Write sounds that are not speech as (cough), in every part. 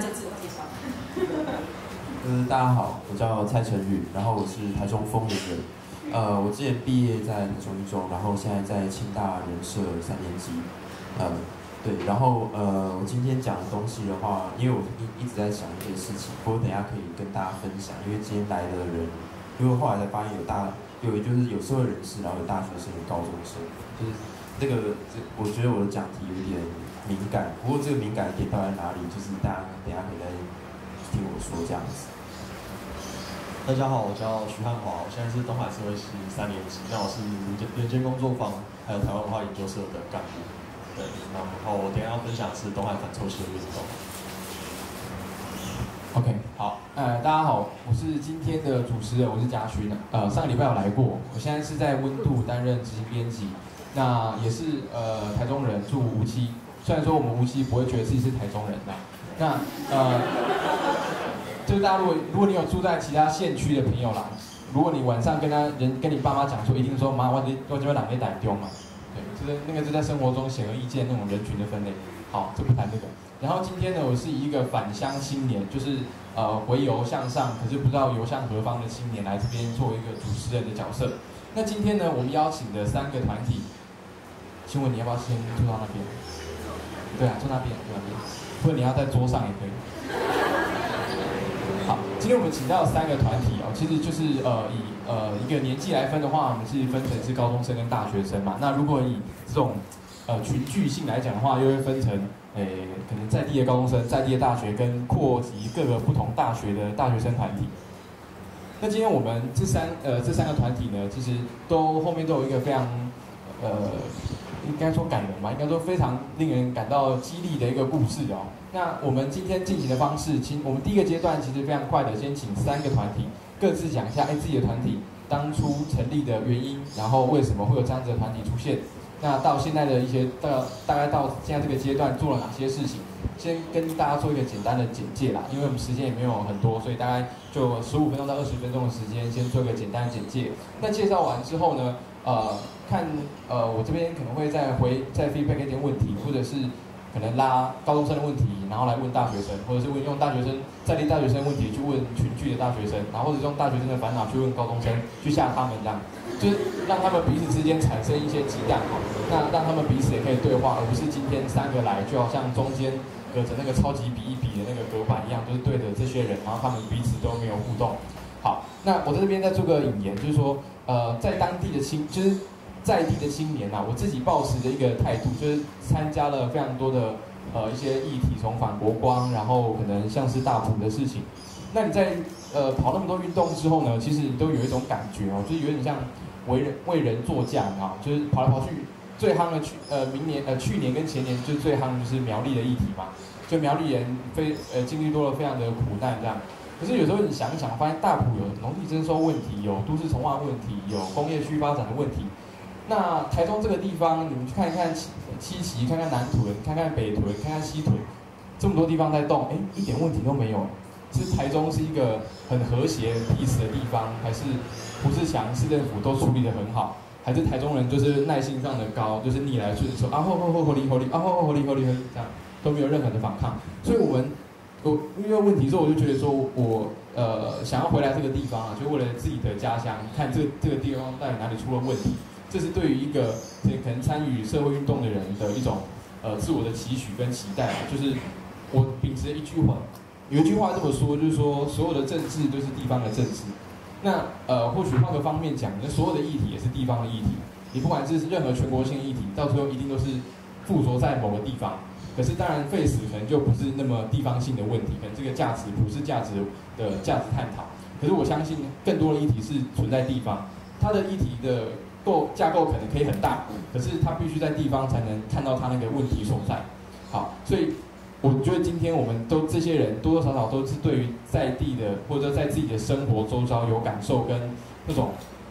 介绍。嗯，大家好，我叫蔡成宇，然后我是台中丰原人。呃，我之前毕业在台中一中，然后现在在清大人社三年级。呃，对，然后呃，我今天讲的东西的话，因为我一一直在想一些事情，我等下可以跟大家分享。因为今天来的人，因为后来才发现有大有就是有社会人士，然后有大学生，有高中生，就是这个这，我觉得我的讲题有点敏感。不过这个敏感点到底在哪里？就是大家等下可以再听我说这样子。大家好，我叫徐汉华，我现在是东海社会系三年级，那我是人间工作坊还有台湾文化研究社的干部。对，然后我等下要分享的是东海反抽血运动。OK，好，呃，大家好，我是今天的主持人，我是嘉勋，呃，上个礼拜有来过，我现在是在温度担任执行编辑，那也是呃台中人，住无锡，虽然说我们无锡不会觉得自己是台中人呐，那呃。就是大家如果如果你有住在其他县区的朋友啦，如果你晚上跟他人跟你爸妈讲说，一定说妈，我这我这边哪边打丢嘛，对，就是那个就在生活中显而易见那种人群的分类。好，就不谈这个。然后今天呢，我是一个返乡青年，就是呃回游向上，可是不知道游向何方的青年来这边做一个主持人的角色。那今天呢，我们邀请的三个团体，请问你要不要先坐到那边？对啊，坐那边，坐那边，或者你要在桌上也可以。好，今天我们请到三个团体哦，其实就是呃以呃一个年纪来分的话，我们是分成是高中生跟大学生嘛。那如果以这种呃群聚性来讲的话，又会分成诶可能在地的高中生、在地的大学跟扩及各个不同大学的大学生团体。那今天我们这三呃这三个团体呢，其实都后面都有一个非常呃应该说感人吧，应该说非常令人感到激励的一个故事哦。那我们今天进行的方式，请我们第一个阶段其实非常快的，先请三个团体各自讲一下，哎，自己的团体当初成立的原因，然后为什么会有这样子的团体出现？那到现在的一些到大概到现在这个阶段做了哪些事情？先跟大家做一个简单的简介啦，因为我们时间也没有很多，所以大概就十五分钟到二十分钟的时间，先做一个简单的简介。那介绍完之后呢，呃，看呃我这边可能会再回再 feedback 一些问题，或者是。可能拉高中生的问题，然后来问大学生，或者是问用大学生在地大学生问题去问群聚的大学生，然后或者用大学生的烦恼去问高中生，去吓他们这样，就是让他们彼此之间产生一些激荡，那让他们彼此也可以对话，而不是今天三个来就好像中间隔着那个超级比一比的那个隔板一样，就是对着这些人，然后他们彼此都没有互动。好，那我在这边再做个引言，就是说，呃，在当地的青，就是。在地的青年呐，我自己抱持的一个态度，就是参加了非常多的呃一些议题，从反国光，然后可能像是大埔的事情。那你在呃跑那么多运动之后呢，其实你都有一种感觉哦，就是有点像为人为人作嫁啊，就是跑来跑去。最夯的去呃明年呃去年跟前年就最夯就是苗栗的议题嘛，就苗栗人非呃经历多了非常的苦难这样。可是有时候你想一想，发现大埔有农地征收问题，有都市重化问题，有工业区发展的问题。那台中这个地方，你们去看一看七七旗，看看南屯，看看北屯，看看西屯，这么多地方在动，哎，一点问题都没有。是台中是一个很和谐、彼此的地方，还是胡志强市政府都处理得很好？还是台中人就是耐心上的高，就是逆来顺受啊，吼吼吼吼哩吼哩啊，吼吼吼哩吼哩吼哩这样都没有任何的反抗。所以我们我遇到问题之后，我就觉得说我呃想要回来这个地方啊，就为了自己的家乡，看这这个地方到底哪里出了问题。这是对于一个可能参与社会运动的人的一种呃自我的期许跟期待，就是我秉持一句话，有一句话这么说，就是说所有的政治都是地方的政治。那呃或许换个方面讲，那所有的议题也是地方的议题。你不管这是任何全国性议题，到最后一定都是附着在某个地方。可是当然，face 可能就不是那么地方性的问题，可能这个价值不是价值的价值探讨。可是我相信更多的议题是存在地方，它的议题的。构架构可能可以很大，可是它必须在地方才能看到它那个问题所在。好，所以我觉得今天我们都这些人多多少少都是对于在地的或者在自己的生活周遭有感受跟那种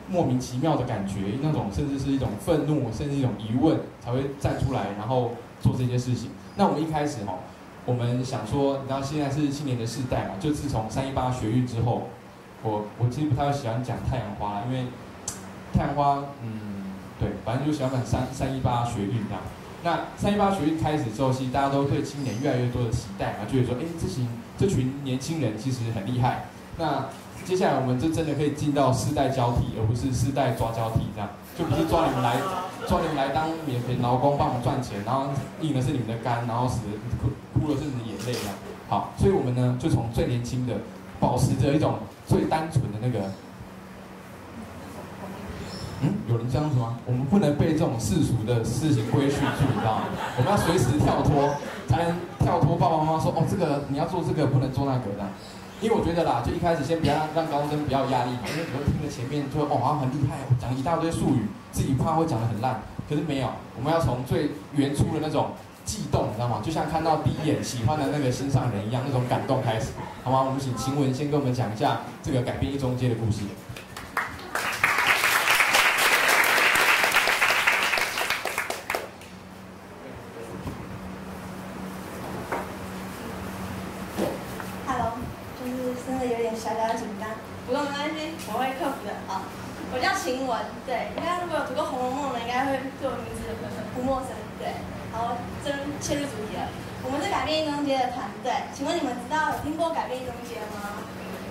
莫名其妙的感觉，那种甚至是一种愤怒，甚至一种疑问才会站出来，然后做这些事情。那我们一开始哈，我们想说，你知道现在是青年的世代嘛？就自从三一八学运之后，我我其实不太喜欢讲太阳花，因为。太阳花，嗯，对，反正就喜欢讲三三一八学运这样。那三一八学运开始之后，其实大家都对青年越来越多的期待嘛，觉得说，哎，这群这群年轻人其实很厉害。那接下来我们就真的可以进到世代交替，而不是世代抓交替这样，就不是抓你们来抓你们来当免费劳工帮我们赚钱，然后硬的是你们的肝，然后死哭哭的是你的眼泪这样。好，所以我们呢就从最年轻的，保持着一种最单纯的那个。嗯，有人这样子吗？我们不能被这种世俗的事情规训住，你知道吗？我们要随时跳脱，才能跳脱爸爸妈妈说哦，这个你要做这个，不能做那个的。因为我觉得啦，就一开始先不要让让高中生不要压力嘛，因为你会听着前面就哦好像很厉害，讲一大堆术语，自己怕会讲得很烂。可是没有，我们要从最原初的那种悸动，你知道吗？就像看到第一眼喜欢的那个心上人一样，那种感动开始，好吗？我们请晴雯先跟我们讲一下这个改变一中街的故事。对，应该如果有读过《红楼梦》的，应该会对我名字不陌生。对，好，真切入主题了。我们是改变一中街的团队，请问你们知道有听过改变一中街吗？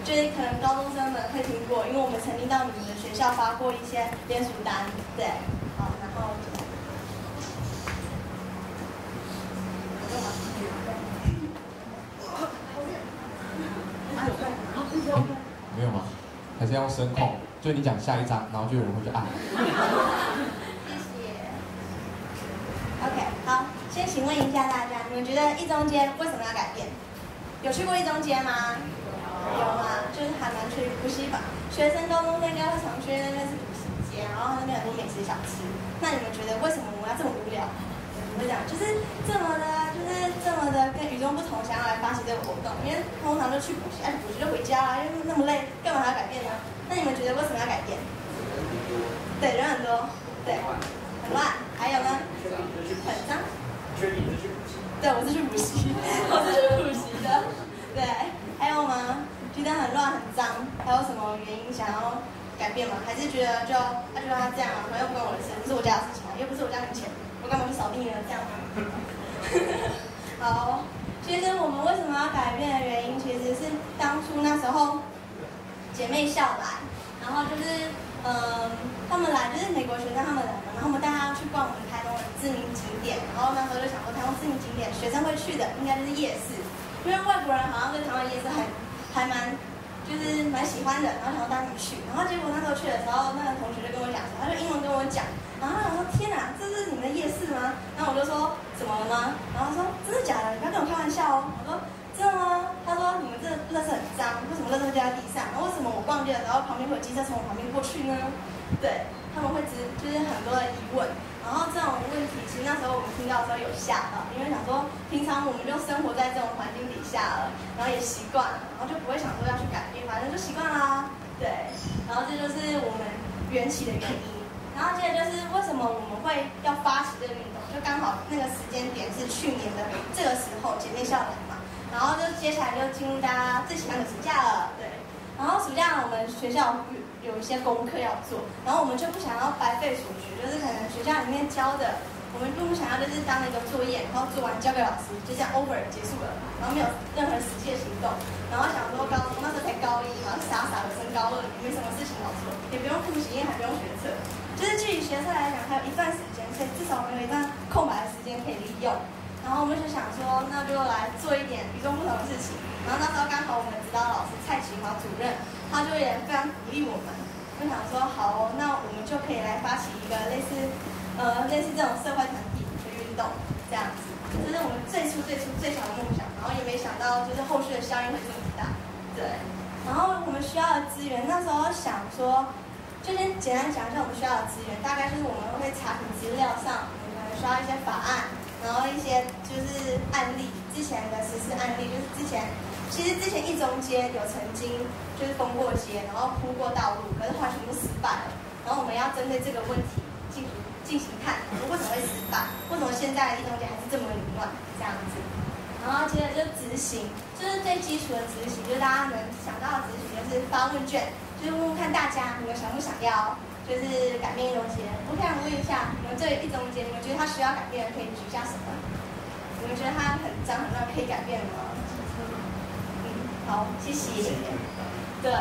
就是可能高中生们会听过，因为我们曾经到你们的学校发过一些联署单。对，好，然后。没有吗？还是要声控？所以你讲下一章，然后就有人会去按。(laughs) 谢谢。OK，好，先请问一下大家，你们觉得一中街为什么要改变？有去过一中街吗？有吗？就是还蛮去补习吧。学生高中应该会常去那边是补习街，然后那边很多美食小吃。那你们觉得为什么我们要这么无聊？怎么讲？就是这么的，就是这么的跟与众不同，想要来发起这个活动。因为通常都去补习，哎，补习就回家了，因为那么累，干嘛还要改变呢？那你们觉得为什么要改变？对，人很多，对，很乱，还有呢？很脏。对，我是去补习，(laughs) 我是去补习的。对，还有吗？觉得很乱很脏，还有什么原因想要改变吗？还是觉得就他就让他这样啊？反正不关我的事，不是我家的事情，又不是我家没钱，我干嘛去扫地呢？这样吗？(laughs) 好，其实我们为什么要改变的原因，其实是当初那时候。姐妹校来，然后就是，嗯，他们来就是美国学生他们来嘛，然后我们带他去逛我们台东的知名景点，然后那时候就想说，台东知名景点学生会去的应该就是夜市，因为外国人好像对台湾夜市还还蛮就是蛮喜欢的，然后想要带他们去，然后结果那时候去的时候，那个同学就跟我讲，他就英文跟我讲，然后我说天哪，这是你们的夜市吗？然后我就说怎么了吗？然后他说真的假的？你不要跟我开玩笑哦。我说。真的吗？他说你们这垃圾很脏，为什么垃圾掉在地上？那为什么我逛街的时候旁边会有机车从我旁边过去呢？对，他们会直就是很多的疑问。然后这种问题，其实那时候我们听到的时候有吓到，因为想说平常我们就生活在这种环境底下了，然后也习惯了，然后就不会想说要去改变，反正就习惯啦。对，然后这就是我们缘起的原因。然后接着就是为什么我们会要发起这个运动，就刚好那个时间点是去年的这个时候，姐妹校来。然后就接下来就进入大家最喜欢的暑假了，对。然后暑假我们学校有有一些功课要做，然后我们就不想要白费所学，就是可能学校里面教的，我们并不想要就是当一个作业，然后做完交给老师就这样 over 结束了，然后没有任何实际的行动。然后想说高中那时候才高一嘛，傻傻的升高二，没什么事情要做，也不用复习，也还不用学测，就是距离学测来讲还有一段时间，所以至少我们有一段空白的时间可以利用。然后我们就想说，那就来做一点与众不同的事情。然后那时候刚好我们指导老师蔡启华主任，他就也非常鼓励我们，就想说好，哦那我们就可以来发起一个类似，呃，类似这种社会团体的运动，这样子。这是我们最初最初最小的梦想。然后也没想到，就是后续的效应会这么大。对。然后我们需要的资源，那时候想说，就先简单讲一下我们需要的资源，大概就是我们会查询资料上，我们可能需要一些法案。然后一些就是案例，之前的实施案例，就是之前其实之前一中街有曾经就是封过街，然后铺过道路，可是后来全部失败了。然后我们要针对这个问题进行进行探讨，为什么会失败？为什么现在一中街还是这么凌乱这样子？然后接着就执行，就是最基础的执行，就是大家能想到的执行，就是发问卷，就是问问看大家你们想不想要，就是改变一中街。我想问一下，你们对一中间，你们觉得它需要改变的可以举一下手吗？你们觉得它很脏很乱，可以改变吗？嗯，好，谢谢。对。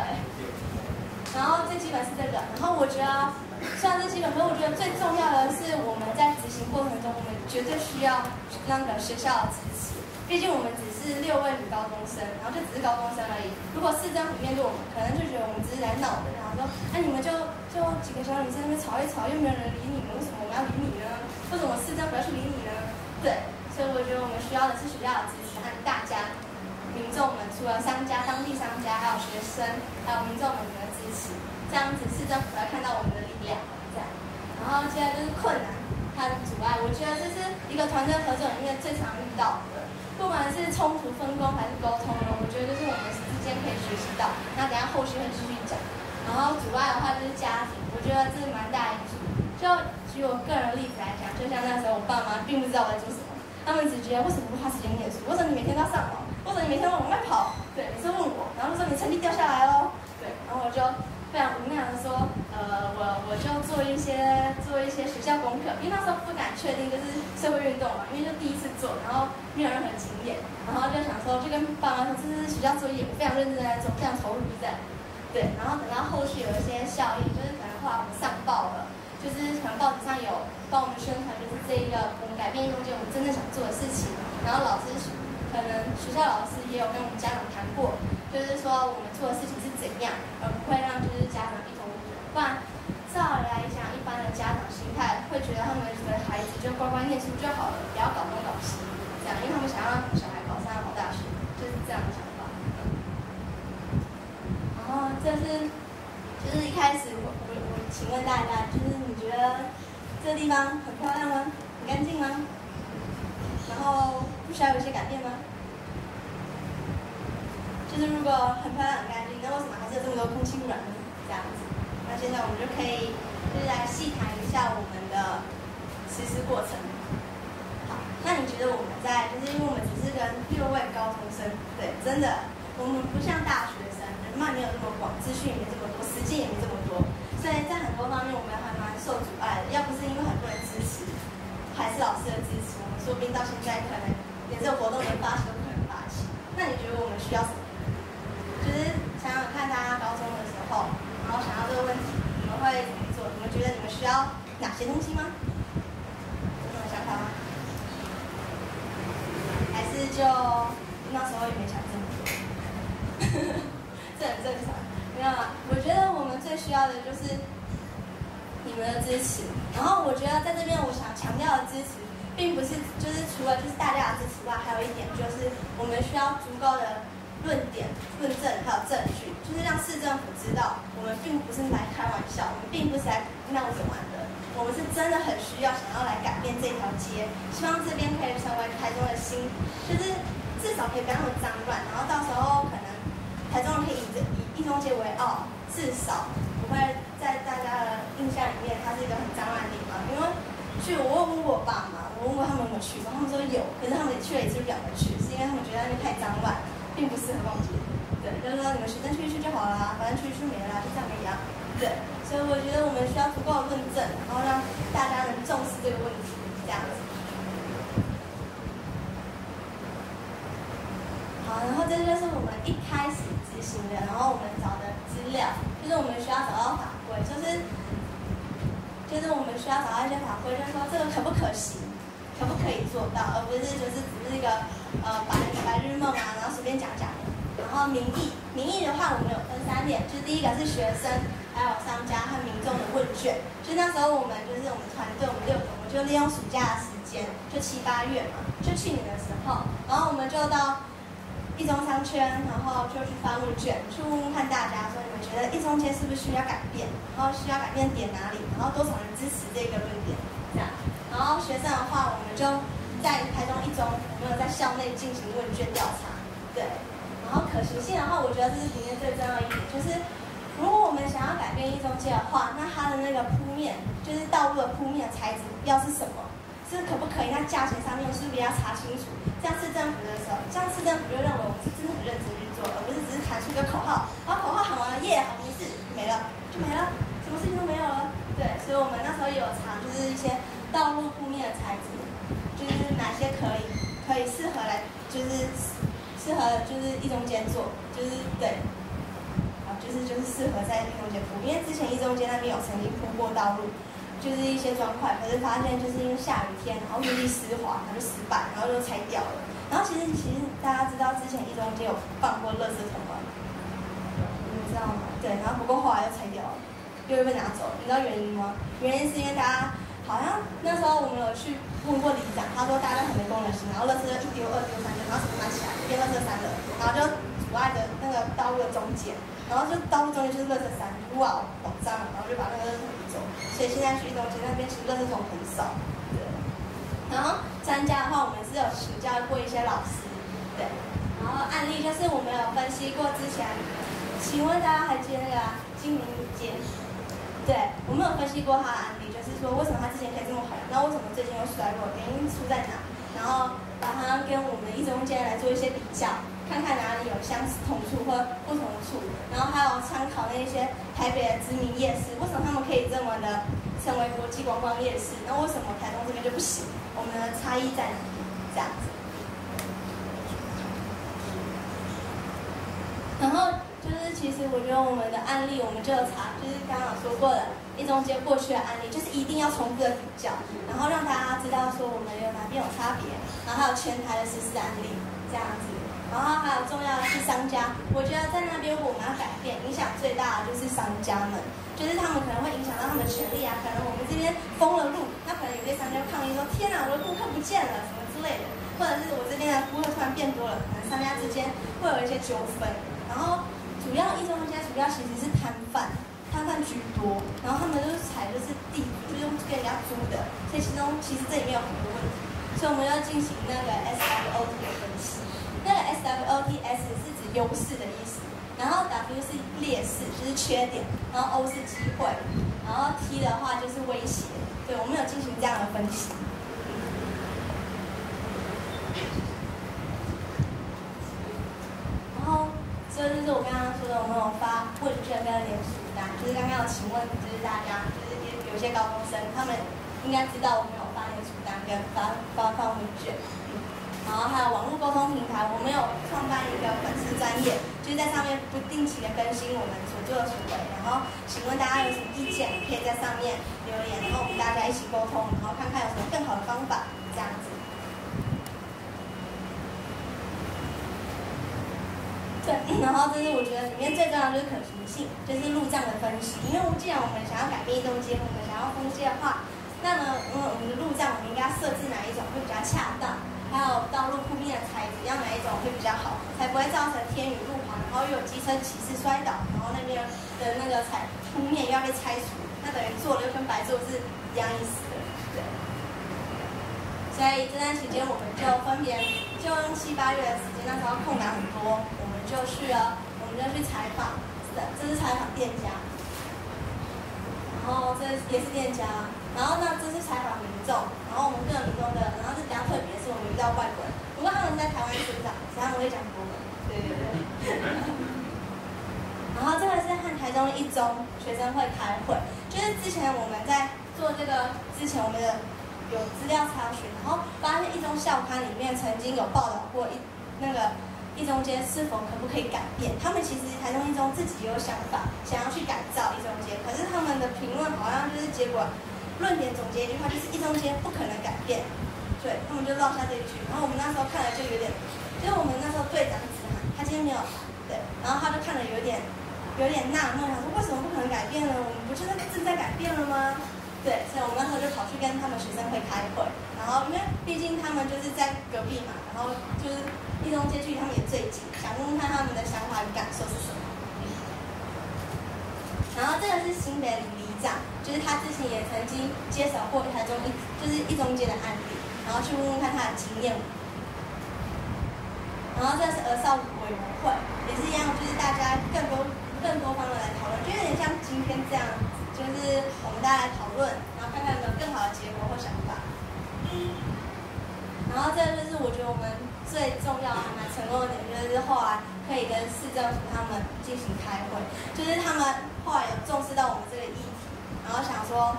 然后最基本是这个，然后我觉得虽然是基本，可是我觉得最重要的是我们在执行过程中，我们绝对需要那个学校的支持。毕竟我们只是六位女高中生，然后就只是高中生而已。如果市政府面对我们，可能就觉得我们只是来闹的，然后说，哎，你们就就几个小女生在那边吵一吵，又没有人理你们，为什么我们要理你呢？为什么市政府要去理你呢？对，所以我觉得我们需要的是学校的支持和大家民众们，除了商家、当地商家，还有学生，还有民众们的支持，这样子市政府才看到我们的力量。这样，然后接下来就是困难和阻碍，我觉得这是一个团队合作里面最常遇到的。不管是冲突分工还是沟通呢，我觉得就是我们之间可以学习到。那等下后续会继续讲。然后阻碍的话就是家庭，我觉得这是蛮大因素。就举我个人例子来讲，就像那时候我爸妈并不知道我在做什么，他们只觉得为什么不花时间念书？为什么你每天都要上网？为什么你每天都往外跑？对，每次问我，然后说你成绩掉下来喽。对，然后我就。非常无奈的说，呃，我我就做一些做一些学校功课，因为那时候不敢确定就是社会运动嘛，因为就第一次做，然后没有任何经验，然后就想说就跟爸妈说这是学校作业，我非常认真在做，非常投入在，对，然后等到后续有一些效益，就是可能后来我们上报了，就是可能报纸上有帮我们宣传，就是这一个我们改变中间我们真正想做的事情，然后老师可能学校老师也有跟我们家长谈过。就是说，我们做的事情是怎样，而不会让就是家长一头雾水。不然，照来讲，一般的家长心态会觉得他们觉得孩子就乖乖念书就好了，不要搞东搞西，这样，因为他们想要让小孩考上好大学，就是这样的想法。然后，这是就是一开始我我我请问大家，就是你觉得这地方很漂亮吗？很干净吗？然后不需要有一些改变吗？就是如果很漂亮很干净，那为什么还是有这么多空气污染呢？这样子，那现在我们就可以就是来细谈一下我们的实施过程。好，那你觉得我们在就是因为我们只是跟六位高中生，对，真的我们不像大学生，人脉没有这么广，资讯也没这么多，时间也没这么多，所以在很多方面我们还蛮受阻碍的。要不是因为很多人支持，还是老师的支持，我们说不定到现在可能连这个活动连发起都不可能发起。那你觉得我们需要什么？就是想想看，大家高中的时候，然后想到这个问题，你们会怎么做？你们觉得你们需要哪些东西吗？有什么想法吗？还是就那时候也没想这么多，(laughs) 这很正常，没有啊。我觉得我们最需要的就是你们的支持。然后我觉得在这边，我想强调的支持，并不是就是除了就是大家的支持外，还有一点就是我们需要足够的。论点、论证还有证据，就是让市政府知道，我们并不是来开玩笑，我们并不是来闹着玩的，我们是真的很需要想要来改变这条街，希望这边可以成为台中的心，就是至少可以不要那么脏乱，然后到时候可能台中人可以以这以一中街为傲，至少不会在大家的印象里面它是一个很脏乱的地方。因为去我问过我爸妈，我问过他们有没有去过，他们说有，可是他们去了一次两回去，是因为他们觉得那边太脏乱。并不是很忘记，对，就是说你们学生去一去就好了，反正去一去没了，就这样一样，对，所以我觉得我们需要足够的论证，然后让大家能重视这个问题，这样子。好，然后这就是我们一开始执行的，然后我们找的资料，就是我们需要找到法规，就是就是我们需要找到一些法规，就是说这个可不可行，可不可以做到，而不是就是只是一个。呃，白白日梦啊，然后随便讲讲。然后民意，民意的话，我们有分三点，就是第一个是学生，还有商家和民众的问卷。就那时候我们就是我们团队，我们六个，我们就利用暑假的时间，就七八月嘛，就去年的时候，然后我们就到一中商圈，然后就去发问卷，去问问看大家说，你们觉得一中街是不是需要改变？然后需要改变点哪里？然后多少人支持这个论点？这样。然后学生的话，我们就。在台中一中，我们有在校内进行问卷调查，对。然后可行性的话，我觉得这是里面最重要一点，就是如果我们想要改变一中街的话，那它的那个铺面，就是道路的铺面材质要是什么，是可不可以？那价钱上面是不是要查清楚？这样市政府的时候，这样市政府就认为我们是真的很认真去做，而不是只是喊出一个口号，然后口号喊完了，耶，好没事，没了，就没了，什么事情都没有了。对，所以我们那时候有查，就是一些道路铺面的材质，就是哪些可以可以适合来，就是适合就是一中间做，就是对，啊，就是就是适合在一中间铺，因为之前一中间那边有曾经铺过道路，就是一些砖块，可是发现就是因为下雨天，然后路地湿滑，然后就失败，然后就拆掉了。然后其实其实大家知道之前一中间有放过垃圾桶吗？你知道吗？对，然后不过后来又拆掉了，又被拿走了。你知道原因吗？原因是因为大家好像那时候我们有去问过里长，他说大家都很没公德心，然后垃圾一丢二丢三丢，然后什么拿起来变垃圾山了，然后就阻碍的那个道路的中间，然后就道路中间就是垃圾山，哇，好脏，然后就把那个垃圾桶移走。所以现在去中街那边其实垃圾桶很少，对。然后参加的话，我们是有请教过一些老师，对。然后案例就是我们有分析过之前，请问大家还记得那个金明街？对，我们有分析过他的案例，就是说为什么他之前可以这么红，那为什么最近又衰落，原因出在哪？然后把它跟我们一中间来做一些比较，看看哪里有相似同处或不同处，然后还有参考那些台北的知名夜市，为什么他们可以这么的成为国际观光夜市？那为什么台东这边就不行？我们的差异在哪里？这样子。然后就是，其实我觉得我们的案例，我们就有查，就是刚刚有说过的一中间过去的案例，就是一定要重复的比较，然后让大家知道说我们有哪边有差别，然后还有全台的实施案例这样子，然后还有重要的是商家，我觉得在那边我们要改变，影响最大的就是商家们，就是他们可能会影响到他们的权利啊，可能我们这边封了路，那可能有些商家抗议说，天哪，我的顾客不见了，什么之类的，或者是我这边的顾客突然变多了，可能商家之间会有一些纠纷。然后主要一中间主要其实是摊贩，摊贩居多，然后他们就是采就是地，就是跟人家租的，所以其中其实这里面有很多问题，所以我们要进行那个 S W O T 的分析。那个 S W O T S 是指优势的意思，然后 W 是劣势，就是缺点，然后 O 是机会，然后 T 的话就是威胁。对，我们有进行这样的分析。然后。这就是我刚刚说的，我们有发问卷跟联署单，就是刚刚有请问，就是大家，就是有些高中生，他们应该知道我们有发联署单跟发发放问卷，然后还有网络沟通平台，我们有创办一个粉丝专业，就是在上面不定期的更新我们所做的行为，然后请问大家有什么意见，可以在上面留言，然后我们大家一起沟通，然后看看有什么更好的方法，这样子。对，(laughs) 然后就是我觉得里面最重要的就是可行性，就是路障的分析。因为既然我们想要改变一中街，我们想要封街的话，那么嗯，我们的路障我们应该设置哪一种会比较恰当？还有道路铺面的材质要哪一种会比较好，才不会造成天雨路滑，然后又有机车骑士摔倒，然后那边的那个彩铺面又要被拆除，那等于做了又跟白做是一样意思的，对。所以这段时间我们就分别就用七八月的时间，那时候空档很多。就去了，我们就去采访，这是采访店家，然后这也是店家，然后呢，这是采访民众，然后我们个民众的，然后是比较特别，是我们遇到外国人，不过他们在台湾生长，所以他们会讲国文，对对对。然后这个是和台中一中学生会开会，就是之前我们在做这个之前，我们的有资料查询，然后发现一中校刊里面曾经有报道过一那个。一中街是否可不可以改变？他们其实台中一中自己也有想法，想要去改造一中街，可是他们的评论好像就是结果论点总结一句话，就是一中街不可能改变，对他们就落下这一句。然后我们那时候看了就有点，因为我们那时候队长子涵他今天没有对，然后他就看了有点有点纳闷，他说为什么不可能改变呢？我们不就是正在改变了吗？对，所以我们那时候就跑去跟他们学生会开会，然后因为毕竟他们就是在隔壁嘛，然后就是。一中街距他们也最近，想问问看他们的想法与感受是什么。然后这个是新北里里长，就是他之前也曾经接手过台中一就是一中街的案例，然后去问问看他的经验。然后这是儿少委员会，也是一样，就是大家更多更多方的来讨论，就有点像今天这样，就是我们大家来讨论，然后看看有没有更好的结果或想法。然后这就是我觉得我们。最重要还蛮成功的点，就是后来可以跟市政府他们进行开会，就是他们后来有重视到我们这个议题，然后想说，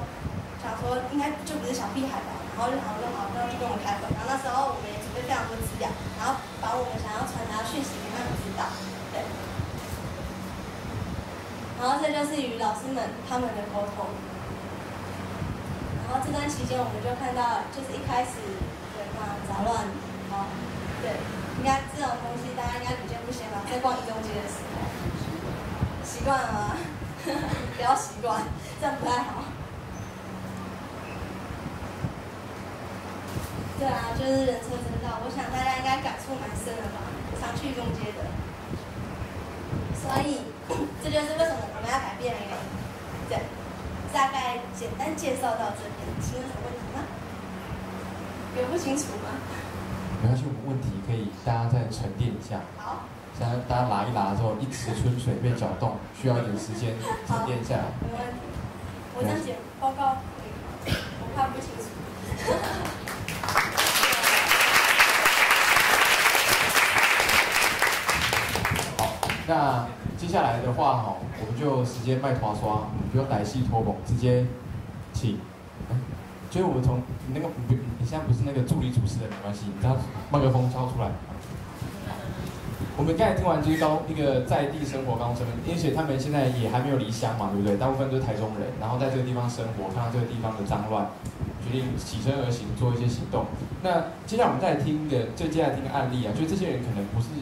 想说应该就不是小屁孩吧，然后就想说好，那就跟我们开会。然后那时候我们也准备非常多资料，然后把我们想要传达的讯息给他们知道，对。然后这就是与老师们他们的沟通。然后这段期间我们就看到，就是一开始对嘛杂乱，哦，对，应该这种东西大家应该屡见不鲜吧，在逛移动街的时候，习惯了吗？(laughs) 不要习惯，这样不太好。对啊，就是人车争道，我想大家应该感触蛮深的吧，常去中街的。所以，这就是为什么我们要改变的原因。对，大概简单介绍到这边，请问有什么问题吗？有不清楚吗？没关系，我们问题可以大家再沉淀一下。好，现在大家拉一拉之后，一池春水被搅动，需要一点时间沉淀下来。没问题。我这样写报告可以吗？我怕不清楚。(laughs) 好，那接下来的话哈，我们就直接卖拖刷，不用来戏拖棚，直接请。哎就是我们从你那个，你你现在不是那个助理主持人没关系，你只要麦克风交出来。我们刚才听完就是高一个在地生活高中生，而且他们现在也还没有离乡嘛，对不对？大部分都是台中人，然后在这个地方生活，看到这个地方的脏乱，决定起身而行，做一些行动。那接下来我们再听一个，就接下来听个案例啊，就这些人可能不是，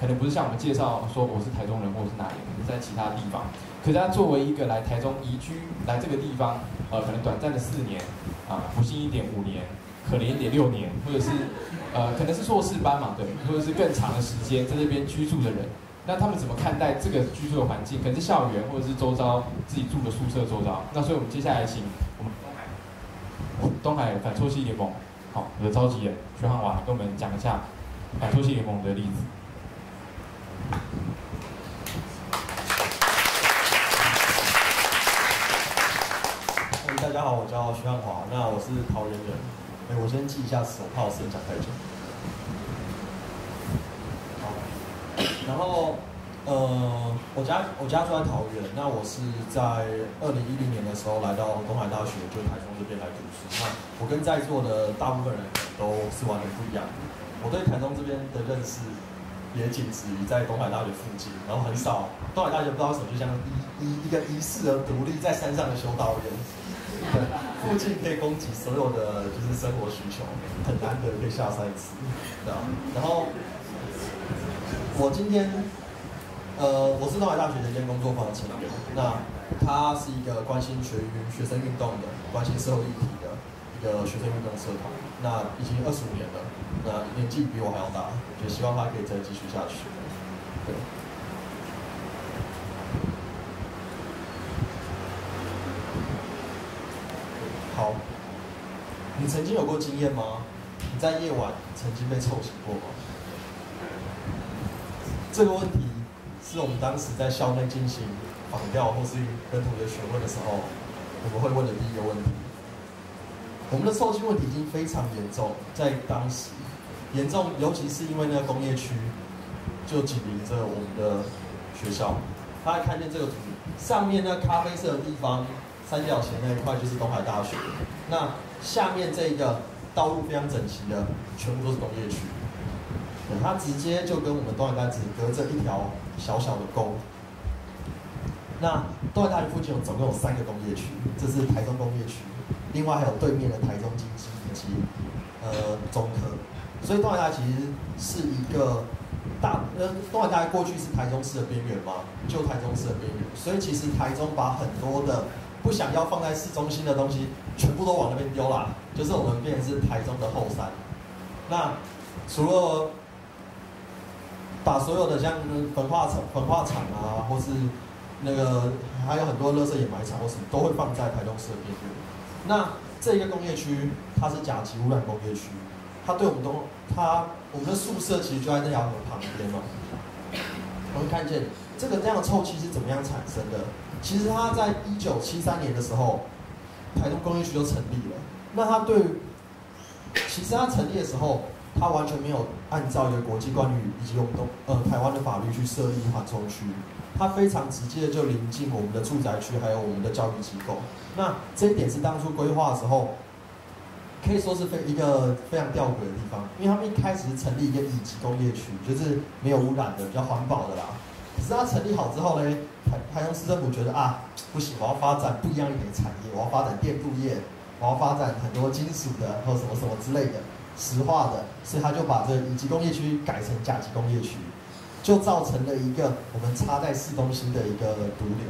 可能不是像我们介绍说我是台中人或者是哪里，可能在其他地方。可是他作为一个来台中移居来这个地方，呃，可能短暂的四年，啊，不幸一点五年，可怜一点六年，或者是呃，可能是硕士班嘛，对，或者是更长的时间在这边居住的人，那他们怎么看待这个居住的环境？可能是校园或者是周遭自己住的宿舍周遭。那所以我们接下来请我们东海东海反抽系联盟，好，我的召集人徐汉华跟我们讲一下反抽系联盟的例子。大家好，我叫徐汉华，那我是桃园人。哎，我先记一下手，怕我时间讲太久。好，然后呃，我家我家住在桃园，那我是在二零一零年的时候来到东海大学，就台中这边来读书。那我跟在座的大部分人都是完全不一样。我对台中这边的认识也仅止于在东海大学附近，然后很少东海大学不知道什么就像一一一个遗世而独立在山上的修道院，附近可以供给所有的就是生活需求，很难得可以下山一次，对啊。然后我今天呃，我是东海大学的一间工作坊的成员，那他是一个关心学运学生运动的，关心社会议题的一个学生运动社团，那已经二十五年了。那年纪比我还要大，就希望他可以再继续下去。对。好，你曾经有过经验吗？你在夜晚曾经被臭醒过吗？这个问题是我们当时在校内进行访调或是跟同学询问的时候，我们会问的第一个问题。我们的受气问题已经非常严重，在当时严重，尤其是因为那个工业区就紧邻着我们的学校。大家看见这个图，上面那咖啡色的地方，三角形那一块就是东海大学，那下面这个道路非常整齐的，全部都是工业区。它直接就跟我们东海大学隔着一条小小的沟。那东海大学附近有总共有三个工业区，这是台中工业区。另外还有对面的台中经济以及呃中科，所以东海大其实是一个大呃东海大过去是台中市的边缘嘛，就台中市的边缘，所以其实台中把很多的不想要放在市中心的东西，全部都往那边丢啦，就是我们变成是台中的后山。那除了把所有的像焚化厂、焚化厂啊，或是那个还有很多垃圾掩埋场或什么，都会放在台中市的边缘。那这个工业区，它是甲级污染工业区，它对我们都，它我们的宿舍其实就在那条河旁边嘛。我们看见这个这样的臭气是怎么样产生的？其实它在一九七三年的时候，台东工业区就成立了。那它对，其实它成立的时候，它完全没有按照一个国际惯例以及我们东呃台湾的法律去设立缓冲区，它非常直接的就临近我们的住宅区，还有我们的教育机构。那这一点是当初规划的时候，可以说是非一个非常吊诡的地方，因为他们一开始是成立一个乙级工业区，就是没有污染的、比较环保的啦。可是它成立好之后呢，台台中市政府觉得啊，不行，我要发展不一样一点的产业，我要发展电镀业，我要发展很多金属的或什么什么之类的。石化的，所以他就把这乙级工业区改成甲级工业区，就造成了一个我们插在市中心的一个毒瘤。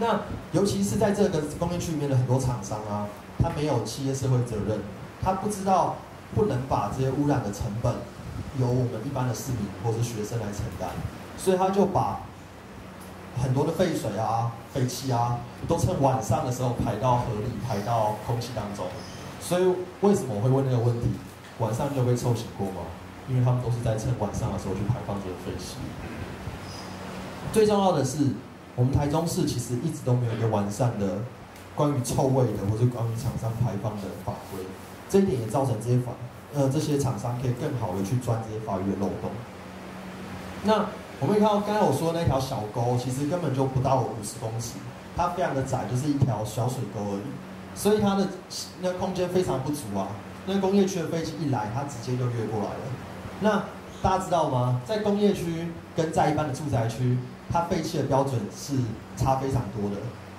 那尤其是在这个工业区里面的很多厂商啊，他没有企业社会责任，他不知道不能把这些污染的成本由我们一般的市民或是学生来承担，所以他就把很多的废水啊、废气啊，都趁晚上的时候排到河里、排到空气当中。所以为什么我会问那个问题？晚上就被臭醒过吗？因为他们都是在趁晚上的时候去排放这些废气。最重要的是，我们台中市其实一直都没有一个完善的关于臭味的，或者关于厂商排放的法规。这一点也造成这些法呃这些厂商可以更好的去钻这些法律的漏洞。那我们看到刚才我说的那条小沟，其实根本就不到五十公尺，它非常的窄，就是一条小水沟而已。所以它的那空间非常不足啊。那工业区的飞机一来，它直接就越过来了。那大家知道吗？在工业区跟在一般的住宅区，它废气的标准是差非常多的。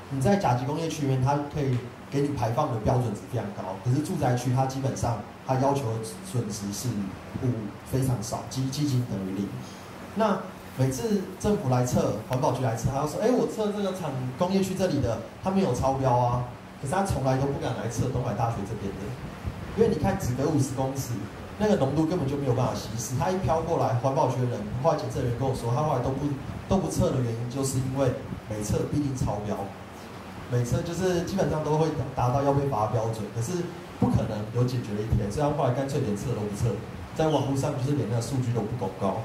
你在甲级工业区里面，它可以给你排放的标准值非常高，可是住宅区它基本上它要求的损值是不非常少，基基金等于零。那每次政府来测，环保局来测，他要说：哎，我测这个厂工业区这里的，它没有超标啊。可是他从来都不敢来测东海大学这边的，因为你看只隔五十公尺，那个浓度根本就没有办法稀释。他一飘过来，环保局的人、化检测员跟我说，他后来都不都不测的原因，就是因为每测必定超标，每测就是基本上都会达到要被罚标准，可是不可能有解决的一天，所以他后来干脆连测都不测，在网络上就是连那个数据都不公告。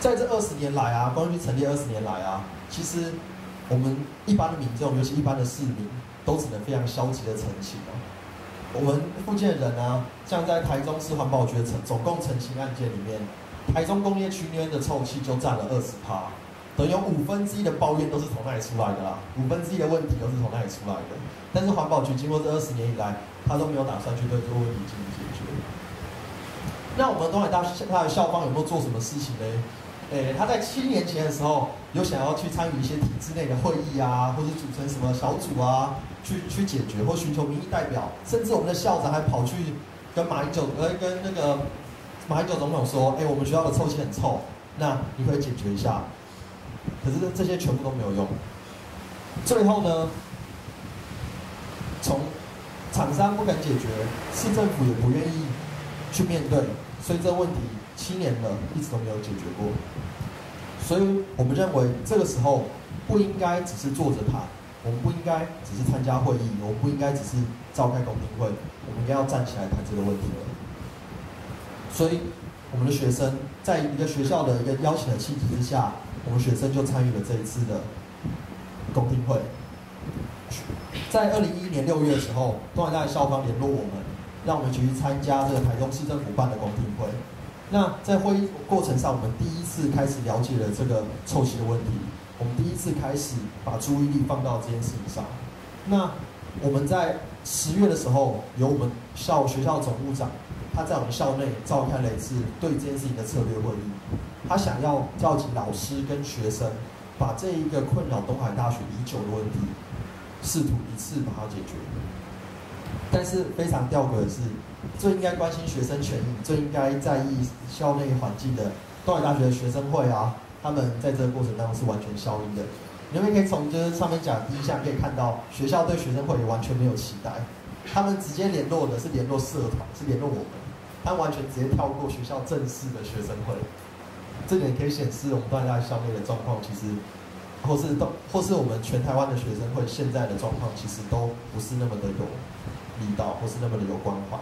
在这二十年来啊，光绪成立二十年来啊，其实。我们一般的民众，尤其一般的市民，都只能非常消极的澄清哦。我们附近的人呢，像在台中市环保局的澄总共澄清案件里面，台中工业区那边的臭气就占了二十趴，等于有五分之一的抱怨都是从那里出来的啦，五分之一的问题都是从那里出来的。但是环保局经过这二十年以来，他都没有打算去对这个问题进行解决。那我们东海大他的校方有没有做什么事情呢？诶，他在七年前的时候有想要去参与一些体制内的会议啊，或者组成什么小组啊，去去解决或寻求民意代表，甚至我们的校长还跑去跟马英九呃跟那个马英九总统说，哎，我们学校的臭气很臭，那你可以解决一下。可是这些全部都没有用。最后呢，从厂商不肯解决，市政府也不愿意去面对，所以这个问题。七年了，一直都没有解决过，所以我们认为这个时候不应该只是坐着谈，我们不应该只是参加会议，我们不应该只是召开公听会，我们应该要站起来谈这个问题了。所以，我们的学生在一个学校的一个邀请的契机之下，我们学生就参与了这一次的公听会。在二零一一年六月的时候，东海大学校方联络我们，让我们去参加这个台中市政府办的公听会。那在会议过程上，我们第一次开始了解了这个臭气的问题。我们第一次开始把注意力放到这件事情上。那我们在十月的时候，由我们校学校总务长，他在我们校内召开了一次对这件事情的策略会议。他想要召集老师跟学生，把这一个困扰东海大学已久的问题，试图一次把它解决。但是非常吊诡的是。最应该关心学生权益、最应该在意校内环境的东海大学的学生会啊，他们在这个过程当中是完全消音的。你们可以从就是上面讲第一项可以看到，学校对学生会也完全没有期待，他们直接联络的是联络社团，是联络我们，他完全直接跳过学校正式的学生会。这点可以显示我们大家校内的状况，其实或是都或是我们全台湾的学生会现在的状况，其实都不是那么的有力道，或是那么的有关怀。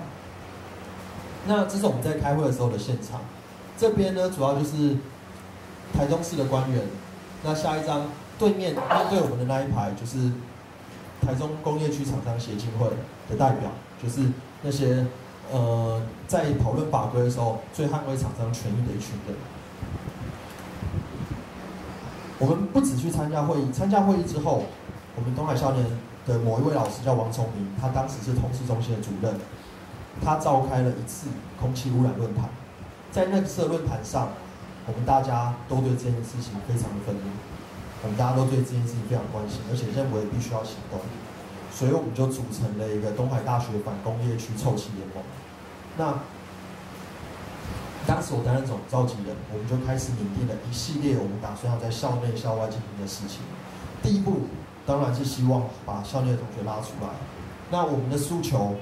那这是我们在开会的时候的现场，这边呢主要就是台中市的官员。那下一张对面面对我们的那一排就是台中工业区厂商协进会的代表，就是那些呃，在讨论法规的时候，最捍卫厂商权益的一群人。我们不止去参加会议，参加会议之后，我们东海少年的某一位老师叫王崇明，他当时是通识中心的主任，他召开了一次空气污染论坛，在那次论坛上，我们大家都对这件事情非常的愤怒，我们大家都对这件事情非常关心，而且认为必须要行动，所以我们就组成了一个东海大学反工业区臭气联盟。那当时我担任总召集人，我们就开始拟定了一系列我们打算要在校内校外进行的事情。第一步当然是希望把校内的同学拉出来。那我们的诉求，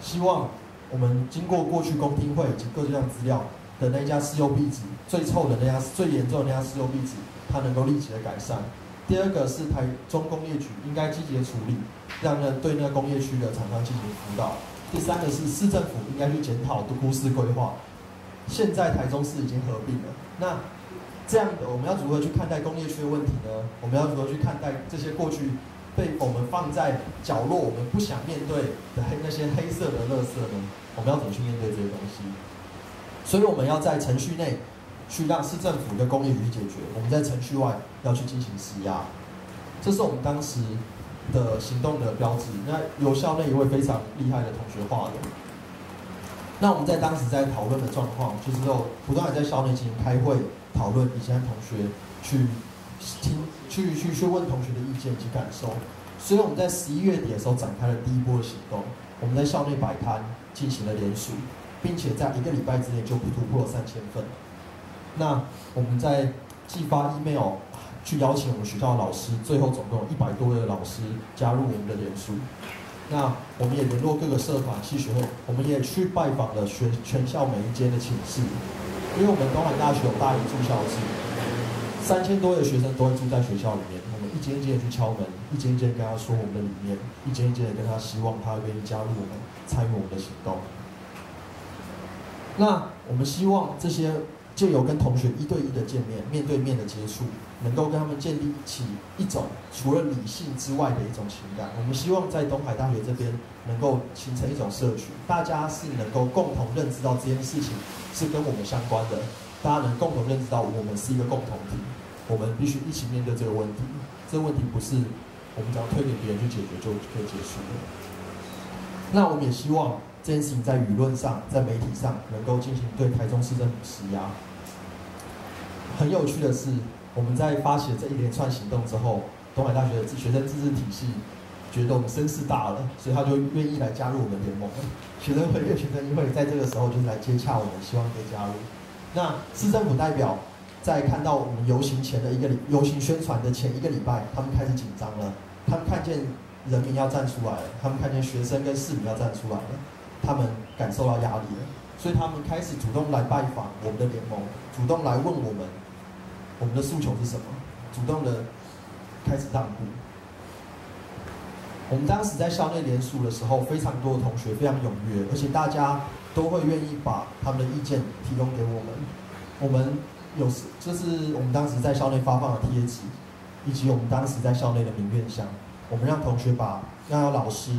希望我们经过过去公听会以及各项资料的那家私有壁纸最臭的那家最严重的那家私有壁纸，它能够立即的改善。第二个是台中工业局应该积极的处理，让呢对那个工业区的厂商进行辅导。第三个是市政府应该去检讨都都市规划。现在台中市已经合并了，那这样的我们要如何去看待工业区的问题呢？我们要如何去看待这些过去被我们放在角落、我们不想面对的黑那些黑色的垃圾呢？我们要怎么去面对这些东西？所以我们要在程序内去让市政府的公益局解决，我们在程序外要去进行施压。这是我们当时的行动的标志。那有校内一位非常厉害的同学画的。那我们在当时在讨论的状况，就是说不断的在校内进行开会讨论，以及同学去听、去去去问同学的意见以及感受。所以我们在十一月底的时候展开了第一波的行动，我们在校内摆摊进行了联署，并且在一个礼拜之内就突破了三千份。那我们在寄发 email 去邀请我们学校的老师，最后总共有一百多位的老师加入我们的联署。那我们也联络各个社团、系学会，我们也去拜访了学全校每一间的寝室，因为我们东海大学有大一住校制，三千多位的学生都会住在学校里面，我们一间一间的去敲门，一间一间跟他说我们的理念，一间一间的跟他希望他愿意加入我们，参与我们的行动。那我们希望这些。借由跟同学一对一的见面、面对面的接触，能够跟他们建立起一种除了理性之外的一种情感。我们希望在东海大学这边能够形成一种社群，大家是能够共同认知到这件事情是跟我们相关的，大家能共同认知到我们是一个共同体，我们必须一起面对这个问题。这个问题不是我们只要推给别人去解决就可以结束的。那我们也希望这件事情在舆论上、在媒体上能够进行对台中市政府施压。很有趣的是，我们在发起这一连串行动之后，东海大学的学生自治体系觉得我们声势大了，所以他就愿意来加入我们联盟。学生会跟、学生议会在这个时候就是来接洽我们，希望可以加入。那市政府代表在看到我们游行前的一个游行宣传的前一个礼拜，他们开始紧张了。他们看见人民要站出来了，他们看见学生跟市民要站出来了，他们感受到压力了，所以他们开始主动来拜访我们的联盟，主动来问我们。我们的诉求是什么？主动的开始让步。我们当时在校内联署的时候，非常多的同学非常踊跃，而且大家都会愿意把他们的意见提供给我们。我们有时就是我们当时在校内发放的贴纸，以及我们当时在校内的名片箱，我们让同学把让老师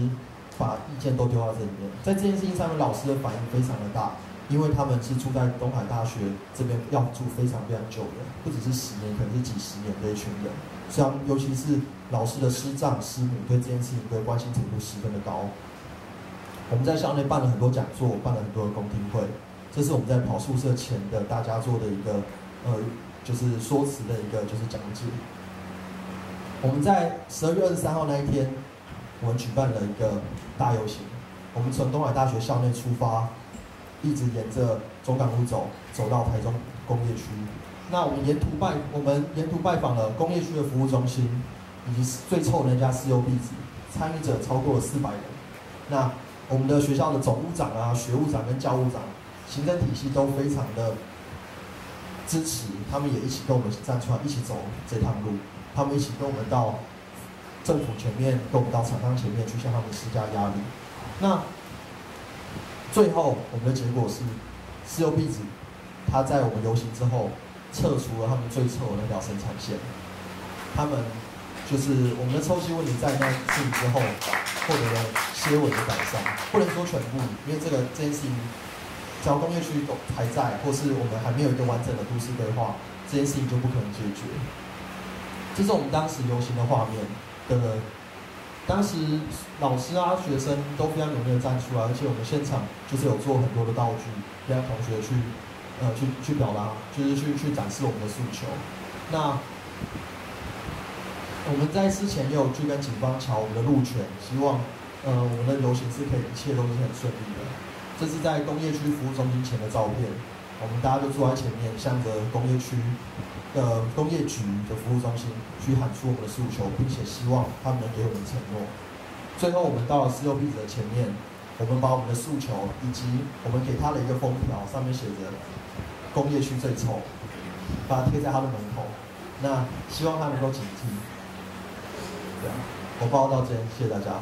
把意见都丢到这里面。在这件事情上面，老师的反应非常的大。因为他们是住在东海大学这边，要住非常非常久的，不只是十年，可能是几十年的一群人。像，尤其是老师的师长、师母对这件事情的关心程度十分的高。我们在校内办了很多讲座，办了很多的公听会。这是我们在跑宿舍前的大家做的一个，呃，就是说辞的一个就是讲解。我们在十二月二十三号那一天，我们举办了一个大游行。我们从东海大学校内出发。一直沿着中港路走，走到台中工业区。那我们沿途拜，我们沿途拜访了工业区的服务中心，以及最臭的那家私有壁纸。参与者超过了四百人。那我们的学校的总务长啊、学务长跟教务长、行政体系都非常的支持，他们也一起跟我们站出来，一起走这趟路。他们一起跟我们到政府前面，跟我们到厂商前面去向他们施加压力。那。最后，我们的结果是，石油壁纸，它在我们游行之后，撤除了他们最臭的那条生产线，他们就是我们的抽吸问题在那次之后获得了些微的改善，不能说全部，因为这个这件事情，只要工业区都还在，或是我们还没有一个完整的都市规划，这件事情就不可能解决。这是我们当时游行的画面的。当时老师啊、学生都非常踊跃的站出来，而且我们现场就是有做很多的道具，让同学去，呃，去去表达，就是去去展示我们的诉求。那我们在之前也有去跟警方瞧我们的路权，希望，呃，我们的游行是可以一切都是很顺利的。这是在工业区服务中心前的照片，我们大家就坐在前面，向着工业区。的工业局的服务中心去喊出我们的诉求，并且希望他们能给我们承诺。最后，我们到了四六 B 子的前面，我们把我们的诉求以及我们给他的一个封条，上面写着“工业区最臭”，把它贴在他的门口。那希望他能够警惕。我报到这，谢谢大家。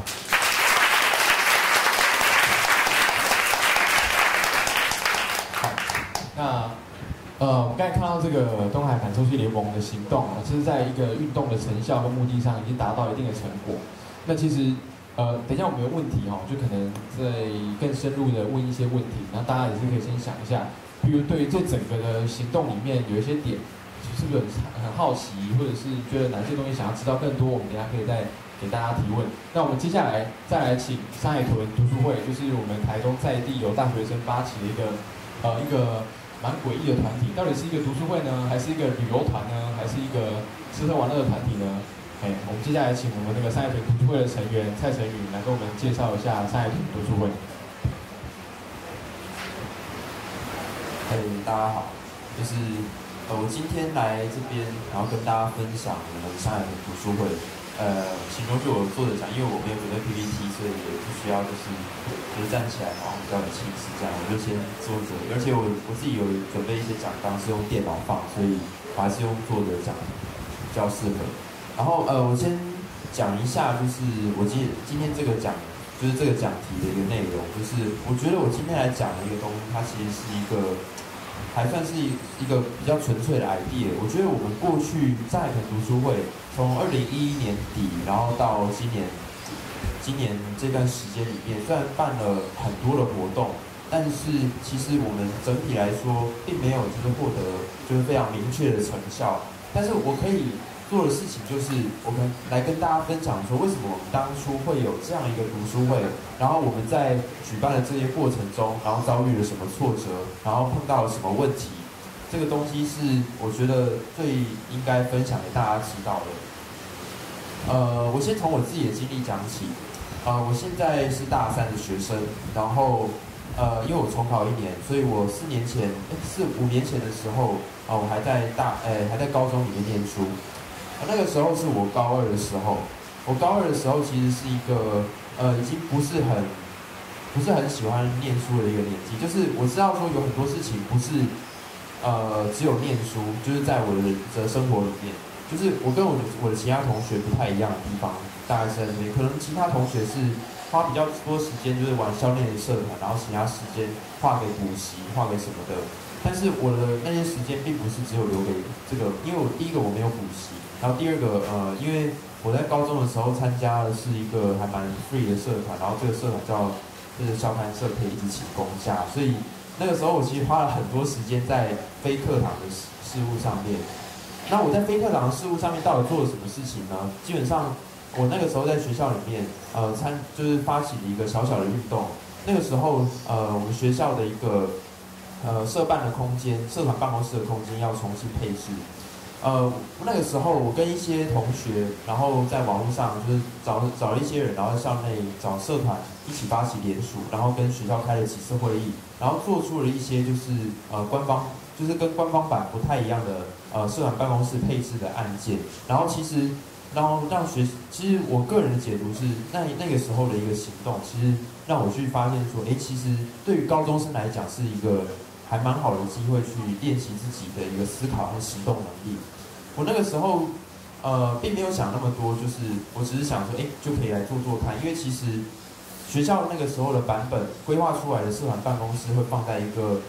那。呃，我们刚才看到这个东海反抽气联盟的行动啊，这是在一个运动的成效跟目的上已经达到一定的成果。那其实，呃，等一下我们有问题哈，就可能在更深入的问一些问题，那大家也是可以先想一下，比如对于这整个的行动里面有一些点，是不是很很好奇，或者是觉得哪些东西想要知道更多，我们等下可以再给大家提问。那我们接下来再来请上海屯读书会，就是我们台中在地由大学生发起的一个，呃，一个。蛮诡异的团体，到底是一个读书会呢，还是一个旅游团呢，还是一个吃喝玩乐的团体呢？哎，我们接下来请我们那个三海屯读书会的成员蔡成宇来跟我们介绍一下三海屯读书会。嘿，大家好，就是呃，我今天来这边，然后跟大家分享我们三海屯读书会。呃，请容许我坐着讲，因为我没有准备 PPT，所以也不需要就是就是站起来，然后比较有气势这样，我就先坐着。而且我我自己有准备一些讲纲是用电脑放，所以我还是用坐着讲比较适合。然后呃，我先讲一下，就是我今今天这个讲就是这个讲题的一个内容，就是我觉得我今天来讲的一个东西，它其实是一个。还算是一一个比较纯粹的 idea。我觉得我们过去在肯读书会，从二零一一年底，然后到今年，今年这段时间里面，虽然办了很多的活动，但是其实我们整体来说，并没有就是获得就是非常明确的成效。但是我可以。做的事情就是我们来跟大家分享说，为什么我们当初会有这样一个读书会，然后我们在举办的这些过程中，然后遭遇了什么挫折，然后碰到了什么问题，这个东西是我觉得最应该分享给大家知道的。呃，我先从我自己的经历讲起。呃，我现在是大三的学生，然后呃，因为我重考一年，所以我四年前，四五年前的时候，啊，我还在大，哎，还在高中里面念书。那个时候是我高二的时候，我高二的时候其实是一个呃，已经不是很不是很喜欢念书的一个年纪。就是我知道说有很多事情不是呃只有念书，就是在我的的生活里面，就是我跟我的我的其他同学不太一样的地方，大概是在这边。可能其他同学是花比较多时间就是玩校内的社团，然后其他时间划给补习，划给什么的。但是我的那些时间并不是只有留给这个，因为我第一个我没有补习。然后第二个，呃，因为我在高中的时候参加的是一个还蛮 free 的社团，然后这个社团叫就是校刊社，可以一直请公假，所以那个时候我其实花了很多时间在非课堂的事事务上面。那我在非课堂事务上面到底做了什么事情呢？基本上我那个时候在学校里面，呃，参就是发起了一个小小的运动。那个时候，呃，我们学校的一个呃社办的空间，社团办公室的空间要重新配置。呃，那个时候我跟一些同学，然后在网络上就是找找一些人，然后校内找社团一起发起联署，然后跟学校开了几次会议，然后做出了一些就是呃官方就是跟官方版不太一样的呃社团办公室配置的案件，然后其实然后让学其实我个人的解读是那那个时候的一个行动，其实让我去发现说，哎，其实对于高中生来讲是一个。还蛮好的机会去练习自己的一个思考和行动能力。我那个时候，呃，并没有想那么多，就是我只是想说，哎，就可以来做做看。因为其实学校那个时候的版本规划出来的社团办公室会放在一个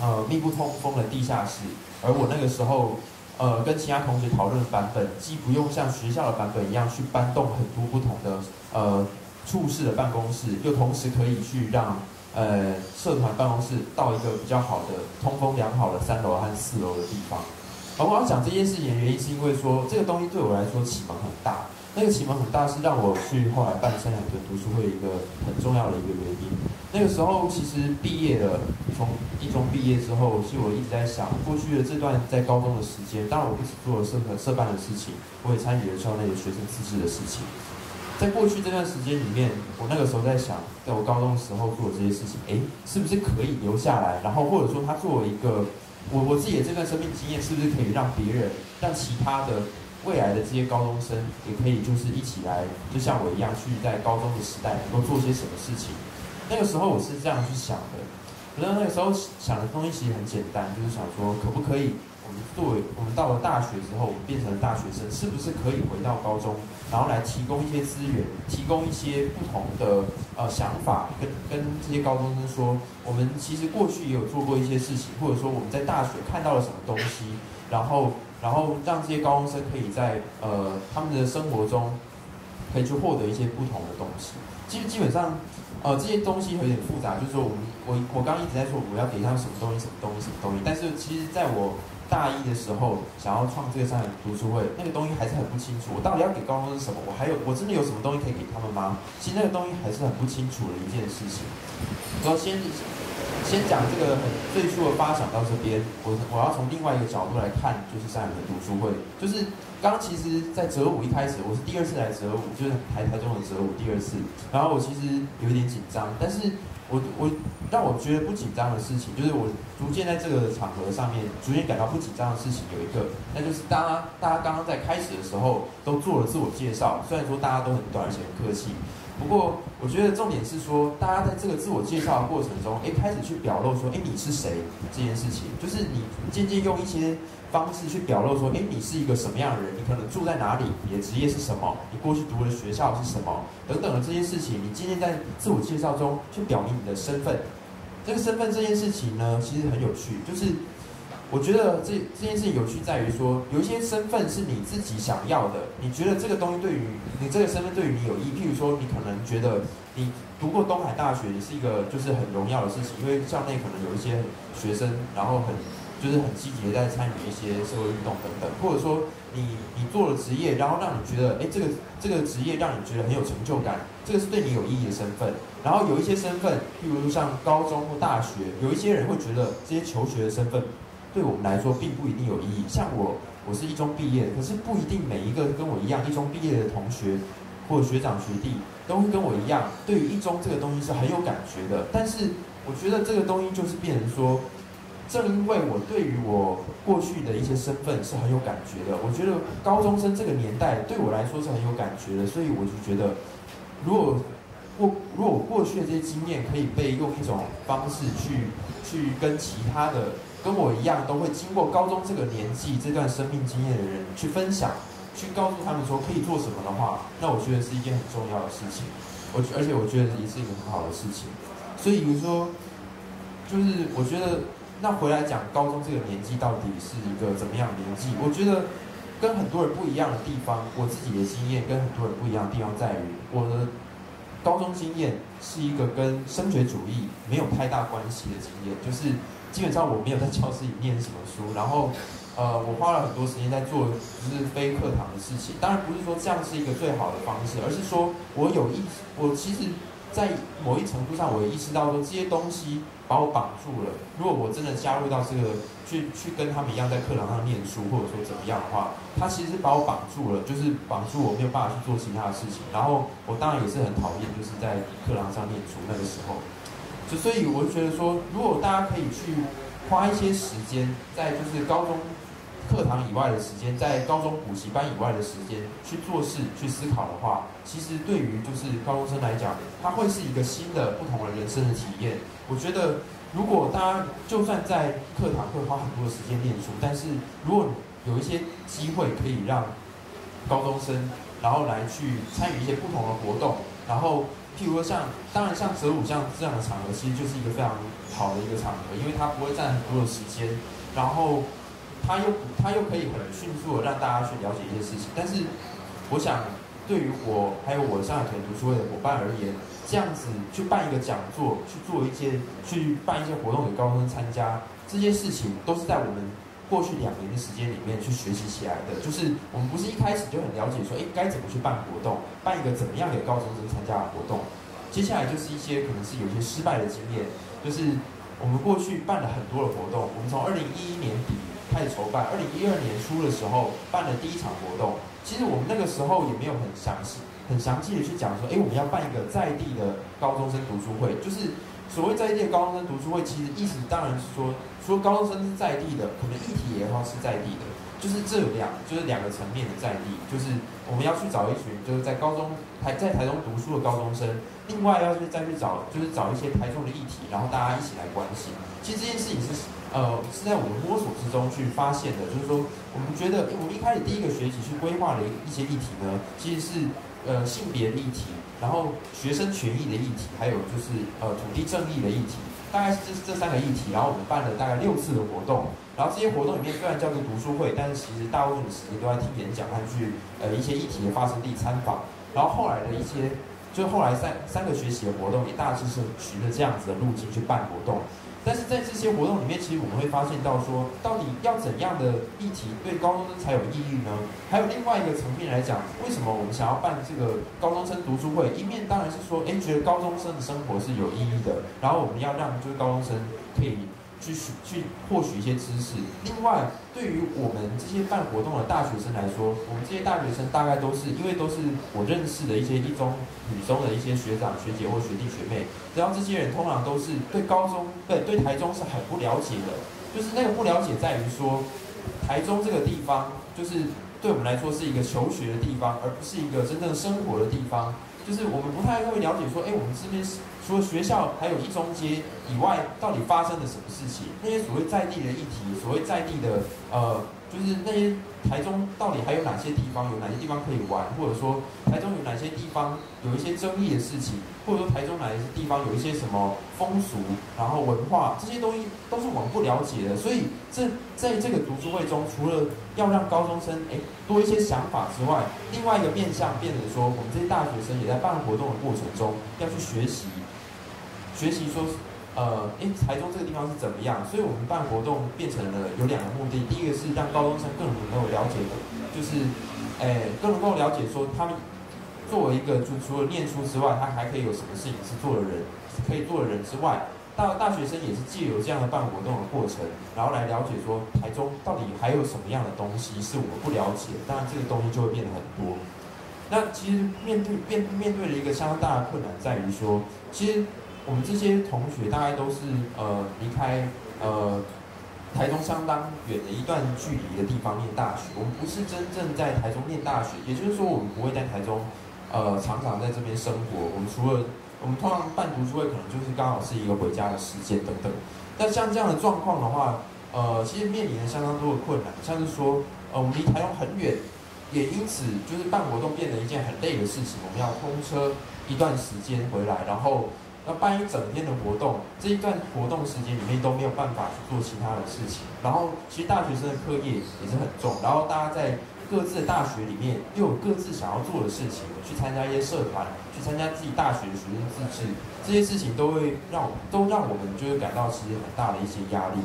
呃密不通风的地下室，而我那个时候，呃跟其他同学讨论版本，既不用像学校的版本一样去搬动很多不同的呃处室的办公室，又同时可以去让呃社团办公室到一个比较好的通风良好的三楼和四楼的地方。而我要讲这件事情的原因，是因为说这个东西对我来说启蒙很大。那个启蒙很大，是让我去后来办三两顿读书会一个很重要的一个原因。那个时候其实毕业了，从一中毕业之后，其实我一直在想，过去的这段在高中的时间，当然我不只做了社团社办的事情，我也参与了校内的学生自治的事情。在过去这段时间里面，我那个时候在想，在我高中的时候做的这些事情，哎，是不是可以留下来？然后或者说，他作为一个我我自己的这段生命经验，是不是可以让别人，让其他的？未来的这些高中生也可以就是一起来，就像我一样去在高中的时代能够做些什么事情。那个时候我是这样去想的，可能那个时候想的东西其实很简单，就是想说可不可以，我们作为我们到了大学之后，我们变成了大学生，是不是可以回到高中，然后来提供一些资源，提供一些不同的呃想法，跟跟这些高中生说，我们其实过去也有做过一些事情，或者说我们在大学看到了什么东西，然后。然后让这些高中生可以在呃他们的生活中，可以去获得一些不同的东西。其实基本上，呃这些东西有点复杂，就是说我们我我刚一直在说我要给他们什么东西什么东西什么东西，但是其实在我大一的时候想要创这个上海读书会，那个东西还是很不清楚。我到底要给高中生什么？我还有我真的有什么东西可以给他们吗？其实那个东西还是很不清楚的一件事情。首先。先讲这个很最初的发想到这边，我我要从另外一个角度来看，就是上海的读书会，就是刚其实，在泽武一开始，我是第二次来泽武，就是台台中的泽武第二次，然后我其实有一点紧张，但是我我让我觉得不紧张的事情，就是我逐渐在这个场合上面逐渐感到不紧张的事情有一个，那就是大家大家刚刚在开始的时候都做了自我介绍，虽然说大家都很短而且很客气。不过，我觉得重点是说，大家在这个自我介绍的过程中，哎，开始去表露说，哎，你是谁这件事情，就是你渐渐用一些方式去表露说，哎，你是一个什么样的人，你可能住在哪里，你的职业是什么，你过去读的学校是什么，等等的这些事情，你渐渐在自我介绍中去表明你的身份。这个身份这件事情呢，其实很有趣，就是。我觉得这这件事情有趣在于说，有一些身份是你自己想要的，你觉得这个东西对于你这个身份对于你有益。譬如说，你可能觉得你读过东海大学，也是一个就是很荣耀的事情，因为校内可能有一些学生，然后很就是很积极的在参与一些社会运动等等，或者说你你做了职业，然后让你觉得哎这个这个职业让你觉得很有成就感，这个是对你有意义的身份。然后有一些身份，譬如说像高中或大学，有一些人会觉得这些求学的身份。对我们来说，并不一定有意义。像我，我是一中毕业，可是不一定每一个跟我一样一中毕业的同学或学长学弟都会跟我一样，对于一中这个东西是很有感觉的。但是，我觉得这个东西就是变成说，正因为我对于我过去的一些身份是很有感觉的，我觉得高中生这个年代对我来说是很有感觉的，所以我就觉得，如果过如果我过去的这些经验可以被用一种方式去去跟其他的。跟我一样都会经过高中这个年纪这段生命经验的人去分享，去告诉他们说可以做什么的话，那我觉得是一件很重要的事情。我而且我觉得也是一个很好的事情。所以比如说，就是我觉得那回来讲高中这个年纪到底是一个怎么样的年纪？我觉得跟很多人不一样的地方，我自己的经验跟很多人不一样的地方在于，我的高中经验是一个跟升学主义没有太大关系的经验，就是。基本上我没有在教室里念什么书，然后，呃，我花了很多时间在做就是非课堂的事情。当然不是说这样是一个最好的方式，而是说我有意，我其实，在某一程度上，我也意识到说这些东西把我绑住了。如果我真的加入到这个去去跟他们一样在课堂上念书，或者说怎么样的话，他其实把我绑住了，就是绑住我没有办法去做其他的事情。然后我当然也是很讨厌就是在课堂上念书那个时候。所以我觉得说，如果大家可以去花一些时间，在就是高中课堂以外的时间，在高中补习班以外的时间去做事、去思考的话，其实对于就是高中生来讲，他会是一个新的、不同的人生的体验。我觉得，如果大家就算在课堂会花很多的时间念书，但是如果有一些机会可以让高中生，然后来去参与一些不同的活动，然后。譬如说像，当然像泽武像这样的场合，其实就是一个非常好的一个场合，因为它不会占很多的时间，然后他又他又可以很迅速的让大家去了解一些事情。但是，我想对于我还有我上海屯读书会的伙伴而言，这样子去办一个讲座，去做一些去办一些活动给高中生参加，这些事情都是在我们过去两年的时间里面去学习起来的。就是我们不是一开始就很了解说，哎，该怎么去办活动，办一个怎么样给高中生参加的活动。接下来就是一些可能是有些失败的经验，就是我们过去办了很多的活动，我们从二零一一年底。开始筹办，二零一二年初的时候办了第一场活动。其实我们那个时候也没有很详细、很详细的去讲说，哎，我们要办一个在地的高中生读书会。就是所谓在地的高中生读书会，其实意思当然是说，除了高中生是在地的，可能议题也好是在地的。就是这两，就是两个层面的在地，就是我们要去找一群就是在高中台在台中读书的高中生，另外要去再去找，就是找一些台中的议题，然后大家一起来关心。其实这件事情是。呃，是在我们摸索之中去发现的，就是说，我们觉得，我们一开始第一个学期去规划的一些议题呢，其实是呃性别议题，然后学生权益的议题，还有就是呃土地正义的议题，大概是这这三个议题，然后我们办了大概六次的活动，然后这些活动里面虽然叫做读书会，但是其实大部分的时间都在听演讲和去呃一些议题的发生地参访，然后后来的一些，就后来三三个学期的活动也大致是循着这样子的路径去办活动。但是在这些活动里面，其实我们会发现到说，到底要怎样的议题对高中生才有意义呢？还有另外一个层面来讲，为什么我们想要办这个高中生读书会？一面当然是说，哎，觉得高中生的生活是有意义的，然后我们要让就是高中生可以。去去获取一些知识。另外，对于我们这些办活动的大学生来说，我们这些大学生大概都是因为都是我认识的一些一中、女中的一些学长、学姐或学弟学妹。然后这些人通常都是对高中、对对台中是很不了解的。就是那个不了解在于说，台中这个地方就是对我们来说是一个求学的地方，而不是一个真正生活的地方。就是我们不太会了解说，哎，我们这边是。除了学校，还有一中街以外，到底发生了什么事情？那些所谓在地的议题，所谓在地的，呃，就是那些台中到底还有哪些地方，有哪些地方可以玩，或者说台中有哪些地方有一些争议的事情，或者说台中哪些地方有一些什么风俗，然后文化这些东西都是我们不了解的。所以这在这个读书会中，除了要让高中生诶多一些想法之外，另外一个面向变成说，我们这些大学生也在办活动的过程中要去学习。学习说，呃，诶，台中这个地方是怎么样？所以我们办活动变成了有两个目的。第一个是让高中生更能够了解，就是，诶，更能够了解说他们作为一个就除了念书之外，他还可以有什么事情是做的人可以做的人之外，大大学生也是借由这样的办活动的过程，然后来了解说台中到底还有什么样的东西是我不了解。当然，这个东西就会变得很多。那其实面对面面对了一个相当大的困难在于说，其实。我们这些同学大概都是呃离开呃台中相当远的一段距离的地方念大学。我们不是真正在台中念大学，也就是说我们不会在台中呃常常在这边生活。我们除了我们通常办读书会，可能就是刚好是一个回家的时间等等。但像这样的状况的话，呃，其实面临了相当多的困难，像是说呃我们离台中很远，也因此就是办活动变得一件很累的事情。我们要通车一段时间回来，然后。要办一整天的活动，这一段活动时间里面都没有办法去做其他的事情。然后，其实大学生的课业也是很重。然后，大家在各自的大学里面又有各自想要做的事情，去参加一些社团，去参加自己大学的学生自治，这些事情都会让都让我们就会感到其实很大的一些压力。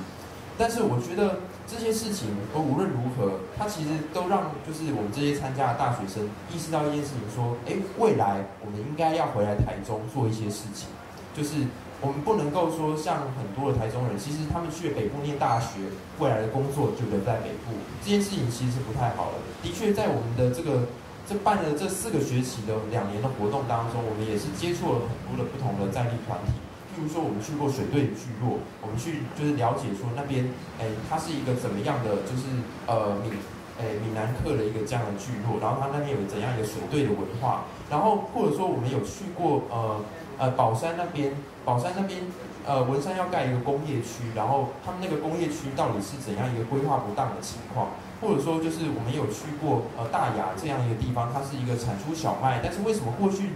但是，我觉得这些事情都无论如何，它其实都让就是我们这些参加的大学生意识到一件事情：说，哎，未来我们应该要回来台中做一些事情。就是我们不能够说像很多的台中人，其实他们去了北部念大学，未来的工作就留在北部，这件事情其实是不太好的。的确，在我们的这个这办了这四个学期的两年的活动当中，我们也是接触了很多的不同的在地团体。譬如说，我们去过水队聚落，我们去就是了解说那边，哎，它是一个怎么样的，就是呃闽哎闽南客的一个这样的聚落，然后它那边有怎样一个水队的文化，然后或者说我们有去过呃。呃，宝山那边，宝山那边，呃，文山要盖一个工业区，然后他们那个工业区到底是怎样一个规划不当的情况？或者说，就是我们有去过呃大雅这样一个地方，它是一个产出小麦，但是为什么过去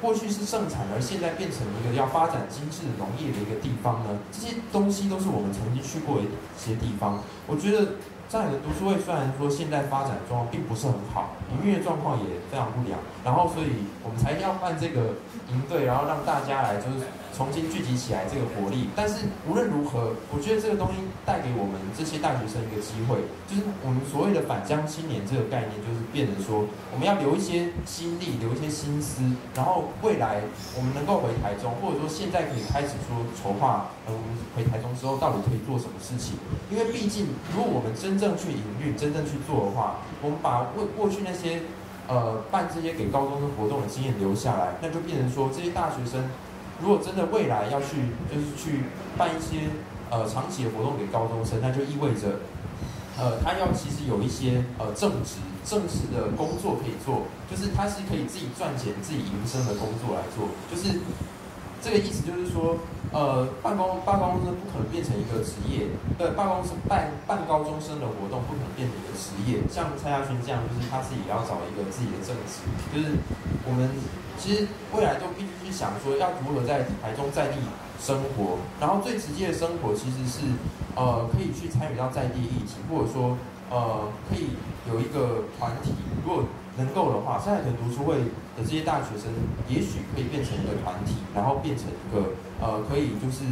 过去是盛产，而现在变成一个要发展精致农业的一个地方呢？这些东西都是我们曾经去过的一些地方。我觉得上海的读书会虽然说现在发展状况并不是很好，营运状况也非常不良，然后所以我们才要办这个营队，然后让大家来就是重新聚集起来这个活力。但是无论如何，我觉得这个东西带给我们这些大学生一个机会，就是我们所谓的返乡青年这个概念，就是变成说我们要留一些心力，留一些心思，然后未来我们能够回台中，或者说现在可以开始说筹划，嗯，回台中之后到底可以做什么事情？因为毕竟如果我们真正正去营运、真正去做的话，我们把过过去那些呃办这些给高中生活动的经验留下来，那就变成说这些大学生如果真的未来要去就是去办一些呃长期的活动给高中生，那就意味着呃他要其实有一些呃正职正式的工作可以做，就是他是可以自己赚钱、自己营生的工作来做，就是这个意思，就是说。呃，办公办高中生不可能变成一个职业，对，办公生办办高中生的活动不可能变成一个职业。像蔡亚勋这样，就是他自己要找一个自己的正职。就是我们其实未来都必须去想说，要如何在台中在地生活。然后最直接的生活其实是，呃，可以去参与到在地议题，或者说，呃，可以有一个团体，如果能够的话，上海的读书会的这些大学生，也许可以变成一个团体，然后变成一个。呃，可以就是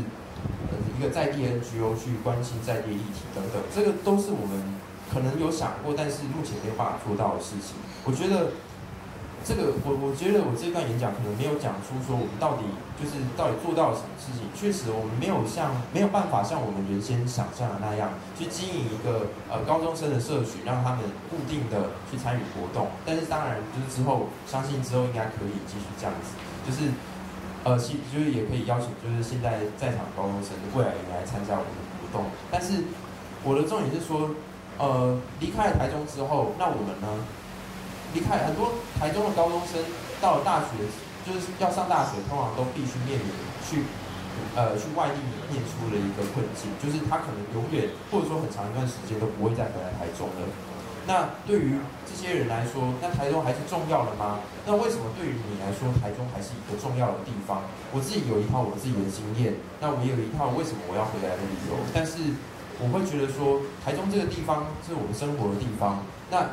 呃一个在地 NGO 去关心在地议题等等，这个都是我们可能有想过，但是目前没有办法做到的事情。我觉得这个我我觉得我这段演讲可能没有讲出说我们到底就是到底做到了什么事情。确实我们没有像没有办法像我们原先想象的那样去经营一个呃高中生的社群，让他们固定的去参与活动。但是当然就是之后相信之后应该可以继续这样子，就是。呃，其就是也可以邀请，就是现在在场高中生未来也来参加我们的活动。但是我的重点是说，呃，离开了台中之后，那我们呢？离开很多台中的高中生到了大学，就是要上大学，通常都必须面临去呃去外地念书的一个困境，就是他可能永远或者说很长一段时间都不会再回来台中了。那对于这些人来说，那台中还是重要的吗？那为什么对于你来说，台中还是一个重要的地方？我自己有一套我自己的经验，那我也有一套为什么我要回来的理由。但是我会觉得说，台中这个地方是我们生活的地方。那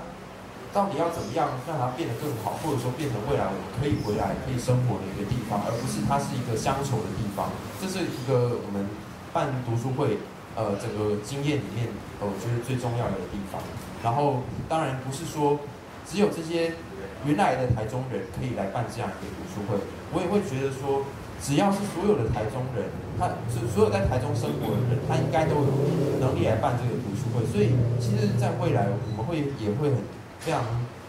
到底要怎么样让它变得更好，或者说变成未来我们可以回来可以生活的一个地方，而不是它是一个乡愁的地方？这是一个我们办读书会呃整个经验里面，我觉得最重要的地方。然后，当然不是说只有这些原来的台中人可以来办这样一个读书会。我也会觉得说，只要是所有的台中人，他所所有在台中生活的人，他应该都有能力来办这个读书会。所以，其实，在未来我们会也会很非常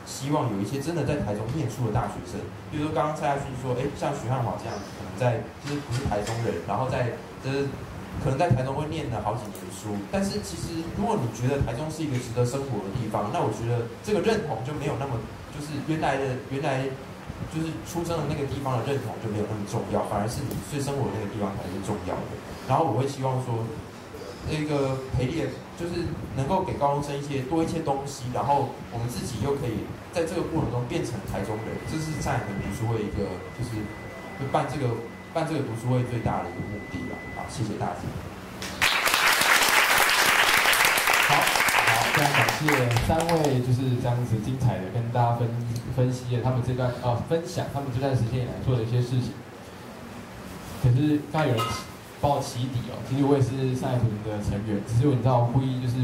希望有一些真的在台中念书的大学生，比如说刚刚蔡亚勋说，哎，像徐汉华这样，可能在就是不是台中人，然后在就是。可能在台中会念了好几年书，但是其实如果你觉得台中是一个值得生活的地方，那我觉得这个认同就没有那么，就是原来的原来就是出生的那个地方的认同就没有那么重要，反而是你最生活的那个地方才是重要的。然后我会希望说，那个培力就是能够给高中生一些多一些东西，然后我们自己又可以在这个过程中变成台中人，这是在读书会一个就是就办这个办这个读书会最大的一个目的了。好。谢谢大家。好，好，非常感谢三位就是这样子精彩的跟大家分分析了他们这段哦分享他们这段时间以来做的一些事情。可是刚刚有人帮我起底哦，其实我也是上海图的成员，只是你知道故意就是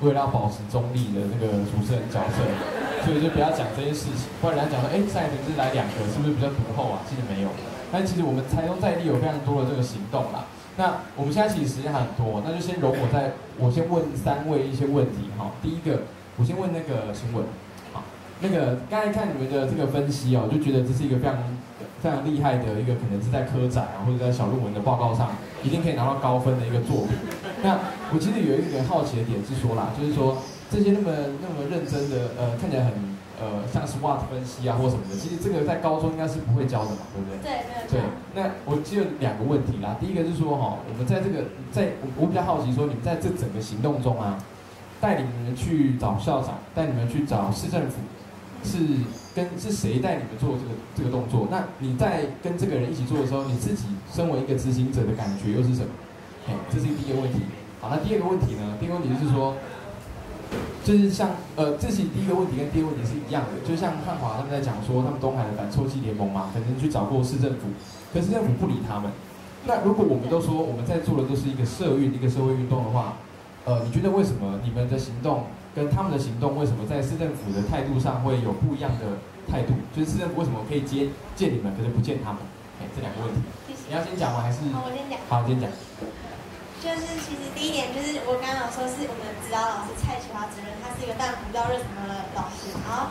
为了要保持中立的那个主持人角色，(laughs) 所以就不要讲这些事情，不然人家讲说哎上海图是来两个，是不是比较独厚啊？其实没有，但其实我们台中在地有非常多的这个行动啦。那我们现在其实时间还很多，那就先容我在，我先问三位一些问题哈。第一个，我先问那个新闻，好，那个刚才看你们的这个分析哦，就觉得这是一个非常非常厉害的一个，可能是在科展啊或者在小论文的报告上，一定可以拿到高分的一个作品。那我其实有一个好奇的点是说啦，就是说这些那么那么认真的，呃，看起来很。呃，像 SWOT 分析啊，或什么的，其实这个在高中应该是不会教的嘛，对不对？对，没有对，那我只有两个问题啦。第一个是说哈，我们在这个在，我比较好奇说，你们在这整个行动中啊，带领你们去找校长，带你们去找市政府，是跟是谁带你们做这个这个动作？那你在跟这个人一起做的时候，你自己身为一个执行者的感觉又是什么？哎，这是第一个问题。好，那第二个问题呢？第二个问题就是说。就是像呃，这是第一个问题跟第二个问题是一样的，就像汉华他们在讲说，他们东海的反臭气联盟嘛，可能去找过市政府，可是政府不理他们。那如果我们都说我们在做的都是一个社运、一个社会运动的话，呃，你觉得为什么你们的行动跟他们的行动，为什么在市政府的态度上会有不一样的态度？就是市政府为什么可以接见你们，可是不见他们？哎，这两个问题，你要先讲吗？还是？好，我先讲。好，先讲。就是其实第一点就是我刚刚有说是我们指导老师蔡启华主任，他是一个淡不到热忱的老师，然后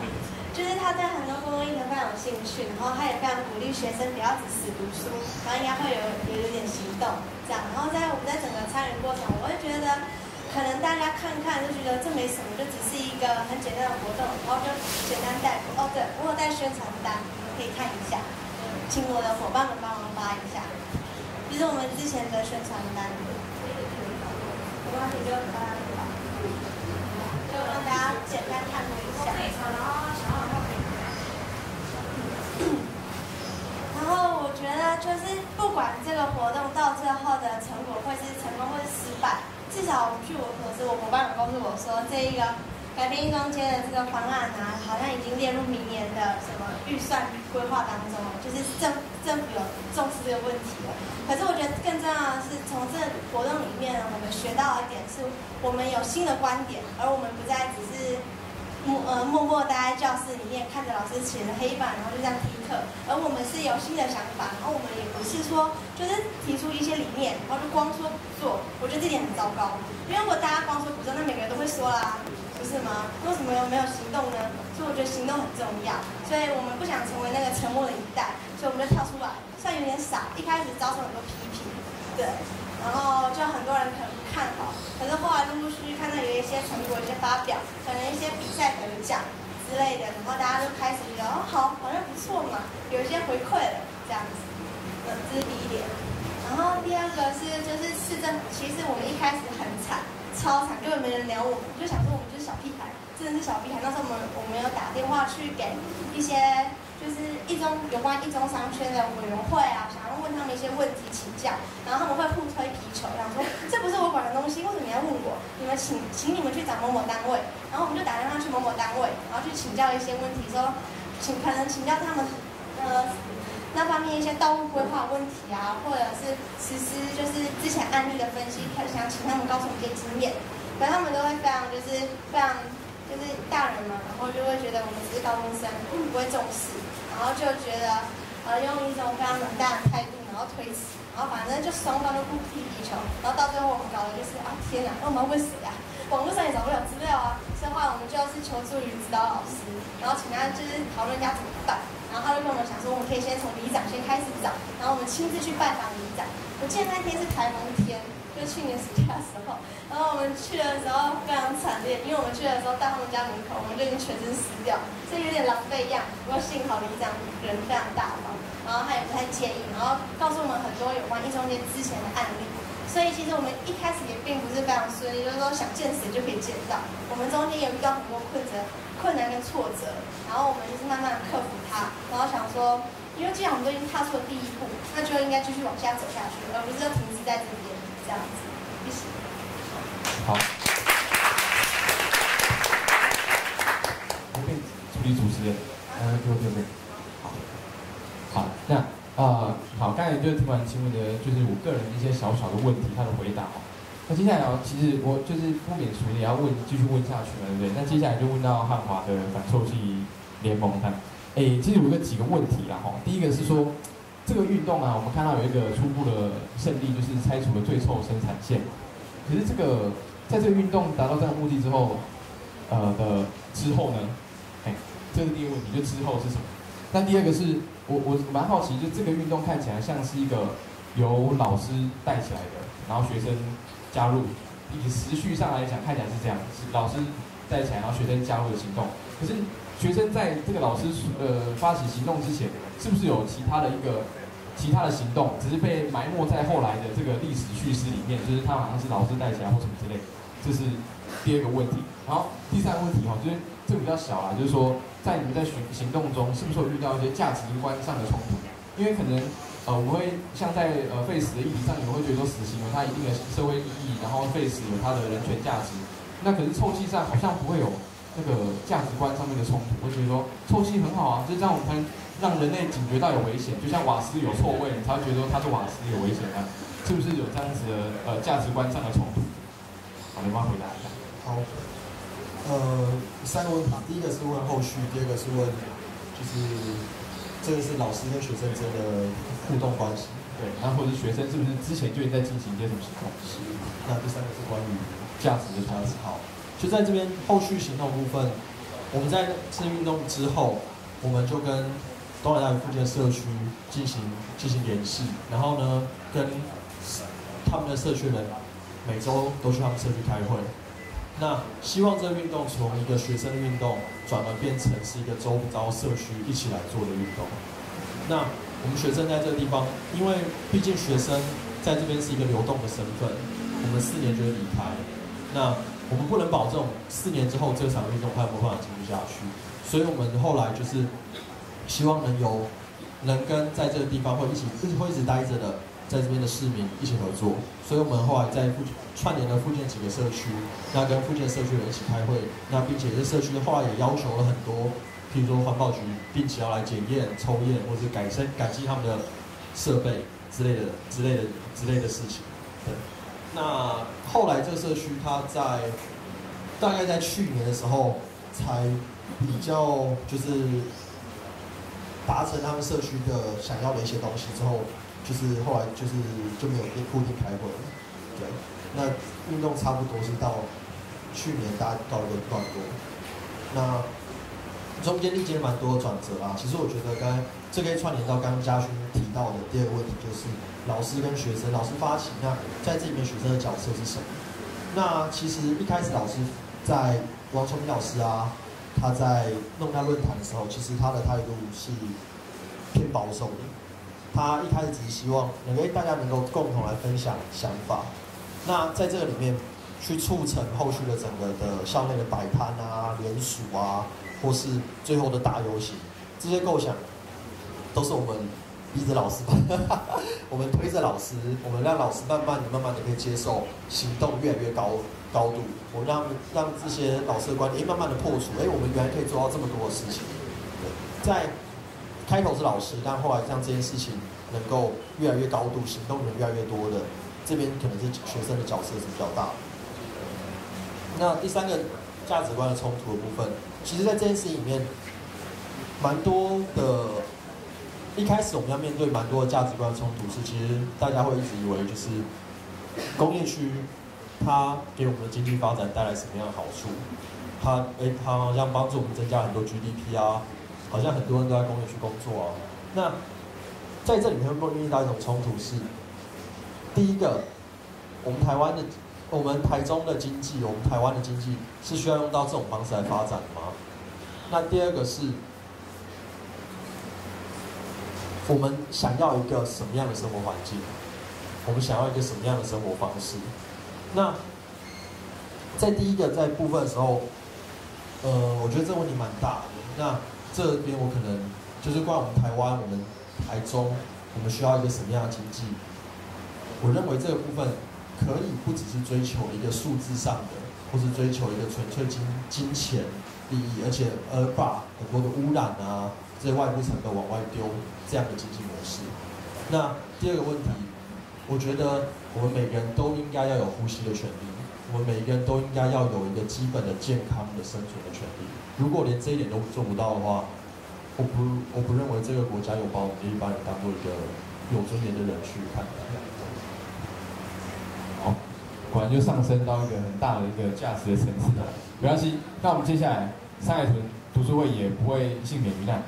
就是他在很多公共议题非常有兴趣，然后他也非常鼓励学生不要只死读书，然后应该会有有有点行动这样。然后在我们在整个参与过程，我会觉得可能大家看看就觉得这没什么，就只是一个很简单的活动，然后就简单带。哦，对，我有带宣传单，你们可以看一下，请我的伙伴们帮忙发一下，就是我们之前的宣传单。没关系，就发上去吧，就让大家简单看一下。然后我觉得就是不管这个活动到最后的成果会是成功或是失败，至少据我所知，我伙伴有告诉我说这一个。改变一中间的这个方案啊，好像已经列入明年的什么预算规划当中，就是政政府有重视这个问题了。可是我觉得更重要的是，从这活动里面，我们学到一点是，我们有新的观点，而我们不再只是。默呃默默待在教室里面，看着老师写的黑板，然后就这样听课。而我们是有新的想法，然后我们也不是说就是提出一些理念，然后就光说不做。我觉得这点很糟糕，因为如果大家光说不做，那每个人都会说啦，不是吗？为什么有没有行动呢？所以我觉得行动很重要。所以我们不想成为那个沉默的一代，所以我们就跳出来。虽然有点傻，一开始遭受很多批评，对。然后就很多人可能不看好，可是后来陆陆续续看到有一些成果、一些发表，可能一些比赛得奖之类的，然后大家就开始觉得哦好，好像不错嘛，有一些回馈了这样子。这是第一点。然后第二个是就是市政府，其实我们一开始很惨，超惨，根本没人聊我们，就想说我们就是小屁孩，真的是小屁孩。那时候我们我们有打电话去给一些。就是一中有关一中商圈的委员会啊，想要问他们一些问题请教，然后他们会互推皮球，想说这不是我管的东西，为什么你要问我？你们请请你们去找某某单位，然后我们就打电话去某某单位，然后去请教一些问题，说请可能请教他们呃那方面一些道路规划问题啊，或者是实施就是之前案例的分析，想请他们告诉我们一些经验，可他们都会非常就是非常就是大人嘛，然后就会觉得我们只是高中生，不会重视。然后就觉得，呃，用一种非常冷淡的态度，然后推辞，然后反正就双方都不踢皮球，然后到最后我们搞的就是啊，天哪，那我们要问谁啊？网络上也找不了资料啊，所以后来我们就要是求助于指导老师，然后请他就是讨论一下怎么办，然后他就跟我们讲说，我们可以先从里长先开始找，然后我们亲自去拜访里长。我记得那天是台风天。就去年暑假的时候，然后我们去的时候非常惨烈，因为我们去的时候到他们家门口，我们就已经全身湿掉，所以有点狼狈样。不过幸好李长人非常大方，然后他也不太介意，然后告诉我们很多有关一中间之前的案例。所以其实我们一开始也并不是非常顺利，就是说想见谁就可以见到。我们中间也遇到很多困折、困难跟挫折，然后我们就是慢慢的克服它，然后想说，因为既然我们都已经踏出了第一步，那就应该继续往下走下去，而不是就停滞在这边。这样子，好。我可以处理主持人，嗯，给我准备。好，好，那啊，好，刚才就是听完新闻的，就是我个人一些小小的问题，他的回答哦。那接下来哦，其实我就是不免俗也要问，继续问下去了，对不对？那接下来就问到汉华的反臭气联盟，看，哎，其实有个几个问题啦，哈。第一个是说。这个运动啊，我们看到有一个初步的胜利，就是拆除了最臭生产线。可是这个在这个运动达到这个目的之后，呃的之后呢，哎，这是第一个问题，就之后是什么？那第二个是我我蛮好奇，就这个运动看起来像是一个由老师带起来的，然后学生加入，以时序上来讲看起来是这样，是老师带起来，然后学生加入的行动。可是学生在这个老师呃发起行动之前。是不是有其他的一个其他的行动，只是被埋没在后来的这个历史叙事里面？就是他好像是老师带起来或什么之类，这是第二个问题。然后第三个问题哈，就是这比较小啊，就是说在你们在行行动中，是不是有遇到一些价值观上的冲突？因为可能呃，我们会像在呃废死的议题上，你们会觉得说死刑有它一定的社会意义，然后废死有它的人权价值。那可是臭气上好像不会有那个价值观上面的冲突，我觉得说臭气很好啊，就是让我们才能让人类警觉到有危险，就像瓦斯有臭味，你才会觉得说它是瓦斯有危险啊，是不是有这样子的呃价值观上的冲突？好，你帮回答一下。好，呃，三个问题，第一个是问后续，第二个是问就是这个是老师跟学生之间的互动关系，对，那或者学生是不是之前就已经在进行一些什么行动？是。那第三个是关于价值的价值。好，就在这边后续行动部分，我们在这次运动之后，我们就跟东海大学附近的社区进行进行联系，然后呢，跟他们的社区人每周都去他们社区开会。那希望这个运动从一个学生的运动，转而变成是一个周遭社区一起来做的运动。那我们学生在这个地方，因为毕竟学生在这边是一个流动的身份，我们四年就会离开。那我们不能保证四年之后这场运动还有没有办法继续下去，所以我们后来就是。希望能有能跟在这个地方会一起会一直待着的，在这边的市民一起合作，所以我们后来在附串联了附近几个社区，那跟附近社区人一起开会，那并且这社区后来也要求了很多，譬如说环保局定期要来检验抽验，或是改善改进他们的设备之类的之类的之类的事情。对，那后来这个社区它在大概在去年的时候才比较就是。达成他们社区的想要的一些东西之后，就是后来就是就没有固定开会了。对，那运动差不多是到去年大概到一个段落。那中间历经蛮多的转折啊。其实我觉得刚才这可以串联到刚刚嘉勋提到的第二个问题，就是老师跟学生，老师发起，那在这里面学生的角色是什么？那其实一开始老师在王聪明老师啊。他在弄那论坛的时候，其实他的态度是偏保守的。他一开始只是希望能够大家能够共同来分享想法。那在这个里面，去促成后续的整个的校内的摆摊啊、联署啊，或是最后的大游行，这些构想都是我们逼着老师，(laughs) 我们推着老师，我们让老师慢慢的、慢慢的可以接受，行动越来越高。高度，我让让这些老师的观点，慢慢的破除，哎，我们原来可以做到这么多的事情。在开头是老师，但后来让这件事情能够越来越高度，行动人越来越多的，这边可能是学生的角色是比较大。那第三个价值观的冲突的部分，其实在这件事情里面，蛮多的。一开始我们要面对蛮多的价值观冲突，是其实大家会一直以为就是工业区。它给我们的经济发展带来什么样的好处？它哎，它好像帮助我们增加很多 GDP 啊，好像很多人都在工业区工作啊。那在这里面会遇到一种冲突是：第一个，我们台湾的、我们台中的经济、我们台湾的经济是需要用到这种方式来发展吗？那第二个是，我们想要一个什么样的生活环境？我们想要一个什么样的生活方式？那在第一个在部分的时候，呃，我觉得这个问题蛮大的。那这边我可能就是关于我们台湾，我们台中，我们需要一个什么样的经济？我认为这个部分可以不只是追求一个数字上的，或是追求一个纯粹金金钱利益，而且而把很多的污染啊这些外部成本往外丢这样的经济模式。那第二个问题，我觉得。我们每个人都应该要有呼吸的权利，我们每一个人都应该要有一个基本的健康的生存的权利。如果连这一点都做不到的话，我不我不认为这个国家有把我们把你当做一个有尊严的人去看待。好，果然就上升到一个很大的一个价值的层次了。没关系，那我们接下来上海屯读书会也不会幸免于难。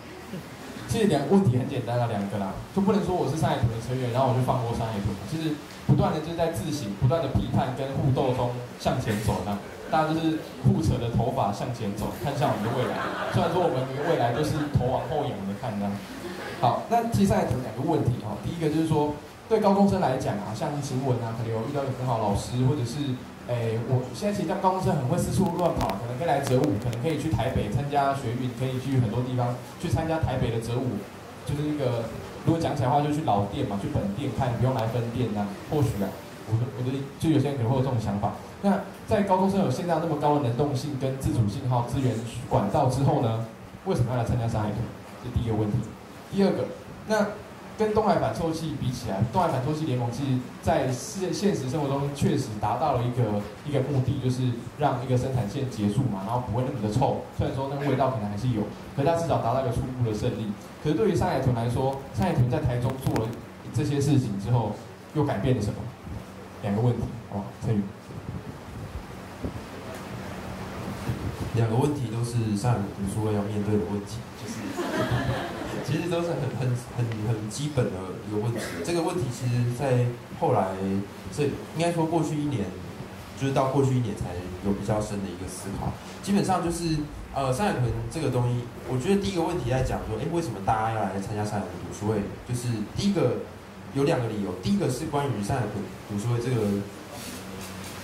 其实两问题很简单啊，两个啦，就不能说我是上海屯的成员，然后我就放过上海屯。其实。不断的就在自省，不断的批判跟互斗中向前走呢，大家就是互扯着头发向前走，看向我们的未来。虽然说我们的未来都是头往后仰的看呢。好，那接下来有两个问题哈，第一个就是说，对高中生来讲啊，像新闻啊，可能有遇到一个很好老师，或者是，诶，我现在其实像高中生很会四处乱跑，可能可以来折舞，可能可以去台北参加学运，可以去很多地方去参加台北的折舞，就是一个。如果讲起来的话，就去老店嘛，去本店看，不用来分店呐。或许啊，我的我的就有些人可能会有这种想法。那在高中生有现在那么高的能动性跟自主性号资源管道之后呢，为什么要来参加上海团？这第一个问题。第二个，那跟东海反臭气比起来，东海反臭气联盟其实在现现实生活中确实达到了一个一个目的，就是让一个生产线结束嘛，然后不会那么的臭。虽然说那个味道可能还是有，可是它至少达到一个初步的胜利。可是对于上海豚来说，上海豚在台中做了这些事情之后，又改变了什么？两个问题，好吧，陈宇。两个问题都是上海读书会要面对的问题，就是其实都是很很很很基本的一个问题。这个问题其实，在后来这应该说过去一年，就是到过去一年才有比较深的一个思考。基本上就是呃，上海屯这个东西，我觉得第一个问题在讲说，哎，为什么大家要来参加上海屯读书会？就是第一个有两个理由，第一个是关于上海屯读书会这个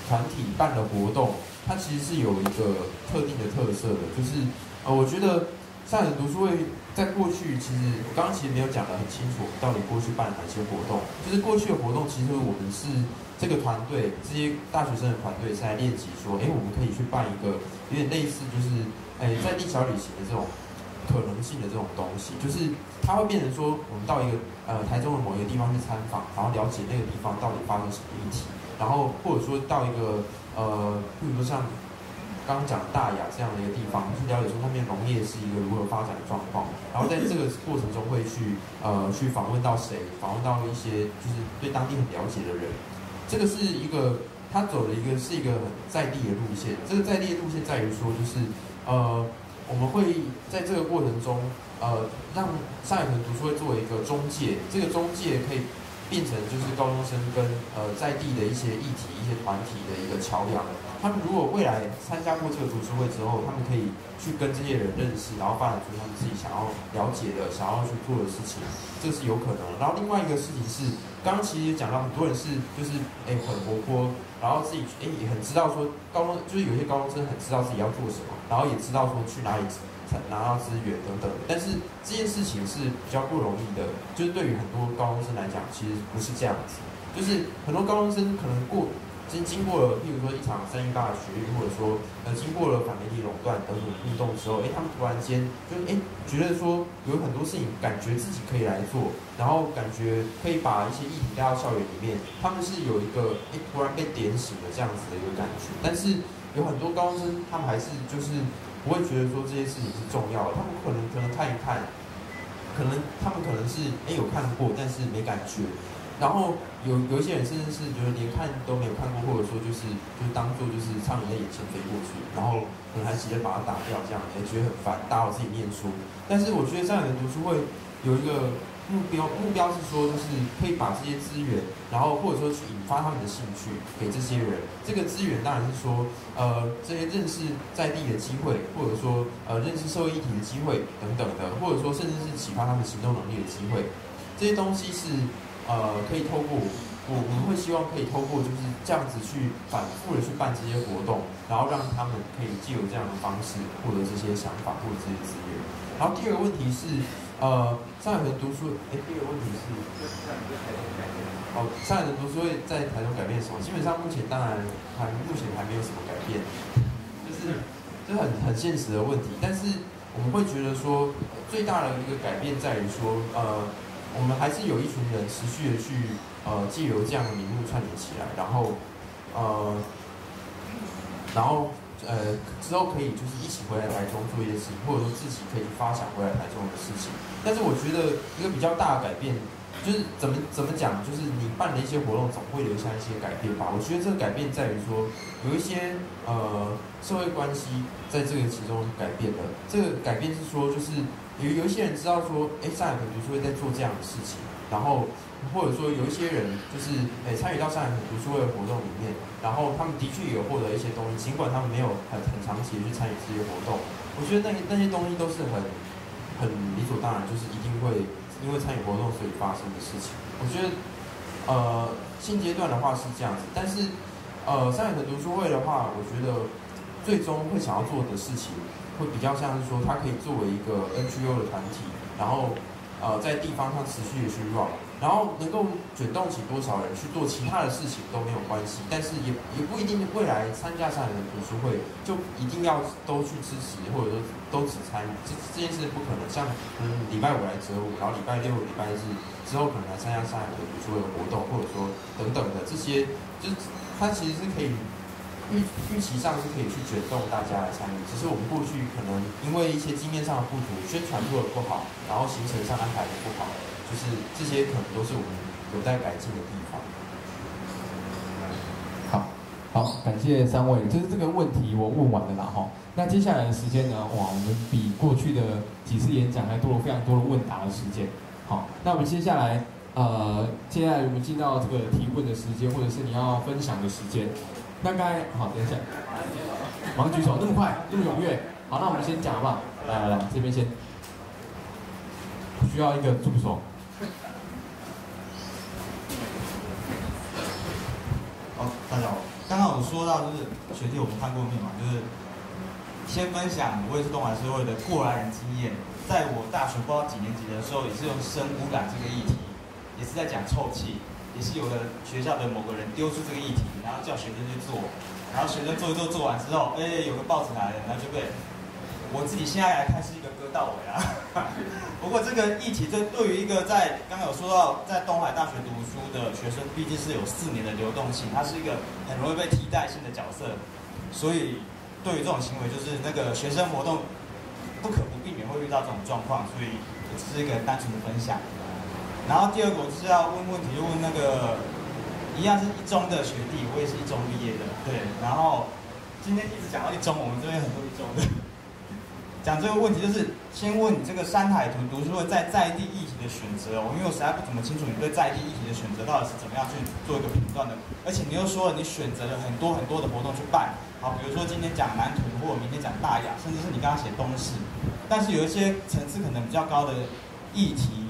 团体办的活动。它其实是有一个特定的特色的，就是呃，我觉得上海读书会在过去，其实我刚刚其实没有讲得很清楚，到底过去办哪些活动。就是过去的活动，其实我们是这个团队，这些大学生的团队是来练习说，哎，我们可以去办一个有点类似，就是哎，在地小旅行的这种可能性的这种东西，就是它会变成说，我们到一个呃台中的某一个地方去参访，然后了解那个地方到底发生什么议题，然后或者说到一个。呃，比如说像刚讲大雅这样的一个地方，去了解说那边农业是一个如何发展的状况，然后在这个过程中会去呃去访问到谁，访问到一些就是对当地很了解的人，这个是一个他走的一个是一个很在地的路线。这个在地的路线在于说，就是呃我们会在这个过程中呃让上海屯读书会作为一个中介，这个中介可以。变成就是高中生跟呃在地的一些议题、一些团体的一个桥梁。他们如果未来参加过这个读书会之后，他们可以去跟这些人认识，然后发展出他们自己想要了解的、想要去做的事情，这是有可能。然后另外一个事情是，刚刚其实也讲到，很多人是就是哎很活泼，然后自己哎也很知道说高中就是有些高中生很知道自己要做什么，然后也知道说去哪里才。拿到资源等等，但是这件事情是比较不容易的。就是对于很多高中生来讲，其实不是这样子。就是很多高中生可能过，经经过了，譬如说一场三一八的学运，或者说呃经过了反媒体垄断等等运动之后，哎，他们突然间就哎觉得说有很多事情感觉自己可以来做，然后感觉可以把一些议题带到校园里面，他们是有一个哎突然被点醒的这样子的一个感觉。但是有很多高中生，他们还是就是。不会觉得说这些事情是重要的，他们可能可能看一看，可能他们可能是哎有看过，但是没感觉。然后有有一些人甚至是觉得连看都没有看过，或者说就是就当做就是苍蝇在眼前飞过去，然后可能还直接把它打掉，这样也觉得很烦，打扰自己念书。但是我觉得这样的读书会有一个。目标目标是说，就是可以把这些资源，然后或者说去引发他们的兴趣给这些人。这个资源当然是说，呃，这些认识在地的机会，或者说呃认识社会议题的机会等等的，或者说甚至是启发他们行动能力的机会。这些东西是呃可以透过我我们会希望可以透过就是这样子去反复的去办这些活动，然后让他们可以借由这样的方式获得这些想法或者这些资源。然后第二个问题是。呃，上海人读书，哎，第二个问题是，哦，上海人读书会在台中改变什么？基本上目前当然还目前还没有什么改变，就是这很很现实的问题。但是我们会觉得说，最大的一个改变在于说，呃，我们还是有一群人持续的去呃借由这样的名目串联起来，然后呃，然后。呃，之后可以就是一起回来台中做一些事情，或者说自己可以发想回来台中的事情。但是我觉得一个比较大的改变，就是怎么怎么讲，就是你办的一些活动总会留下一些改变吧。我觉得这个改变在于说，有一些呃社会关系在这个其中改变了。这个改变是说，就是有有一些人知道说，哎，上海读书会在做这样的事情，然后。或者说有一些人就是诶参与到上海读书会的活动里面，然后他们的确有获得一些东西，尽管他们没有很很长期的去参与这些活动，我觉得那那些东西都是很很理所当然，就是一定会因为参与活动所以发生的事情。我觉得呃现阶段的话是这样子，但是呃上海的读书会的话，我觉得最终会想要做的事情，会比较像是说它可以作为一个 NGO 的团体，然后呃在地方上持续的去 run。然后能够卷动起多少人去做其他的事情都没有关系，但是也也不一定未来参加上海的读书会就一定要都去支持，或者说都只参与，这这件事不可能。像嗯礼拜五来折五，然后礼拜六、礼拜日之后可能来参加上海的读书会的活动，或者说等等的这些，就是它其实是可以预预期上是可以去卷动大家来参与，只是我们过去可能因为一些经验上的不足，宣传做的不好，然后行程上安排的不好。就是这些可能都是我们有待改进的地方。好，好，感谢三位。就是这个问题我问完了啦哈。那接下来的时间呢？哇，我们比过去的几次演讲还多了非常多的问答的时间。好，那我们接下来呃，接下来我们进到这个提问的时间，或者是你要分享的时间。那刚好，等一下，忙举手，那么快，那么踊跃。好，那我们先讲好不好？来来来，这边先，需要一个助手。大家好，刚刚有说到就是学弟我们看过面嘛，就是先分享我也是东海社会的过来人经验，在我大学不知道几年级的时候，也是用生污染这个议题，也是在讲臭气，也是有的学校的某个人丢出这个议题，然后叫学生去做，然后学生做一做做完之后，哎，有个报纸来了，然后就被我自己现在来看是一个割到尾啊。(laughs) 不过这个议题，这对于一个在刚刚有说到在东海大学读书的学生，毕竟是有四年的流动性，他是一个很容易被替代性的角色，所以对于这种行为，就是那个学生活动不可不避免会遇到这种状况，所以只是一个单纯的分享。然后第二个我就是要问问题，就问那个一样是一中的学弟，我也是一中毕业的，对。然后今天一直讲到一中，我们这边很多一中的。讲这个问题，就是先问你这个山海图读书会在在地议题的选择，我因为我实在不怎么清楚你对在地议题的选择到底是怎么样去做一个评断的。而且你又说了，你选择了很多很多的活动去办，好，比如说今天讲南屯，或者明天讲大雅，甚至是你刚刚写东市，但是有一些层次可能比较高的议题，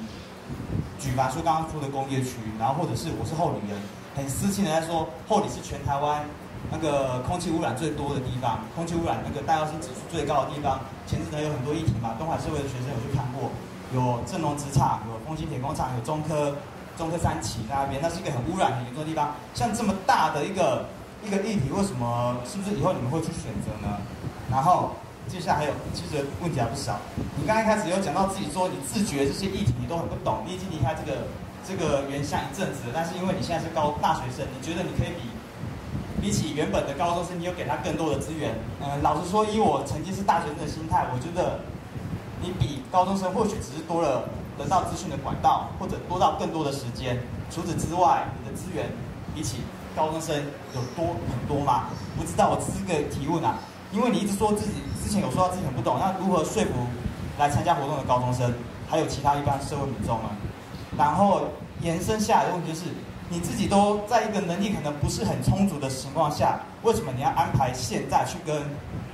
举凡说刚刚说的工业区，然后或者是我是后里人，很私信的在说后里是全台湾。那个空气污染最多的地方，空气污染那个大药性指数最高的地方，前几年有很多议题嘛，东海社会的学生有去看过，有正隆纸厂，有丰兴铁工厂，有中科，中科三期那边，那是一个很污染很严重的地方。像这么大的一个一个议题，为什么是不是以后你们会去选择呢？然后接下来还有，其实问题还不少。你刚刚开始有讲到自己说你自觉这些议题你都很不懂，你已经离开这个这个原乡一阵子了，但是因为你现在是高大学生，你觉得你可以比。比起原本的高中生，你有给他更多的资源。嗯，老实说，以我曾经是大学生的心态，我觉得你比高中生或许只是多了得到资讯的管道，或者多到更多的时间。除此之外，你的资源比起高中生有多很多吗？不知道，我只是个提问啊。因为你一直说自己之前有说到自己很不懂，那如何说服来参加活动的高中生，还有其他一般社会民众呢？然后延伸下来的问题就是。你自己都在一个能力可能不是很充足的情况下，为什么你要安排现在去跟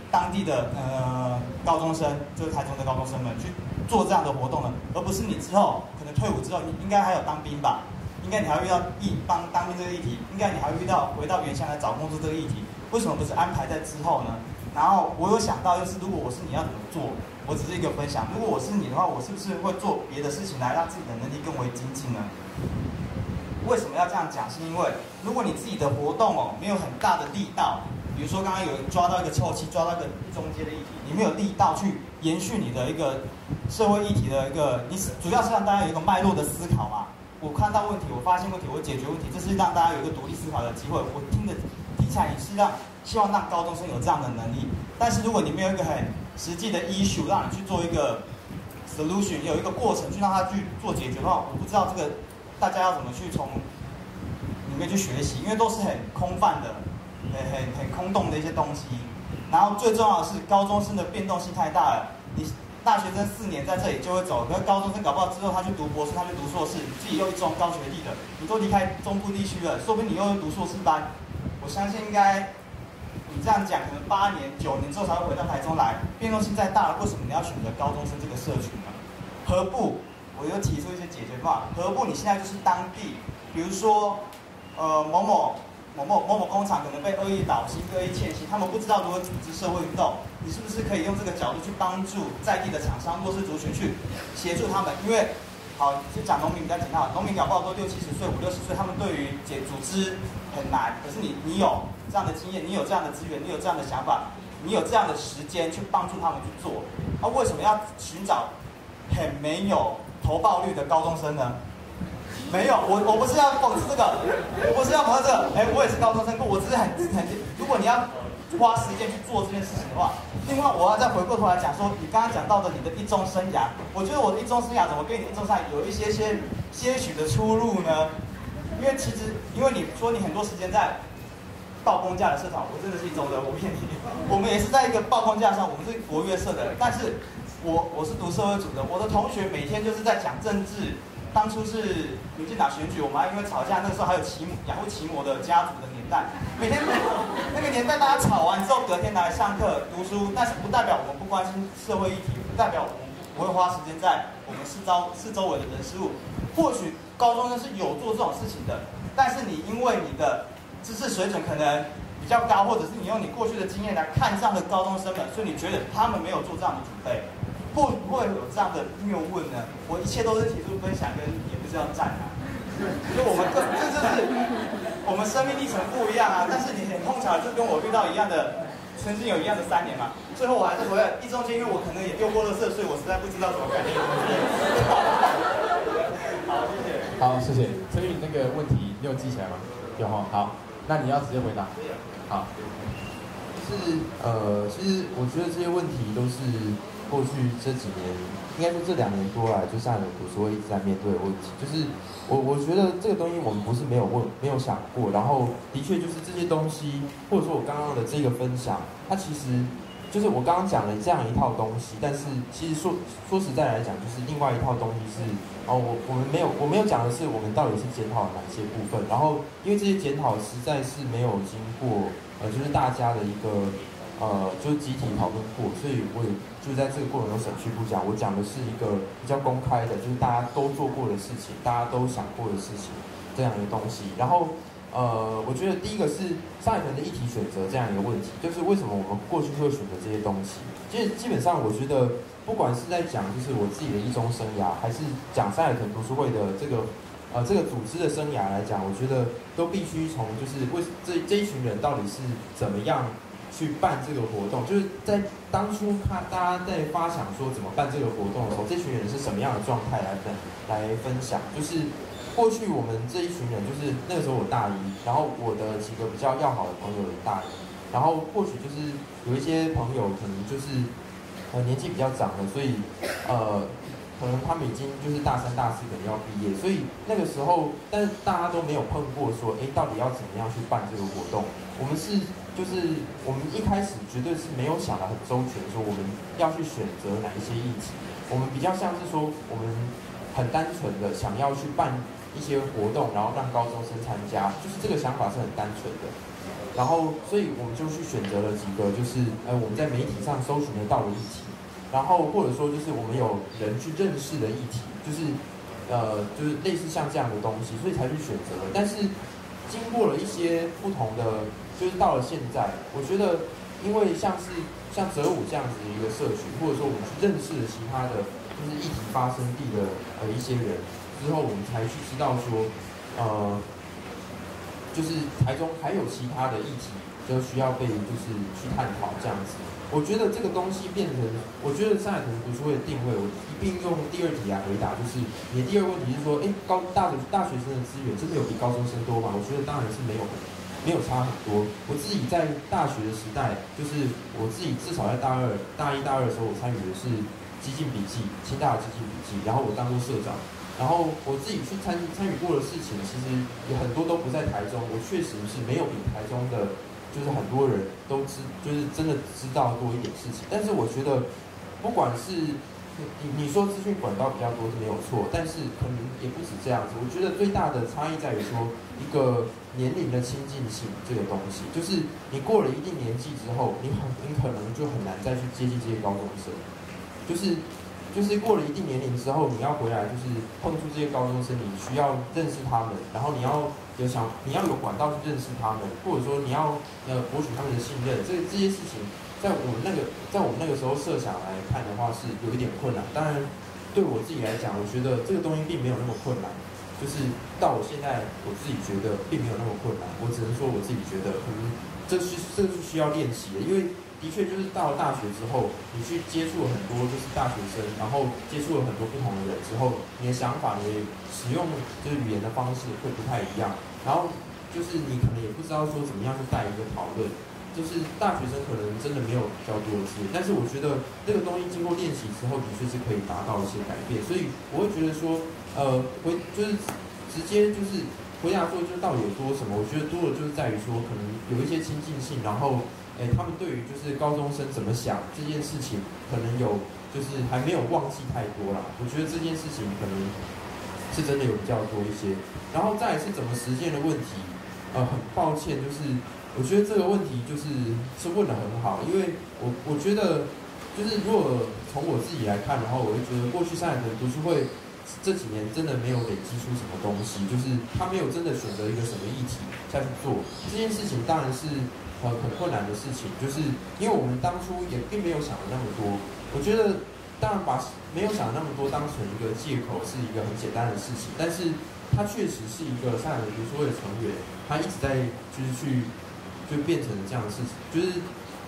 当地的呃高中生，就是台中的高中生们去做这样的活动呢？而不是你之后可能退伍之后，你应该还有当兵吧？应该你还会遇到一帮当兵这个议题，应该你还会遇到回到原乡来找工作这个议题，为什么不是安排在之后呢？然后我有想到，就是如果我是你要怎么做？我只是一个分享。如果我是你的话，我是不是会做别的事情来让自己的能力更为精进呢？为什么要这样讲？是因为如果你自己的活动哦没有很大的力道，比如说刚刚有人抓到一个臭气，抓到一个中间的议题，你没有力道去延续你的一个社会议题的一个，你主要是让大家有一个脉络的思考嘛。我看到问题，我发现问题，我解决问题，这是让大家有一个独立思考的机会。我听的题材也是让希望让高中生有这样的能力。但是如果你没有一个很实际的 issue 让你去做一个 solution，有一个过程去让他去做解决的话，我不知道这个。大家要怎么去从里面去学习？因为都是很空泛的、很很很空洞的一些东西。然后最重要的是，高中生的变动性太大了。你大学生四年在这里就会走，可是高中生搞不好之后他去读博士，他去读硕士，你自己又一中高学历的，你都离开中部地区了，说不定你又读硕士班。我相信应该你这样讲，可能八年、九年之后才会回到台中来。变动性再大了，为什么你要选择高中生这个社群呢？何不？我又提出一些解决方案，何不你现在就是当地，比如说，呃某某某某某某工厂可能被恶意倒薪、恶意欠薪，他们不知道如何组织社会运动，你是不是可以用这个角度去帮助在地的厂商、弱势族群去协助他们？因为好，就讲农民比较简单，农民搞不好都六七十岁、五六十岁，他们对于解组织很难。可是你你有这样的经验，你有这样的资源，你有这样的想法，你有这样的时间去帮助他们去做。那为什么要寻找很没有投报率的高中生呢？没有，我我不是要讽刺这个，我不是要讽刺这个，哎，我也是高中生，我只是很很，如果你要花时间去做这件事情的话，另外我要再回过头来讲说，你刚刚讲到的你的一中生涯，我觉得我的一中生涯怎么跟你一中生涯有一些些些许的出入呢？因为其实，因为你说你很多时间在报公价的社团，我真的是一中的，我骗你，我们也是在一个报公价上，我们是国乐社的，但是我我是读社会组的，我的同学每天就是在讲政治。当初是民进党选举，我们还因为吵架，那个时候还有骑养护骑摩的家族的代，每天那个年代大家吵完之后，隔天拿来上课读书，但是不代表我们不关心社会议题，不代表我们不会花时间在我们四周四周围的人事物。或许高中生是有做这种事情的，但是你因为你的知识水准可能比较高，或者是你用你过去的经验来看上的高中生们，所以你觉得他们没有做这样的准备。会不会有这样的谬论呢？我一切都是提出分享，跟也不知道赞啊。就我们这这就是我们生命历程不一样啊。但是你很碰巧就跟我遇到一样的，曾经有一样的三年嘛。最后我还是回来一中间，因为我可能也丢过乐色，所以我实在不知道怎么改变。好，谢谢。好，谢谢。陈宇，那个。问题你有记起来吗？有哈。好，那你要直接回答。好。是呃，其实我觉得这些问题都是。过去这几年，应该说这两年多来，就上海读书会一直在面对的问题。就是我我觉得这个东西我们不是没有问、没有想过。然后的确就是这些东西，或者说我刚刚的这个分享，它其实就是我刚刚讲的这样一套东西。但是其实说说实在来讲，就是另外一套东西是哦，我我们没有我没有讲的是我们到底是检讨哪些部分。然后因为这些检讨实在是没有经过呃，就是大家的一个。呃，就是集体讨论过，所以我也就在这个过程中省去不讲。我讲的是一个比较公开的，就是大家都做过的事情，大家都想过的事情这样一个东西。然后，呃，我觉得第一个是上一轮的议题选择这样一个问题，就是为什么我们过去会选择这些东西？其实基本上，我觉得不管是在讲就是我自己的一中生涯，还是讲上海屯读书会的这个呃这个组织的生涯来讲，我觉得都必须从就是为这这一群人到底是怎么样。去办这个活动，就是在当初看大家在发想说怎么办这个活动的时候，这群人是什么样的状态来分来分享？就是过去我们这一群人，就是那个时候我大一，然后我的几个比较要好的朋友也大一，然后或许就是有一些朋友可能就是呃年纪比较长了，所以呃可能他们已经就是大三大四可能要毕业，所以那个时候，但是大家都没有碰过说，哎，到底要怎么样去办这个活动？我们是。就是我们一开始绝对是没有想的很周全，说我们要去选择哪一些议题，我们比较像是说我们很单纯的想要去办一些活动，然后让高中生参加，就是这个想法是很单纯的。然后，所以我们就去选择了几个，就是呃我们在媒体上搜寻得到的议题，然后或者说就是我们有人去认识的议题，就是呃就是类似像这样的东西，所以才去选择了。但是经过了一些不同的。就是到了现在，我觉得，因为像是像泽武这样子的一个社群，或者说我们去认识了其他的，就是议题发生地的呃一些人之后，我们才去知道说，呃，就是台中还有其他的议题，都需要被就是去探讨这样子。我觉得这个东西变成，我觉得上海屯读书会的定位，我一并用第二题来回答，就是你的第二个问题是说，哎，高大的大学生的资源真的有比高中生多吗？我觉得当然是没有。没有差很多。我自己在大学的时代，就是我自己至少在大二、大一、大二的时候，我参与的是激进笔记、清大的激进笔记，然后我当过社长。然后我自己去参参与过的事情，其实有很多都不在台中。我确实是没有比台中的，就是很多人都知，就是真的知道多一点事情。但是我觉得，不管是你你说资讯管道比较多是没有错，但是可能也不止这样子。我觉得最大的差异在于说一个。年龄的亲近性这个东西，就是你过了一定年纪之后，你很你可能就很难再去接近这些高中生。就是就是过了一定年龄之后，你要回来就是碰触这些高中生，你需要认识他们，然后你要有想你要有管道去认识他们，或者说你要呃博取他们的信任。这这些事情，在我们那个在我们那个时候设想来看的话，是有一点困难。当然，对我自己来讲，我觉得这个东西并没有那么困难。就是到我现在，我自己觉得并没有那么困难。我只能说我自己觉得，可能这是这是需要练习的，因为的确就是到了大学之后，你去接触了很多就是大学生，然后接触了很多不同的人之后，你的想法、你使用就是语言的方式会不太一样。然后就是你可能也不知道说怎么样去带一个讨论。就是大学生可能真的没有比较多的资源，但是我觉得这个东西经过练习之后，的确是可以达到一些改变。所以我会觉得说，呃，回就是直接就是回答说，就到底有多什么？我觉得多的就是在于说，可能有一些亲近性，然后，哎，他们对于就是高中生怎么想这件事情，可能有就是还没有忘记太多啦。我觉得这件事情可能是真的有比较多一些，然后再是怎么实践的问题，呃，很抱歉就是。我觉得这个问题就是是问的很好，因为我我觉得就是如果从我自己来看的话，我会觉得过去三人读书会这几年真的没有累积出什么东西，就是他没有真的选择一个什么议题下去做这件事情，当然是呃很困难的事情，就是因为我们当初也并没有想的那么多。我觉得当然把没有想那么多当成一个借口是一个很简单的事情，但是他确实是一个上海的读书会的成员，他一直在就是去。就变成了这样的事情，就是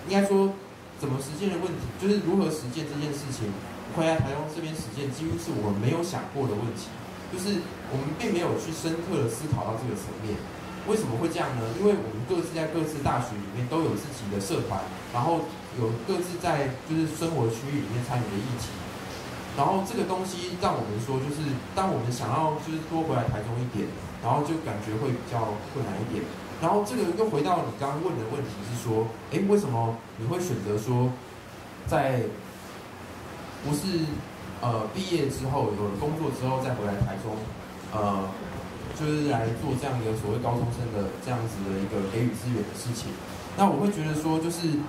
应该说怎么实践的问题，就是如何实践这件事情。回来台中这边实践，几乎是我们没有想过的问题，就是我们并没有去深刻的思考到这个层面。为什么会这样呢？因为我们各自在各自大学里面都有自己的社团，然后有各自在就是生活区域里面参与的议题，然后这个东西让我们说，就是当我们想要就是多回来台中一点，然后就感觉会比较困难一点。然后这个又回到你刚刚问的问题是说，哎，为什么你会选择说，在不是呃毕业之后有了工作之后再回来台中，呃，就是来做这样一个所谓高中生的这样子的一个给予资源的事情？那我会觉得说，就是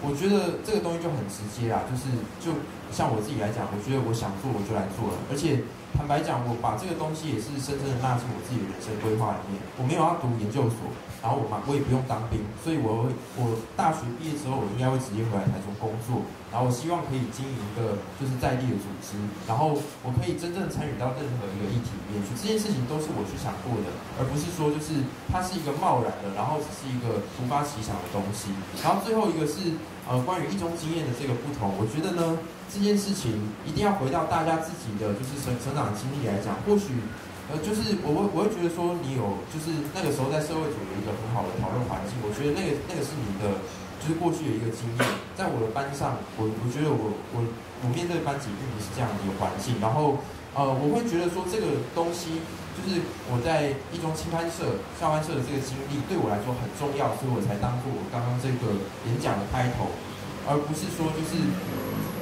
我觉得这个东西就很直接啊，就是就像我自己来讲，我觉得我想做我就来做了，而且。坦白讲，我把这个东西也是深深的纳进我自己的人生规划里面。我没有要读研究所，然后我嘛我也不用当兵，所以我我大学毕业之后，我应该会直接回来台中工作。然后我希望可以经营一个就是在地的组织，然后我可以真正参与到任何一个议题里面去。这件事情都是我去想过的，而不是说就是它是一个贸然的，然后只是一个突发奇想的东西。然后最后一个是呃关于一中经验的这个不同，我觉得呢。这件事情一定要回到大家自己的就是成成长经历来讲，或许，呃，就是我会我会觉得说你有就是那个时候在社会组有一个很好的讨论环境，我觉得那个那个是你的就是过去的一个经验。在我的班上，我我觉得我我我面对班级并不是这样的一个环境，然后呃，我会觉得说这个东西就是我在一中青班社校班社的这个经历对我来说很重要，所以我才当做我刚刚这个演讲的开头，而不是说就是。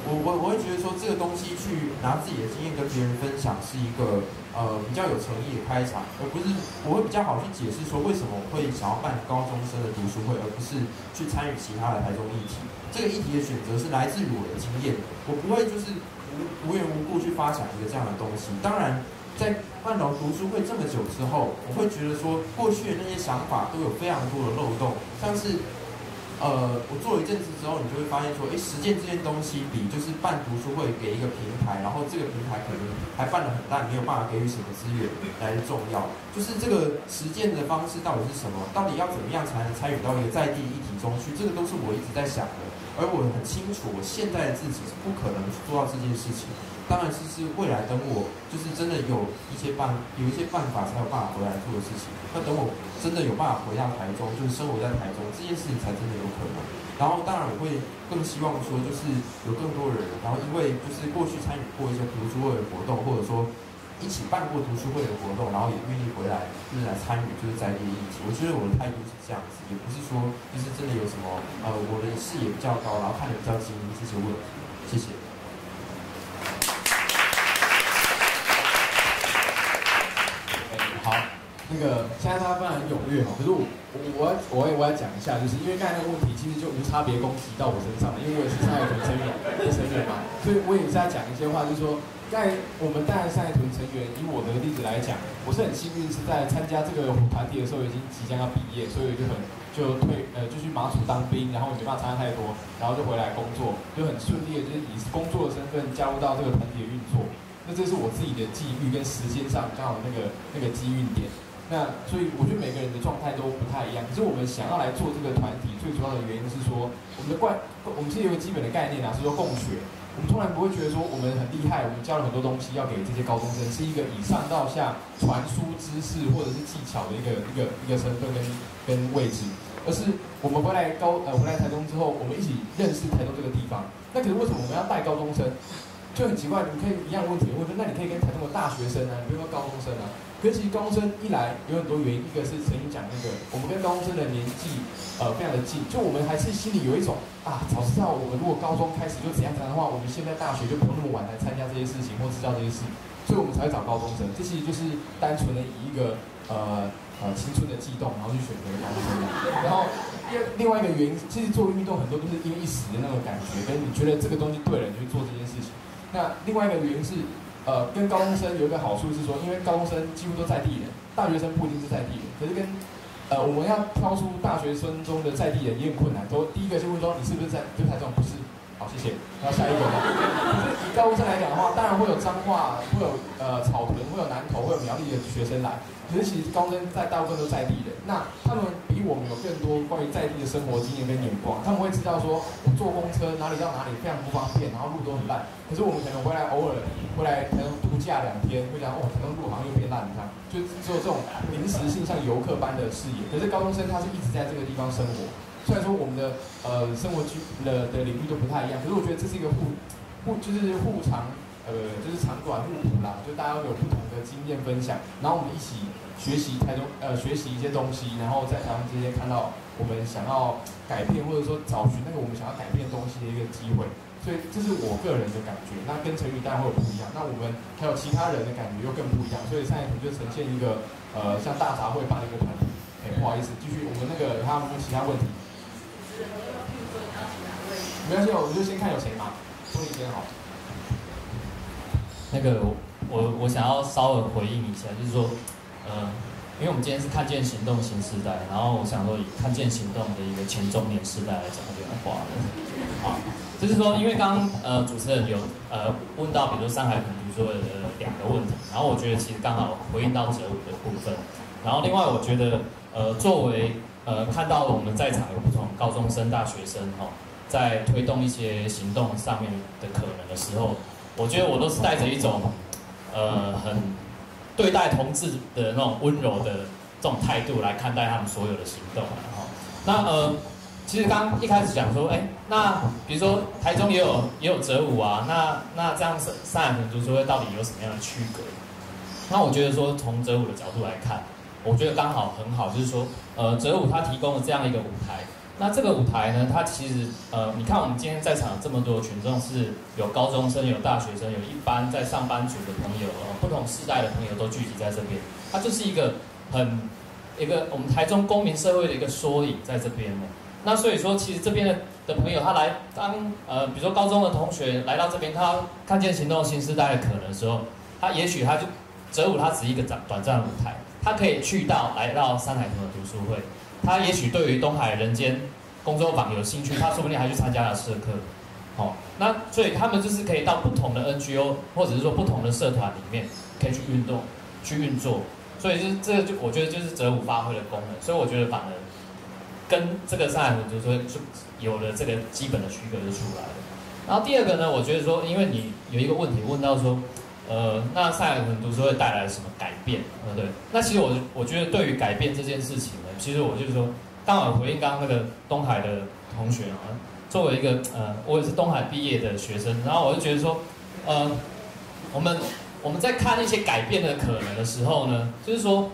我我我会觉得说这个东西去拿自己的经验跟别人分享是一个呃比较有诚意的开场，而不是我会比较好去解释说为什么我会想要办高中生的读书会，而不是去参与其他的台中议题。这个议题的选择是来自于我的经验，我不会就是无无缘无故去发展一个这样的东西。当然，在办了读书会这么久之后，我会觉得说过去的那些想法都有非常多的漏洞，像是。呃，我做了一阵子之后，你就会发现说，哎，实践这件东西比就是办读书会给一个平台，然后这个平台可能还办得很烂，没有办法给予什么资源来的重要。就是这个实践的方式到底是什么？到底要怎么样才能参与到一个在地议题中去？这个都是我一直在想的。而我很清楚，我现在的自己是不可能做到这件事情。当然是是未来等我就是真的有一些办有一些办法才有办法回来做的事情。那等我真的有办法回到台中，就是生活在台中，这件事情才真的有可能。然后当然我会更希望说，就是有更多人，然后因为就是过去参与过一些读书会的活动，或者说一起办过读书会的活动，然后也愿意回来就是来参与就是在地议题。我觉得我的态度是这样子，也不是说就是真的有什么呃我的视野比较高，然后看得比较精这些问题。谢谢。那个现在大家非常踊跃哈，可是我我我要我要讲一下，就是因为刚才那个问题其实就无差别攻击到我身上了，因为我也是赛豚成员的成员嘛，所以我也是在讲一些话，就是说，在我们带赛豚成员，以我的例子来讲，我是很幸运是在参加这个团体的时候已经即将要毕业，所以就很就退呃就去马祖当兵，然后没办法参加太多，然后就回来工作，就很顺利的就是以工作的身份加入到这个团体的运作。那这是我自己的际遇跟时间上刚好那个那个机运点。那所以我觉得每个人的状态都不太一样。可是我们想要来做这个团体，最主要的原因是说，我们的怪，我们是有个基本的概念啊，是说共学。我们从来不会觉得说我们很厉害，我们教了很多东西要给这些高中生，是一个以上到下传输知识或者是技巧的一个一个一个身份跟跟位置，而是我们回来高呃回来台中之后，我们一起认识台中这个地方。那可是为什么我们要带高中生？就很奇怪，你可以一样的问题问说，那你可以跟台中的大学生啊，比如说高中生啊。可是其实高中生一来有很多原因，一个是曾经讲那个，我们跟高中生的年纪呃非常的近，就我们还是心里有一种啊，早知道我们如果高中开始就怎样怎样的话，我们现在大学就不用那么晚来参加这些事情或知道这些事，所以我们才会找高中生。这其实就是单纯的以一个呃呃青春的悸动，然后去选择高中生。然后另另外一个原因，其实做运动很多都是因为一时的那种感觉，跟你觉得这个东西对了，你去做这件事情。那另外一个原因是。呃，跟高中生有一个好处是说，因为高中生几乎都在地人，大学生不一定是在地人。可是跟呃，我们要挑出大学生中的在地人也很困难。都第一个就问说，你是不是在就台中？不是。谢谢。然后下一个。可是以高中生来讲的话，当然会有彰化，会有呃草屯，会有南投，会有苗栗的学生来。可是其实高中生在大部分都在地的，那他们比我们有更多关于在地的生活经验跟眼光，他们会知道说，我坐公车哪里到哪里非常不方便，然后路都很烂。可是我们可能回来偶尔回来可能度假两天，会讲哦，可能路好像又变烂，你看，就只有这种临时性像游客般的视野。可是高中生他是一直在这个地方生活，虽然说我们的呃生活区的的领域都不太一样，可是我觉得这是一个互互就是互长。呃，就是长短互补啦，就大家有不同的经验分享，然后我们一起学习台中，呃，学习一些东西，然后在台湾之间看到我们想要改变，或者说找寻那个我们想要改变东西的一个机会，所以这是我个人的感觉。那跟成语当然会有不一样，那我们还有其他人的感觉又更不一样，所以上一图就呈现一个呃像大杂烩般的一个团体。哎，不好意思，继续我们那个还有没有其他问题？没关系，我就先看有谁嘛，钟离先好。那个我我想要稍微回应一下，就是说，呃，因为我们今天是看见行动新时代，然后我想说以看见行动的一个前中年时代来讲这段话，好，就是说，因为刚呃主持人有呃问到，比如说上海可能说呃两个问题，然后我觉得其实刚好回应到哲武的部分，然后另外我觉得呃作为呃看到我们在场有不同高中生、大学生哈，在推动一些行动上面的可能的时候。我觉得我都是带着一种，呃，很对待同志的那种温柔的这种态度来看待他们所有的行动哈。那呃，其实刚一开始讲说，哎，那比如说台中也有也有折舞啊，那那这样子上海读书会到底有什么样的区隔？那我觉得说从折舞的角度来看，我觉得刚好很好，就是说，呃，折舞它提供了这样一个舞台。那这个舞台呢？它其实，呃，你看我们今天在场这么多群众，是有高中生、有大学生、有一般在上班族的朋友，呃，不同世代的朋友都聚集在这边。它就是一个很一个我们台中公民社会的一个缩影在这边的。那所以说，其实这边的的朋友他来当呃，比如说高中的同学来到这边，他看见行动新时代的可能时候，他也许他就折舞，他只是一个短短暂的舞台，他可以去到来到山海屯的读书会。他也许对于东海人间工作坊有兴趣，他说不定还去参加了社课，好，那所以他们就是可以到不同的 NGO 或者是说不同的社团里面，可以去运动、去运作，所以是这个就我觉得就是折舞发挥的功能，所以我觉得反而跟这个上海就是说就有了这个基本的区隔就出来了。然后第二个呢，我觉得说，因为你有一个问题问到说。呃，那赛尔文读书会带来了什么改变？呃，对，那其实我我觉得对于改变这件事情呢，其实我就是说，刚好回应刚刚那个东海的同学啊，作为一个呃，我也是东海毕业的学生，然后我就觉得说，呃，我们我们在看一些改变的可能的时候呢，就是说，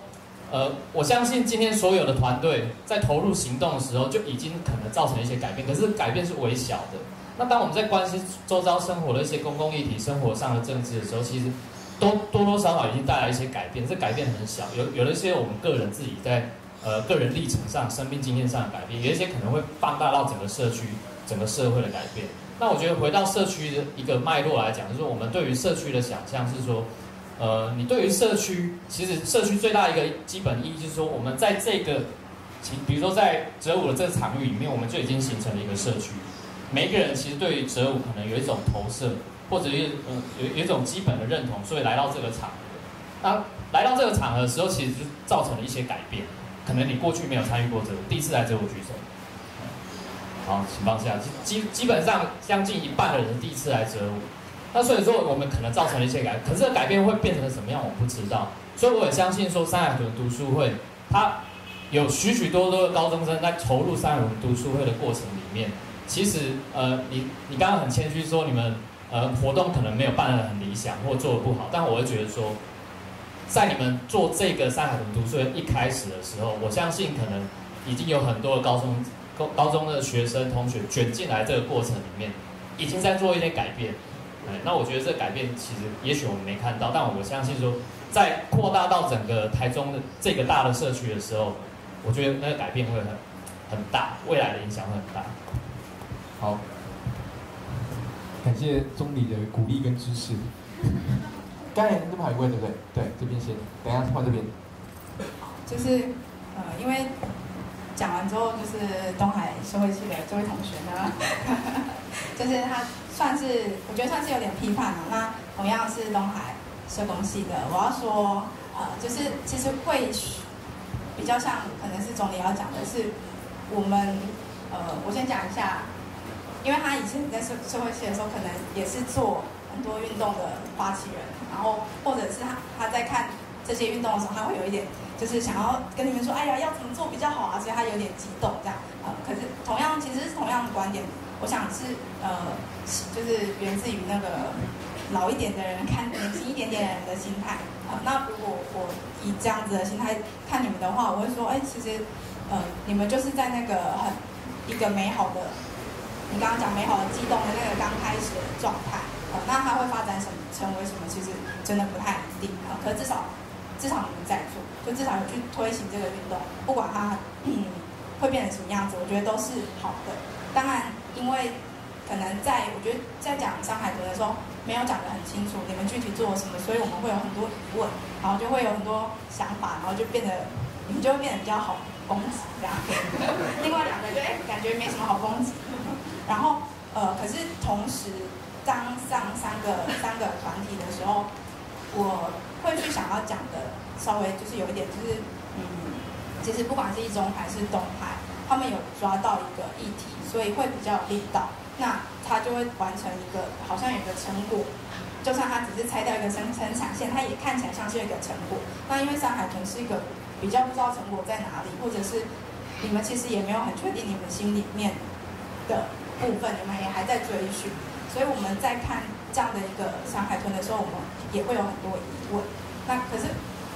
呃，我相信今天所有的团队在投入行动的时候，就已经可能造成一些改变，可是改变是微小的。那当我们在关心周遭生活的一些公共议题、生活上的政治的时候，其实多多多少少已经带来一些改变。这改变很小，有有了一些我们个人自己在呃个人历程上、生命经验上的改变，有一些可能会放大到整个社区、整个社会的改变。那我觉得回到社区的一个脉络来讲，就是我们对于社区的想象是说，呃，你对于社区，其实社区最大一个基本意义就是说，我们在这个，比如说在折舞的这个场域里面，我们就已经形成了一个社区。每一个人其实对于折舞可能有一种投射，或者有嗯有有一种基本的认同，所以来到这个场合。那来到这个场合的时候，其实就造成了一些改变。可能你过去没有参与过这个，第一次来这我举手。好，请放下。基基本上将近一半的人第一次来折舞，那所以说我们可能造成了一些改，可是改变会变成什么样，我不知道。所以我也相信说三海屯读书会，它有许许多多的高中生在投入三海屯读书会的过程里面，其实呃，你你刚刚很谦虚说你们呃活动可能没有办得很理想或做得不好，但我会觉得说，在你们做这个上海屯读书会一开始的时候，我相信可能已经有很多的高中。高高中的学生同学卷进来这个过程里面，已经在做一些改变，哎，那我觉得这改变其实也许我们没看到，但我相信说，在扩大到整个台中的这个大的社区的时候，我觉得那个改变会很很大，未来的影响会很大。好，感谢钟理的鼓励跟支持。刚才这边还有问对不对？对，这边先，等一下换这边。就是呃，因为。讲完之后，就是东海社会系的这位同学呢，(laughs) 就是他算是我觉得算是有点批判了。那同样是东海社工系的，我要说，呃，就是其实会比较像，可能是总理要讲的是，我们呃，我先讲一下，因为他以前在社社会系的时候，可能也是做很多运动的发起人，然后或者是他他在看这些运动的时候，他会有一点。就是想要跟你们说，哎呀，要怎么做比较好啊？所以他有点激动这样。呃，可是同样其实是同样的观点，我想是呃，就是源自于那个老一点的人看年轻一点点的人的心态。呃，那如果我以这样子的心态看你们的话，我会说，哎，其实呃，你们就是在那个很一个美好的，你刚刚讲美好的激动的那个刚开始的状态。呃，那它会发展成成为什么？其实真的不太一定。呃，可至少。至少你们在做，就至少有去推行这个运动，不管它嗯会变成什么样子，我觉得都是好的。当然，因为可能在我觉得在讲上海豚的时候，没有讲得很清楚你们具体做了什么，所以我们会有很多疑问，然后就会有很多想法，然后就变得你们就会变得比较好攻击这样。另外两个就哎感觉没什么好攻击，然后呃可是同时当上三个 (coughs) 三个团体的时候，我。会去想要讲的稍微就是有一点就是，嗯，其实不管是一中还是东海，他们有抓到一个议题，所以会比较有力道，那他就会完成一个好像有个成果，就算他只是拆掉一个生生产线，他也看起来像是一个成果。那因为山海豚是一个比较不知道成果在哪里，或者是你们其实也没有很确定你们心里面的部分，你们也还在追寻，所以我们在看这样的一个山海豚的时候，我们。也会有很多疑问，那可是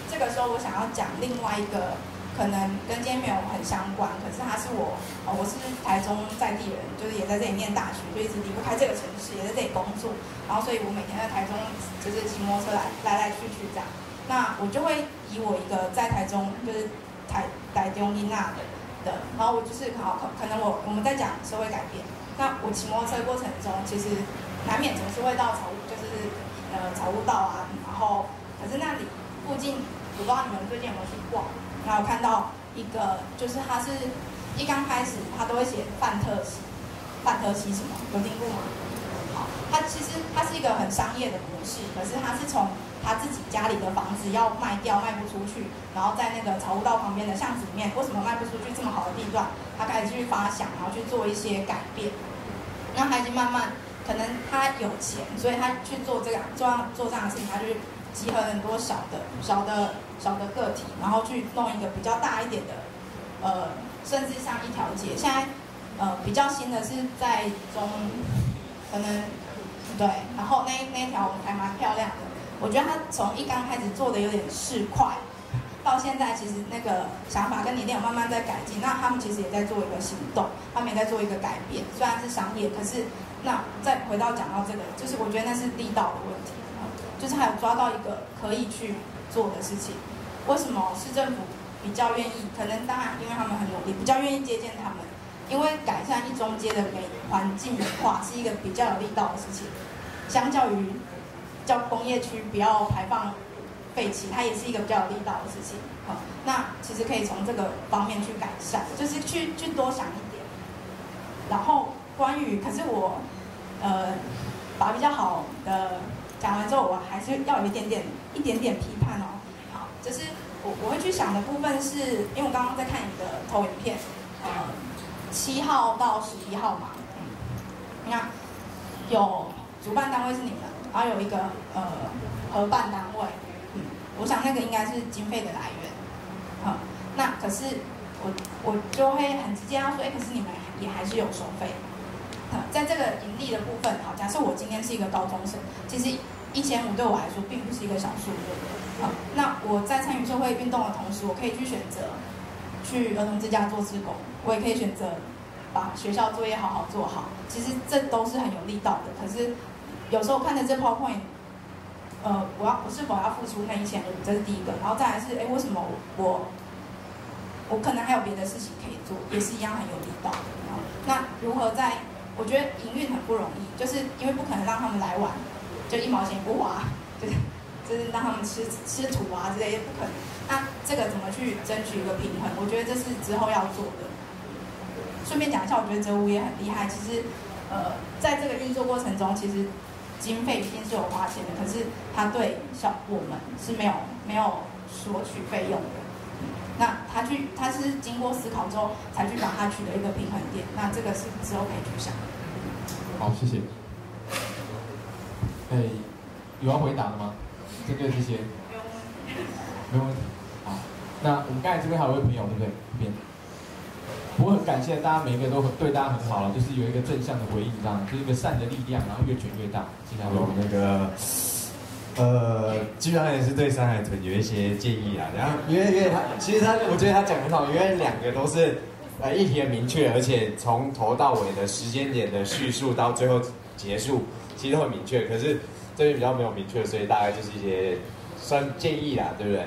这个时候我想要讲另外一个，可能跟今天没有很相关，可是他是我，我是台中在地人，就是也在这里念大学，就一直离不开这个城市，也在这里工作，然后所以我每天在台中就是骑摩托车来来来去去这样，那我就会以我一个在台中就是台台中丽娜的的，然后我就是好可可能我我们在讲社会改变，那我骑摩托车过程中其实难免总是会到草。就是呃，草悟道啊，然后可是那里附近，我不知道你们最近有没有去逛，然后看到一个，就是它是一刚开始，它都会写范特西，范特西什么，有听过吗？好，它其实它是一个很商业的模式，可是它是从他自己家里的房子要卖掉，卖不出去，然后在那个草悟道旁边的巷子里面，为什么卖不出去这么好的地段，他开始去发想，然后去做一些改变，那他已经慢慢。可能他有钱，所以他去做这个做做这样的事情，他就集合很多小的小的小的个体，然后去弄一个比较大一点的，呃，甚至像一条街。现在呃比较新的是在中，可能对，然后那那条我还蛮漂亮的。我觉得他从一刚开始做的有点市侩，到现在其实那个想法跟理念慢慢在改进。那他们其实也在做一个行动，他们也在做一个改变。虽然是商业，可是。那再回到讲到这个，就是我觉得那是力道的问题，就是还有抓到一个可以去做的事情。为什么市政府比较愿意？可能当然因为他们很努力，比较愿意接见他们。因为改善一中街的美环境美化是一个比较有力道的事情，相较于叫工业区不要排放废气，它也是一个比较有力道的事情。好，那其实可以从这个方面去改善，就是去去多想一点，然后。关于，可是我，呃，把比较好的讲完之后，我还是要有一点点一点点批判哦。好，就是我我会去想的部分是，因为我刚刚在看你的投影片，呃，七号到十一号嘛，嗯，你看有主办单位是你们，然后有一个呃合办单位，嗯，我想那个应该是经费的来源，好，那可是我我就会很直接要说，哎，可是你们也还是有收费。在这个盈利的部分，好，假设我今天是一个高中生，其实一千五对我来说并不是一个小数目。好，那我在参与社会运动的同时，我可以去选择去儿童之家做志工，我也可以选择把学校作业好好做好。其实这都是很有力道的。可是有时候看着这 PowerPoint，呃，我要我是否要付出那一千五？这是第一个。然后再来是，哎，为什么我我可能还有别的事情可以做，也是一样很有力道的。那如何在我觉得营运很不容易，就是因为不可能让他们来玩，就一毛钱不花，就是就是让他们吃吃土啊之类也，不可能。那这个怎么去争取一个平衡？我觉得这是之后要做的。顺便讲一下，我觉得泽武也很厉害。其实，呃，在这个运作过程中，其实经费一定是有花钱的，可是他对小我们是没有没有索取费用的。那他去，他是经过思考之后才去把它取得一个平衡点。那这个是之后可以去想。好，谢谢。哎，有要回答的吗？针对这些？没有问题。好，那我们刚才这边还有位朋友，对不对？这边。我很感谢大家，每一个都很对大家很好了，就是有一个正向的回应，这样，就是一个善的力量，然后越卷越大。接下来有那个。呃，基本上也是对山海豚有一些建议啊。然后，因为因为他其实他，我觉得他讲很好，因为两个都是呃议题很明确，而且从头到尾的时间点的叙述到最后结束，其实都很明确。可是这边比较没有明确，所以大概就是一些算建议啦，对不对？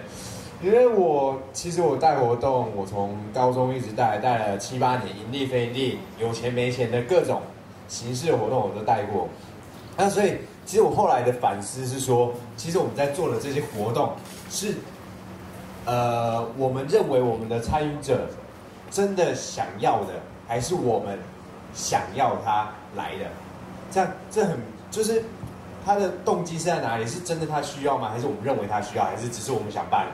因为我其实我带活动，我从高中一直带，带了七八年，盈利非盈利，有钱没钱的各种形式的活动我都带过。那所以。其实我后来的反思是说，其实我们在做的这些活动，是，呃，我们认为我们的参与者真的想要的，还是我们想要他来的？这样，这很就是他的动机是在哪里？是真的他需要吗？还是我们认为他需要？还是只是我们想办？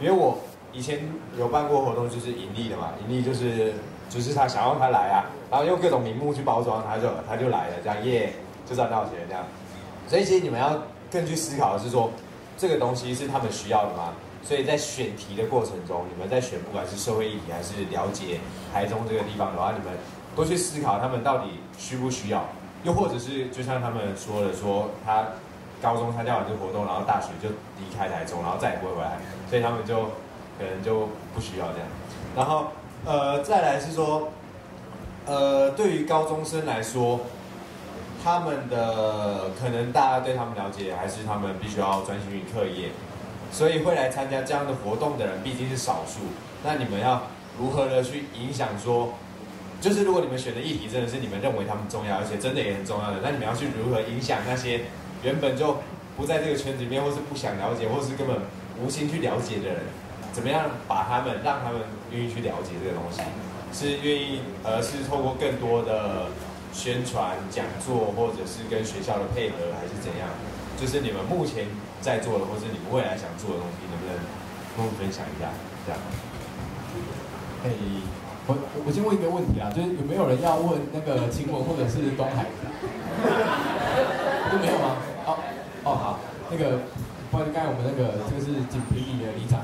因为我以前有办过活动，就是盈利的嘛，盈利就是就是他想要他来啊，然后用各种名目去包装，他就他就来了，这样耶，就赚到钱这样。所以其实你们要更去思考的是说，这个东西是他们需要的吗？所以在选题的过程中，你们在选不管是社会议题还是了解台中这个地方的话，你们多去思考他们到底需不需要，又或者是就像他们说的，说他高中参加完这活动，然后大学就离开台中，然后再也不会回来，所以他们就可能就不需要这样。然后呃，再来是说，呃，对于高中生来说。他们的可能大家对他们了解，还是他们必须要专心于课业，所以会来参加这样的活动的人毕竟是少数。那你们要如何的去影响？说，就是如果你们选的议题真的是你们认为他们重要，而且真的也很重要的，那你们要去如何影响那些原本就不在这个圈子里面，或是不想了解，或是根本无心去了解的人，怎么样把他们让他们愿意去了解这个东西？是愿意，而是透过更多的。宣传讲座，或者是跟学校的配合，还是怎样？就是你们目前在做的，或是你们未来想做的东西，能不能跟我分享一下？这样。哎，我我先问一个问题啊，就是有没有人要问那个秦文或者是东海？(laughs) 都没有吗？哦哦好，那个，不好意思，刚才我们那个这个是锦屏里的李长。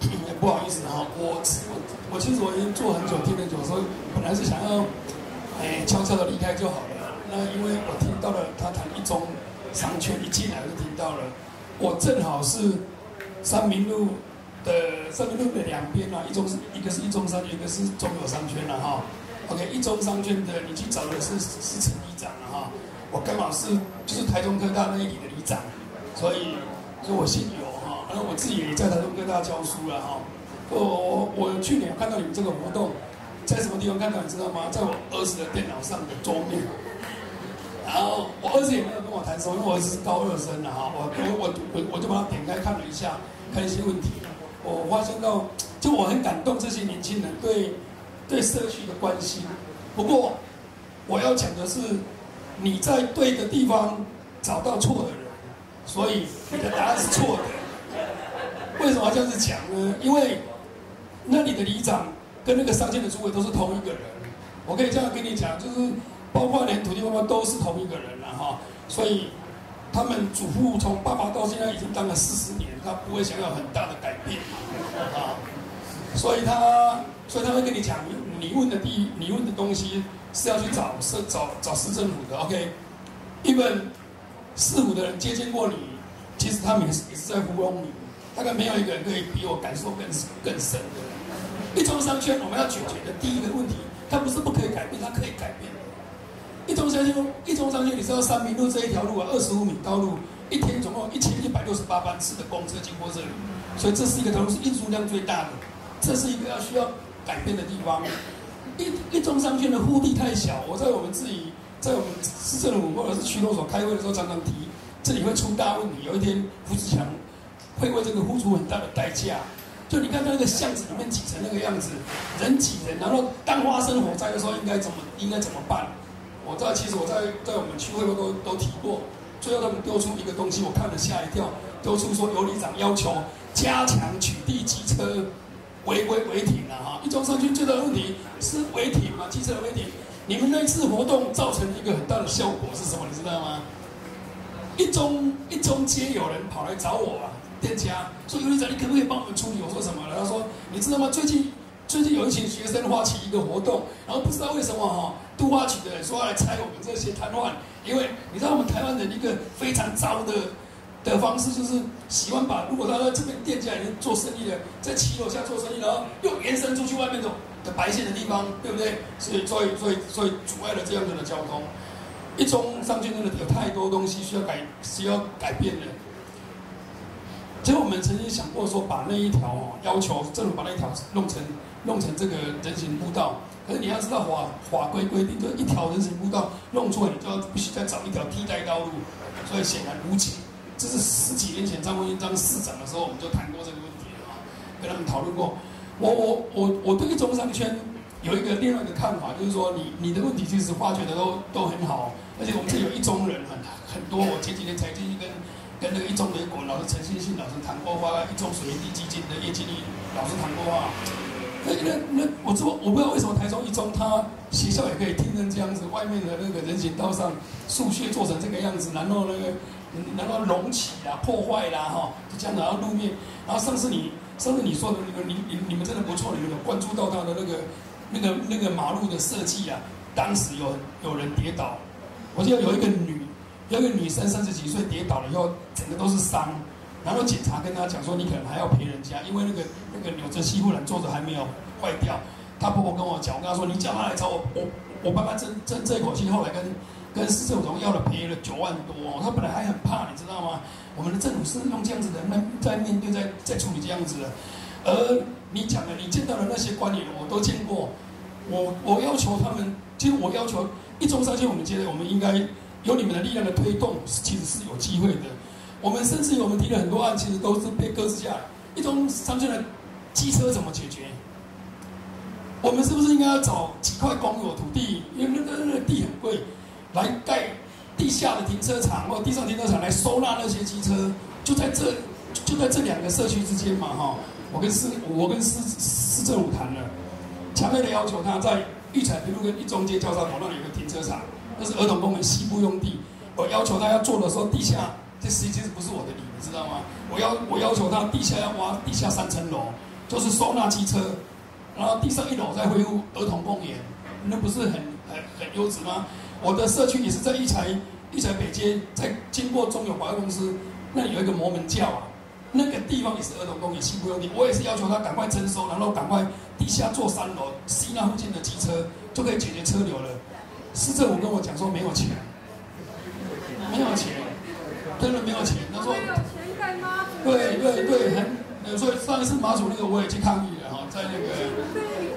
(coughs) 不好意思哈，我我我其实我已经做很久，听很久，所以本来是想要。哎，悄悄的离开就好了。那因为我听到了他谈一中商圈，一进来就听到了。我正好是三明路的三明路的两边啊，一中是一个是一中商圈，一个是中友商圈了哈。OK，一中商圈的你去找的是是陈里长了哈。我刚好是就是台中科大那里的里长，所以所以我姓尤哈。然后我自己也在台中科大教书了哈。我我去年看到你们这个活动。在什么地方看到你知道吗？在我儿子的电脑上的桌面。然后我儿子也没有跟我谈什么，因为我儿子是高二生的哈。我我我我我就把它点开看了一下，看一些问题。我发现到，就我很感动这些年轻人对对社区的关心。不过我要讲的是，你在对的地方找到错的人，所以你的答案是错的。为什么这样子讲呢？因为那里的里长跟那个上线的主委都是同一个人。我可以这样跟你讲，就是包括连土地公公都是同一个人了哈。所以他们祖父从爸爸到现在已经当了四十年，他不会想要很大的改变啊。所以他，所以他会跟你讲，你问的第一，你问的东西是要去找市找找市政府的，OK？一本市府的人接见过你，其实他们也是也是在糊弄你。大概没有一个人可以比我感受更更深的。一中商圈我们要解决的第一个问题，它不是不可以改变，它可以改变。一中商圈，一中商圈，你知道三民路这一条路啊，二十五米道路，一天总共一千一百六十八班次的公车经过这里，所以这是一个条路是运输量最大的。这是一个要需要改变的地方。一一中商圈的腹地太小，我在我们自己在我们市政府或者是区公所开会的时候常常提，这里会出大问题。有一天胡志强会为这个付出很大的代价。就你看那个巷子里面挤成那个样子，人挤人，然后当发生火灾的时候应该怎么应该怎么办？我知道，其实我在在我们区会都都提过。最后他们丢出一个东西，我看了吓一跳，丢出说有里长要求加强取缔机车。违规违停了哈！一中上去最大的问题是违停嘛，机车的违停。你们那次活动造成一个很大的效果是什么？你知道吗？一中一中街有人跑来找我啊，店家说：“尤里长，你可不可以帮我们处理？”我说：“什么？”他说：“你知道吗？最近最近有一群学生发起一个活动，然后不知道为什么哈，都花局的人说要来拆我们这些摊贩，因为你知道我们台湾人一个非常糟的。”的方式就是喜欢把，如果他在这边店家里面做生意的，在七楼下做生意，然后又延伸出去外面的的白线的地方，对不对？所以，所以，所以，所以阻碍了这样子的交通。一中商圈真的有太多东西需要改，需要改变的。其实我们曾经想过说，把那一条哦，要求政府把那一条弄成弄成这个人行步道。可是你要知道法法规规定，就一条人行步道弄错，你就要必须再找一条替代道路，所以显然无解。这是十几年前张文英当市长的时候，我们就谈过这个问题啊，跟他们讨论过。我我我我对中商圈有一个另外一个看法，就是说你你的问题其实发掘的都都很好，而且我们这有一中人很很多。我前几天才进去跟跟那个一中联国老师陈信信老师谈过话，一中水利基金的叶经理老师谈过话。那那那我知我不知道为什么台中一中他学校也可以听成这样子，外面的那个人行道上树屑做成这个样子，然后那个。然后隆起啦、破坏啦，哈，就这样子。然后路面，然后上次你，上次你说的那个，你你你们真的不错，你们有关注到他的那个、那个、那个马路的设计啊。当时有有人跌倒，我记得有一个女，有一个女生三十几岁跌倒了以后，整个都是伤。然后警察跟他讲说，你可能还要赔人家，因为那个那个扭着西护栏坐着还没有坏掉。他婆婆跟我讲，我跟他说，你叫他来找我，我我帮他争争这一口气。后来跟。跟市政府要了赔了九万多，他本来还很怕，你知道吗？我们的政府是用这样子的，那在面对，在在处理这样子的。而你讲的，你见到的那些官员，我都见过。我我要求他们，其实我要求一中商圈，我们觉得我们应该有你们的力量的推动，其实是有机会的。我们甚至我们提了很多案，其实都是被搁置下来。一中商圈的机车怎么解决？我们是不是应该要找几块公有土地？因为那个那个地很贵。来盖地下的停车场或地上停车场来收纳那些机车，就在这就在这两个社区之间嘛哈。我跟市我跟市市政府谈了，强烈的要求他在育才北路跟一中街交叉口那里有个停车场，那是儿童公园西部用地。我要求他要做的时候，地下这实际不是我的理，你知道吗？我要我要求他地下要挖地下三层楼，就是收纳机车，然后地上一楼再恢复儿童公园，那不是很很很优质吗？我的社区也是在一财一财北街，在经过中友百货公司那里有一个摩门教啊，那个地方也是儿童公园，西部用地。我也是要求他赶快征收，然后赶快地下做三楼，吸纳附近的机车，就可以解决车流了。市政府跟我讲说没有钱，没有钱，真的没有钱。他说，有钱盖吗对对对，很，所以上一次马祖那个我也去抗议了哈，在那个，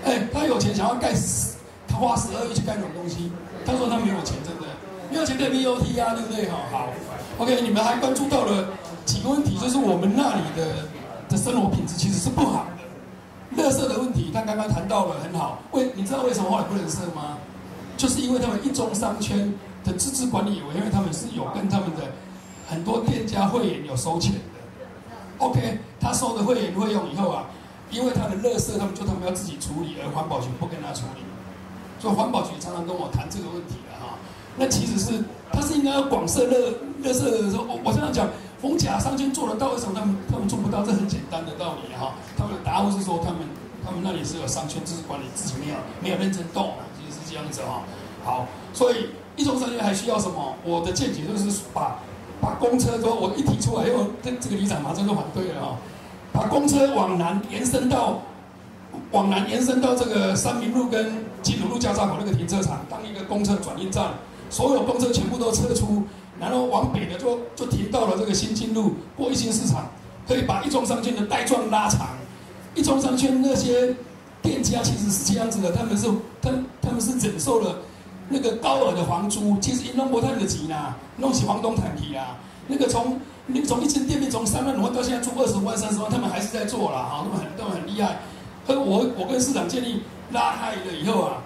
哎，他有钱想要盖十，他花十二亿去盖那种东西。他说他没有钱，真的没有钱可以 B O T 啊，对不对？哈，好，OK，你们还关注到了几个问题，就是我们那里的的生活品质其实是不好的，垃圾的问题，他刚刚谈到了很好。为你知道为什么后来不能设吗？就是因为他们一中商圈的自治管理委员会，他们是有跟他们的很多店家会员有收钱的。OK，他收的会员费用以后啊，因为他的垃圾他们就他们要自己处理，而环保局不跟他处理，所以环保局常常跟我谈这个问题的哈。那其实是他是应该要广设垃垃圾的时候，我我这样讲，逢甲商圈做得到，为什么他们他们做不到？这很简单的道理哈。他们的答案是说他们他们那里是有商圈自治管理，自己没有没有认真动啊，其实是这样子哈。好，所以一中商圈还需要什么？我的见解就是把把公车说，我一提出来，因为这这个里长马上就反对了哈。把公车往南延伸到往南延伸到这个三明路跟金鲁路交叉口那个停车场，当一个公车转运站，所有公车全部都撤出，然后往北的就就停到了这个新金路过一心市场，可以把一中商圈的带状拉长。一中商圈那些店家其实是这样子的，他们是他他们是忍受了那个高额的房租，其实一弄不太的急啦，弄起房东谈题啦，那个从你从一间店面从三万五万到现在租二十万三十万，他们还是在做啦，哈，他们很他们很厉害。和我我跟市长建议拉开了以后啊，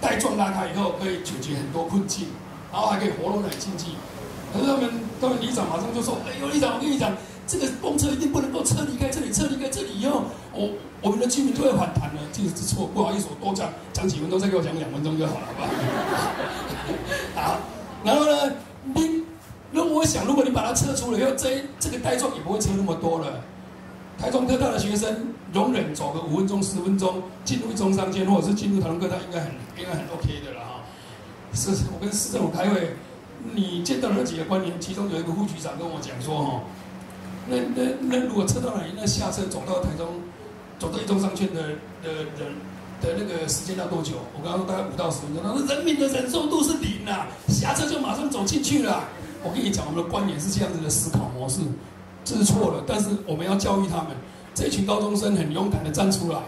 带状拉开以后可以解决很多困境，然后还可以活络奶经济。可是他们他们里长马上就说：“哎呦，里长，我跟你讲，这个公车一定不能够撤离开这里，撤离开这里以后，我我们的居民就会反弹了。”这是错，不好意思，我多讲讲几分钟，再给我讲两分钟就好了，好吧？(laughs) 好，然后呢，你如果我想，如果你把它撤出了以后，这这个带状也不会撤那么多了。台中科大的学生容忍走个五分钟、十分钟进入中商间，或者是进入台中科大，应该很应该很 OK 的了哈。是，我跟市政府开会，你见到了那几个官员，其中有一个副局长跟我讲说哈，那那那如果撤到哪里，那下车走到台中，走到一中商圈的的人的那个时间要多久？我刚刚说大概五到十分钟。他说人民的忍受度是零啊，下车就马上走进去了。我跟你讲，我们的观点是这样子的思考模式。这是错了，但是我们要教育他们。这群高中生很勇敢的站出来，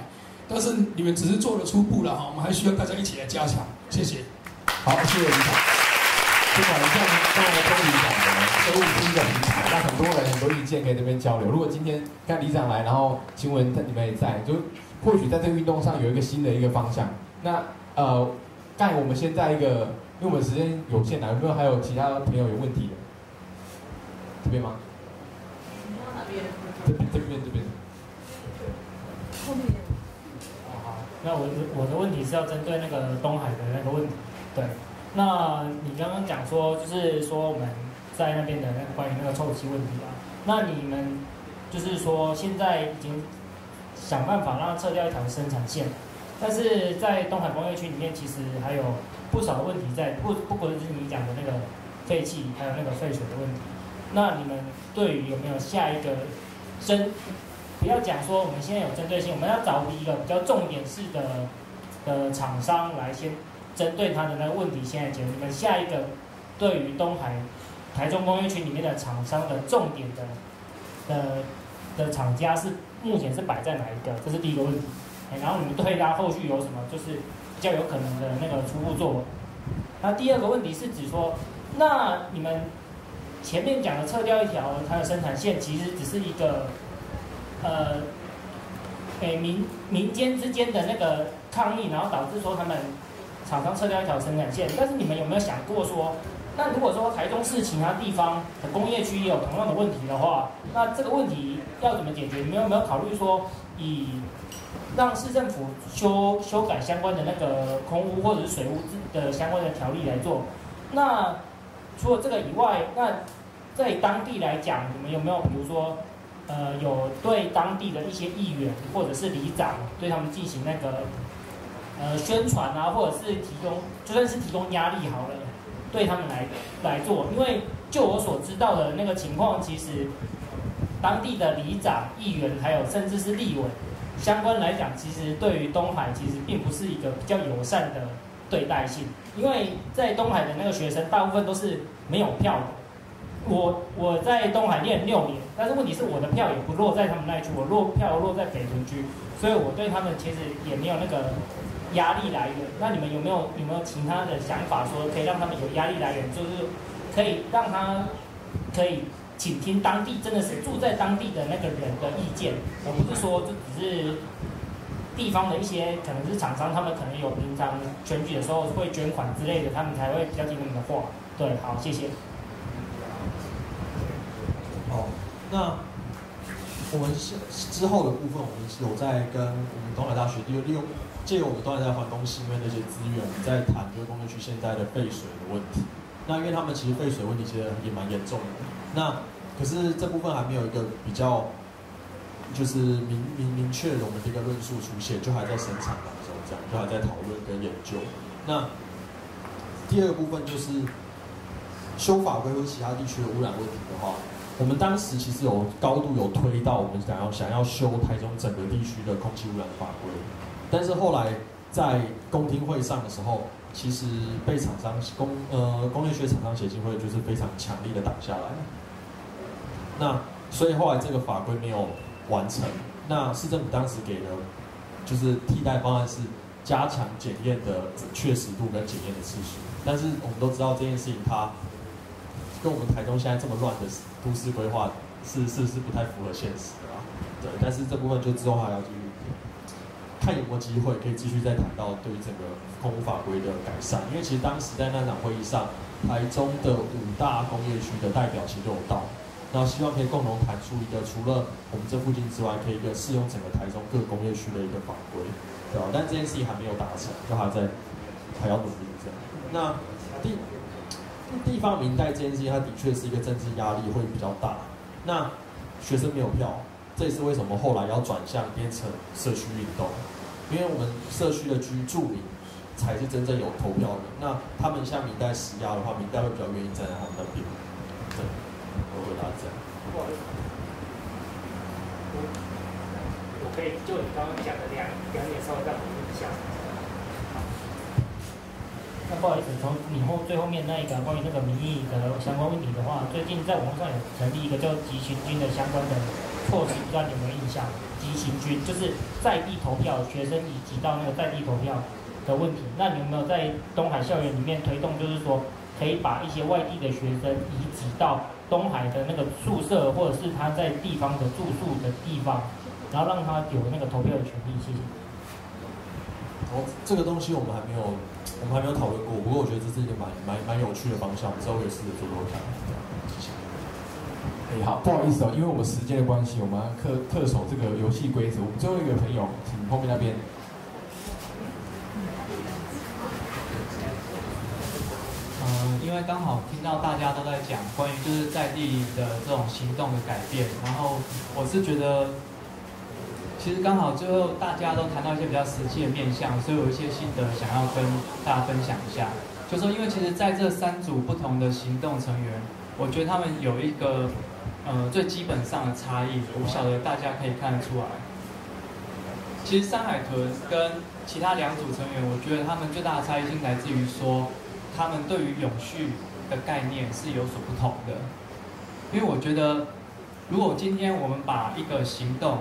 但是你们只是做了初步了哈，我们还需要大家一起来加强。谢谢。好，谢谢李长。不管像刚才钟理讲的，车务厅的平台，那很多人很多意见可以这边交流。如果今天看李长来，然后新闻你们也在，就或许在这个运动上有一个新的一个方向。那呃，刚才我们先在一个，因为我们时间有限啊，有没有还有其他朋友有问题的？这边吗？这边这边这边。后面。哦好，那我我的问题是要针对那个东海的那个问题，对。那你刚刚讲说，就是说我们在那边的那个关于那个臭气问题啊，那你们就是说现在已经想办法让它撤掉一条生产线，但是在东海工业区里面，其实还有不少的问题在，不不管是你讲的那个废气，还有那个废水的问题。那你们对于有没有下一个针？不要讲说我们现在有针对性，我们要找一个比较重点式的的厂商来先针对他的那个问题现在解决。你们下一个对于东海台中工业区里面的厂商的重点的的的厂家是目前是摆在哪一个？这是第一个问题。然后你们对它后续有什么就是比较有可能的那个初步作为？那第二个问题是指说，那你们。前面讲的撤掉一条它的生产线，其实只是一个，呃，给民民间之间的那个抗议，然后导致说他们厂商撤掉一条生产线。但是你们有没有想过说，那如果说台中市其他地方的工业区也有同样的问题的话，那这个问题要怎么解决？你们有没有考虑说，以让市政府修修改相关的那个空污或者是水污的相关的条例来做？那除了这个以外，那在当地来讲，你们有没有比如说，呃，有对当地的一些议员或者是里长，对他们进行那个呃宣传啊，或者是提供，就算是提供压力好了，对他们来来做？因为就我所知道的那个情况，其实当地的里长、议员，还有甚至是立委，相关来讲，其实对于东海其实并不是一个比较友善的对待性，因为在东海的那个学生，大部分都是没有票的。我我在东海念六年，但是问题是我的票也不落在他们那一区，我落票落在北屯区，所以我对他们其实也没有那个压力来源。那你们有没有有没有其他的想法，说可以让他们有压力来源，就是可以让他可以倾听当地真的是住在当地的那个人的意见，而不是说就只是地方的一些可能是厂商，他们可能有平常选举的时候会捐款之类的，他们才会比较听他们的话。对，好，谢谢。好，那我们是之后的部分，我们是有在跟我们东海大学利用利用借由我们东海大环东西因为那些资源，我们在谈就是工业区现在的废水的问题。那因为他们其实废水问题其实也蛮严重的，那可是这部分还没有一个比较就是明明明确的我们的一个论述出现，就还在生产当中，这样就还在讨论跟研究。那第二个部分就是修法规或其他地区的污染问题的话，我们当时其实有高度有推到我们想要想要修台中整个地区的空气污染法规，但是后来在公听会上的时候，其实被厂商工呃工业学厂商协进会就是非常强力的挡下来。那所以后来这个法规没有完成，那市政府当时给的就是替代方案是加强检验的确实度跟检验的次数，但是我们都知道这件事情它跟我们台中现在这么乱的都市规划是是不是不太符合现实的啦，对，但是这部分就之后还要继续看有没有机会可以继续再谈到对整个空污法规的改善，因为其实当时在那场会议上，台中的五大工业区的代表其实都有到。然后希望可以共同谈出一个除了我们这附近之外，可以一个适用整个台中各工业区的一个法规，对吧？但这件事情还没有达成，就还在还要努力这样。那地地方明代这件事，它的确是一个政治压力会比较大。那学生没有票，这也是为什么后来要转向变成社区运动，因为我们社区的居住民才是真正有投票的。那他们向明代施压的话，明代会比较愿意站在他们那边，对。我回答这样。不好意思，我我可以就你刚刚讲的两两点稍微再补充一下。那不好意思，从你后最后面那一个关于那个民意的相关问题的话，最近在网上有成立一个叫“集行军”的相关的措施，不知道你有没有印象？急行军就是在地投票，学生以及到那个在地投票的问题。那你有没有在东海校园里面推动，就是说可以把一些外地的学生移籍到？东海的那个宿舍，或者是他在地方的住宿的地方，然后让他有那个投票的权利。谢谢。哦，这个东西我们还没有，我们还没有讨论过。不过我觉得这是一个蛮蛮蛮有趣的方向，之后可以试着做做看。哎，好，不好意思哦，因为我们时间的关系，我们要恪恪守这个游戏规则。我们最后一个朋友，请后面那边。因为刚好听到大家都在讲关于就是在地的这种行动的改变，然后我是觉得，其实刚好最后大家都谈到一些比较实际的面向，所以有一些心得想要跟大家分享一下。就说因为其实在这三组不同的行动成员，我觉得他们有一个呃最基本上的差异，我不晓得大家可以看得出来。其实山海豚跟其他两组成员，我觉得他们最大的差异性来自于说。他们对于永续的概念是有所不同的，因为我觉得，如果今天我们把一个行动，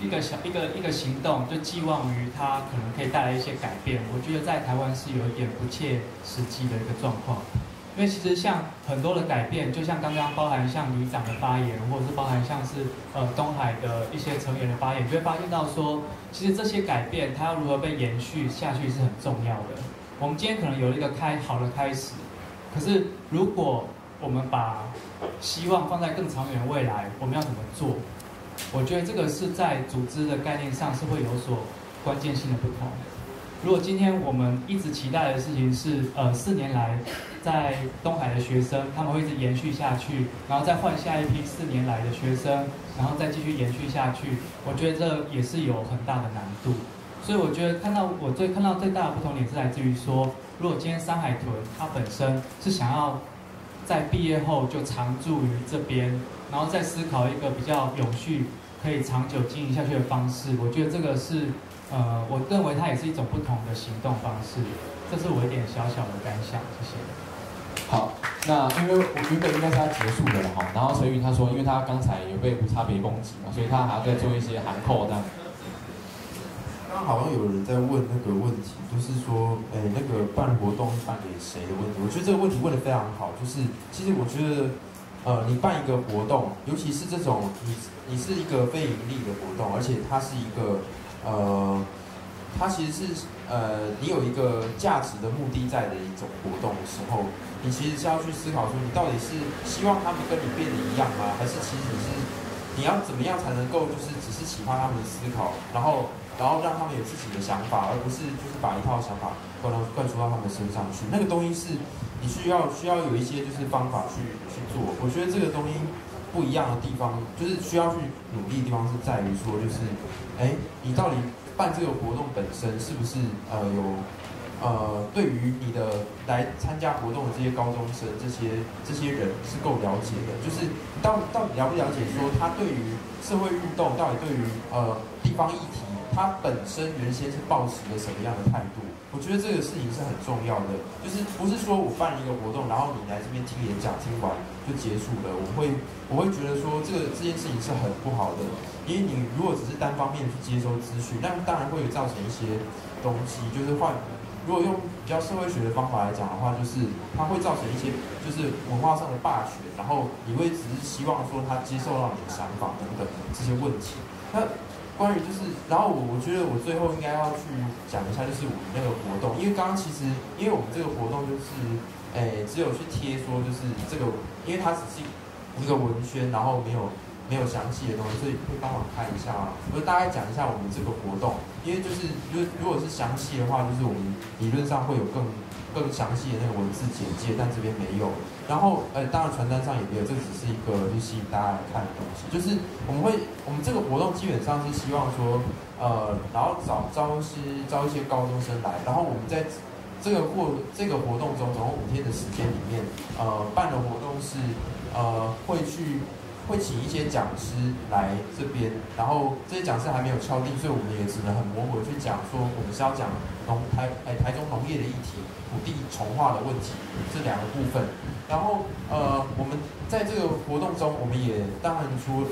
一个小一个一个行动，就寄望于它可能可以带来一些改变，我觉得在台湾是有一点不切实际的一个状况。因为其实像很多的改变，就像刚刚包含像旅长的发言，或者是包含像是呃东海的一些成员的发言，就会发现到说，其实这些改变它要如何被延续下去是很重要的。我们今天可能有一个开好的开始，可是如果我们把希望放在更长远的未来，我们要怎么做？我觉得这个是在组织的概念上是会有所关键性的不同。如果今天我们一直期待的事情是，呃，四年来在东海的学生他们会一直延续下去，然后再换下一批四年来的学生，然后再继续延续下去，我觉得这也是有很大的难度。所以我觉得看到我最看到最大的不同点是来自于说，如果今天山海豚它本身是想要在毕业后就常驻于这边，然后再思考一个比较永续可以长久经营下去的方式，我觉得这个是呃，我认为它也是一种不同的行动方式，这是我一点小小的感想，谢谢。好，那因为我原本应该是要结束的了哈，然后陈宇他说，因为他刚才有被无差别攻击嘛，所以他还要再做一些含扣这样。刚好像有人在问那个问题，就是说，哎，那个办活动办给谁的问题？我觉得这个问题问的非常好。就是其实我觉得，呃，你办一个活动，尤其是这种你你是一个非盈利的活动，而且它是一个呃，它其实是呃，你有一个价值的目的在的一种活动的时候，你其实是要去思考说，你到底是希望他们跟你变得一样吗？还是其实是你要怎么样才能够就是只是启发他们的思考，然后然后让他们有自己的想法，而不是就是把一套想法灌到灌输到他们身上去。那个东西是你需要需要有一些就是方法去去做。我觉得这个东西不一样的地方，就是需要去努力的地方是在于说，就是哎，你到底办这个活动本身是不是呃有呃对于你的来参加活动的这些高中生这些这些人是够了解的，就是到到底了不了解说他对于社会运动到底对于呃地方议题，他本身原先是抱持着什么样的态度？我觉得这个事情是很重要的，就是不是说我办一个活动，然后你来这边听演讲，听完就结束了。我会我会觉得说这个这件事情是很不好的，因为你如果只是单方面去接收资讯，那当然会有造成一些东西，就是换如果用比较社会学的方法来讲的话，就是它会造成一些就是文化上的霸权，然后你会只是希望说他接受到你的想法等等这些问题，那。关于就是，然后我我觉得我最后应该要去讲一下，就是我们那个活动，因为刚刚其实，因为我们这个活动就是，诶，只有去贴说就是这个，因为它只是一个文宣，然后没有没有详细的东西，所以会帮忙看一下啊，我就大概讲一下我们这个活动，因为就是如如果是详细的话，就是我们理论上会有更更详细的那个文字简介，但这边没有。然后，呃，当然传单上也没有，这只是一个就吸引大家来看的东西。就是我们会，我们这个活动基本上是希望说，呃，然后找招师招一些高中生来，然后我们在这个过这个活动中，总共五天的时间里面，呃，办的活动是，呃，会去。会请一些讲师来这边，然后这些讲师还没有敲定，所以我们也只能很模糊的去讲说，我们是要讲农台哎台中农业的议题、土地重化的问题这两个部分。然后呃，我们在这个活动中，我们也当然说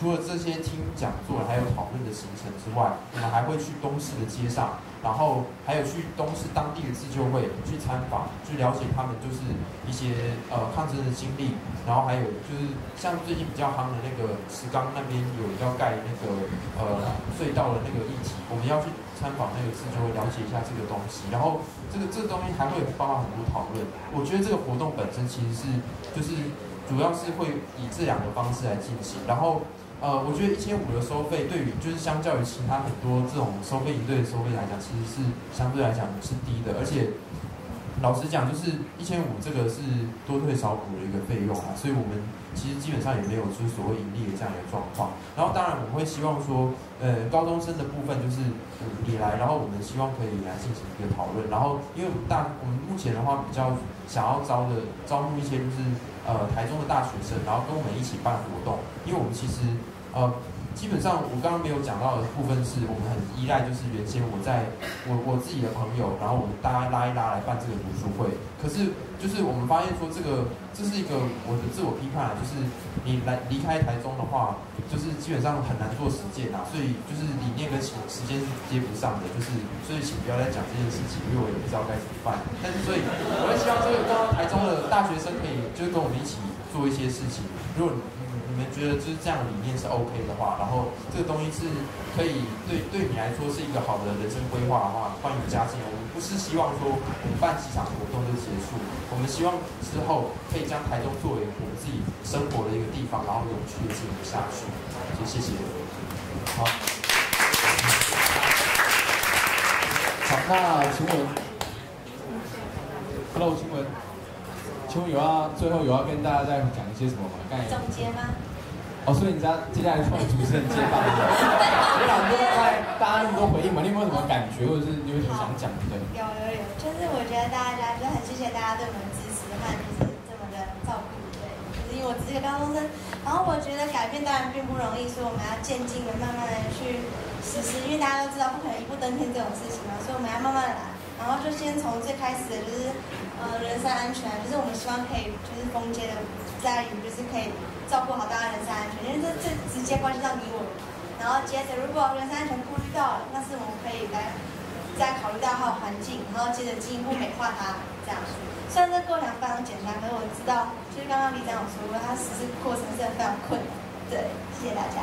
除了这些听讲座还有讨论的行程之外，我们还会去东市的街上。然后还有去东市当地的自救会去参访，去了解他们就是一些呃抗争的经历，然后还有就是像最近比较夯的那个石冈那边有要盖那个呃隧道的那个议题，我们要去参访那个自救会，了解一下这个东西。然后这个这个东西还会包含很多讨论。我觉得这个活动本身其实是就是主要是会以这两个方式来进行，然后。呃，我觉得一千五的收费对于就是相较于其他很多这种收费营队的收费来讲，其实是相对来讲是低的。而且老实讲，就是一千五这个是多退少补的一个费用啊，所以我们其实基本上也没有就是所谓盈利的这样一个状况。然后当然我们会希望说，呃，高中生的部分就是你来，然后我们希望可以来进行一个讨论。然后因为我们大我们目前的话比较想要招的招募一些就是呃台中的大学生，然后跟我们一起办活动，因为我们其实。呃，基本上我刚刚没有讲到的部分是我们很依赖，就是原先我在我我自己的朋友，然后我们大家拉一拉来办这个读书会。可是就是我们发现说这个这是一个我的自我批判，就是你来离开台中的话，就是基本上很难做实践啊。所以就是理念跟时时间是接不上的，就是所以请不要再讲这件事情，因为我也不知道该怎么办。但是所以我会希望这个刚刚台中的大学生可以就是跟我们一起做一些事情。如果你们觉得就是这样理念是 OK 的话，然后这个东西是可以对对你来说是一个好的人生规划的话，欢迎加进。我们不是希望说我们办几场活动就结束，我们希望之后可以将台中作为我们自己生活的一个地方，然后永续的经营下去。就谢谢。好。好，那请问，Hello，请问，请问有要最后有要跟大家再讲一些什么吗？总结吗？哦，所以你知道接下来是主持人接棒的。有很多在大家那么多回应嘛，你有没有什么感觉，或者是你有什么想讲的？有有有，就是我觉得大家就很谢谢大家对我们的支持和就是这么的照顾，对，就是因为我只是个高中生，然后我觉得改变当然并不容易，所以我们要渐进的、慢慢的去实施，因为大家都知道不可能一步登天这种事情嘛，所以我们要慢慢的来，然后就先从最开始的就是呃人身安全，就是我们希望可以就是封街的。在于就是可以照顾好大家人身安全，因为这这直接关系到你我。然后接着，如果人身安全顾虑到了，那是我们可以来再考虑到它的环境，然后接着进一步美化它这样。虽然这构想非常简单，可是我知道，就是刚刚李长有说过，它实施过程是非常困难。对，谢谢大家。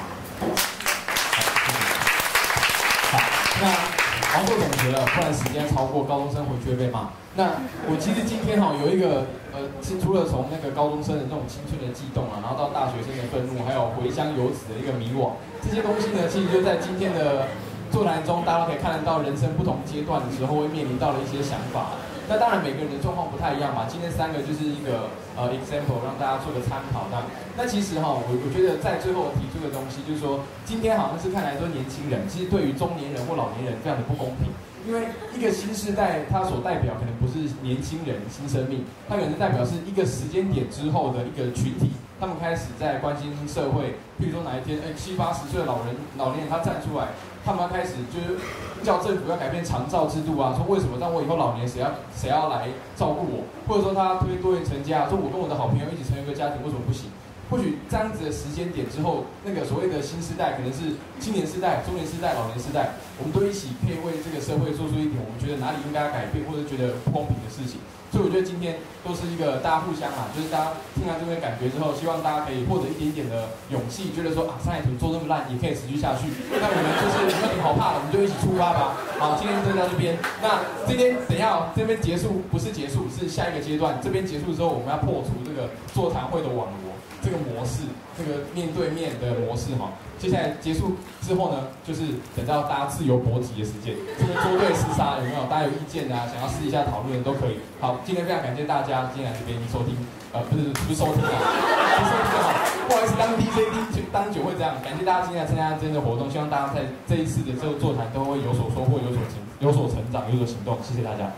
好。那熬过总结了，不然时间超过，高中生回去会被骂。那我其实今天哈有一个呃，是除了从那个高中生的那种青春的悸动啊，然后到大学生的愤怒，还有回乡游子的一个迷惘，这些东西呢，其实就在今天的座谈中，大家可以看得到人生不同阶段的时候会面临到的一些想法。那当然每个人的状况不太一样嘛，今天三个就是一个呃 example，让大家做个参考。那那其实哈，我我觉得在最后提出的东西就是说，今天好像是看来说年轻人，其实对于中年人或老年人非常的不公平。因为一个新时代，它所代表可能不是年轻人新生命，它可能代表是一个时间点之后的一个群体，他们开始在关心社会。譬如说哪一天，哎，七八十岁的老人、老年人他站出来，他们要开始就是叫政府要改变长照制度啊，说为什么让我以后老年谁要谁要来照顾我，或者说他推多元成家，说我跟我的好朋友一起成为一个家庭，为什么不行？或许这样子的时间点之后，那个所谓的新时代，可能是青年时代、中年时代、老年时代，我们都一起可以为这个社会做出一点我们觉得哪里应该改变，或者觉得不公平的事情。所以我觉得今天都是一个大家互相嘛，就是大家听完这边感觉之后，希望大家可以获得一点点的勇气，觉得说啊，上海图做那么烂也可以持续下去。那我们就是没有好怕的，我们就一起出发吧。好，今天就到这边。那这边等下这边结束不是结束，是下一个阶段。这边结束之后，我们要破除这个座谈会的网络。这个模式，这个面对面的模式哈，接下来结束之后呢，就是等到大家自由搏击的时间，这个捉对厮杀有没有？大家有意见啊，想要试一下讨论的都可以。好，今天非常感谢大家今天来这边收听，呃，不是不是收听啊，(laughs) 不收听啊，不好意思，当 DJ 当当酒会这样，感谢大家今天来参加今天的活动，希望大家在这一次的这个座谈都会有所收获，有所成有所成长，有所行动。谢谢大家。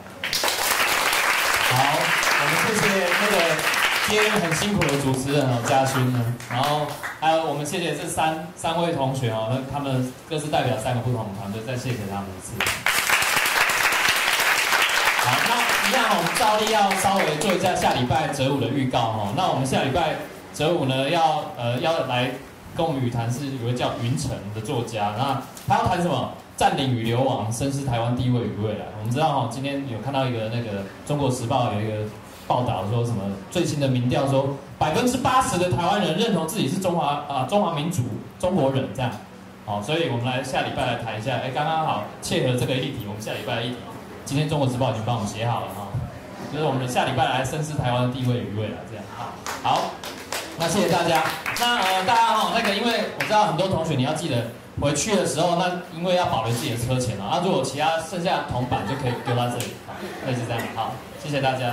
好，我们谢谢那个。今天很辛苦的主持人哦，嘉勋呢，然后还有我们谢谢这三三位同学哦，那他们各自代表三个不同的团队，再谢谢他们一次。好，那一样我们照例要稍微做一下下礼拜折舞的预告哈。那我们下礼拜折舞呢，要呃要来跟我们语谈是有个叫云城的作家，那他要谈什么？占领与流亡，深思台湾地位与未来。我们知道哈，今天有看到一个那个中国时报有一个。报道说什么最新的民调说百分之八十的台湾人认同自己是中华啊中华民族中国人这样，好，所以我们来下礼拜来谈一下，哎，刚刚好切合这个议题，我们下礼拜的议题，今天中国时报已经帮我们写好了哈，就是我们下礼拜来深思台湾的地位与未来这样，好，好，那谢谢大家，那呃大家哈那个因为我知道很多同学你要记得回去的时候，那因为要保留自己的车钱啊，那如果其他剩下铜板就可以丢到这里，好，那就这样，好，谢谢大家。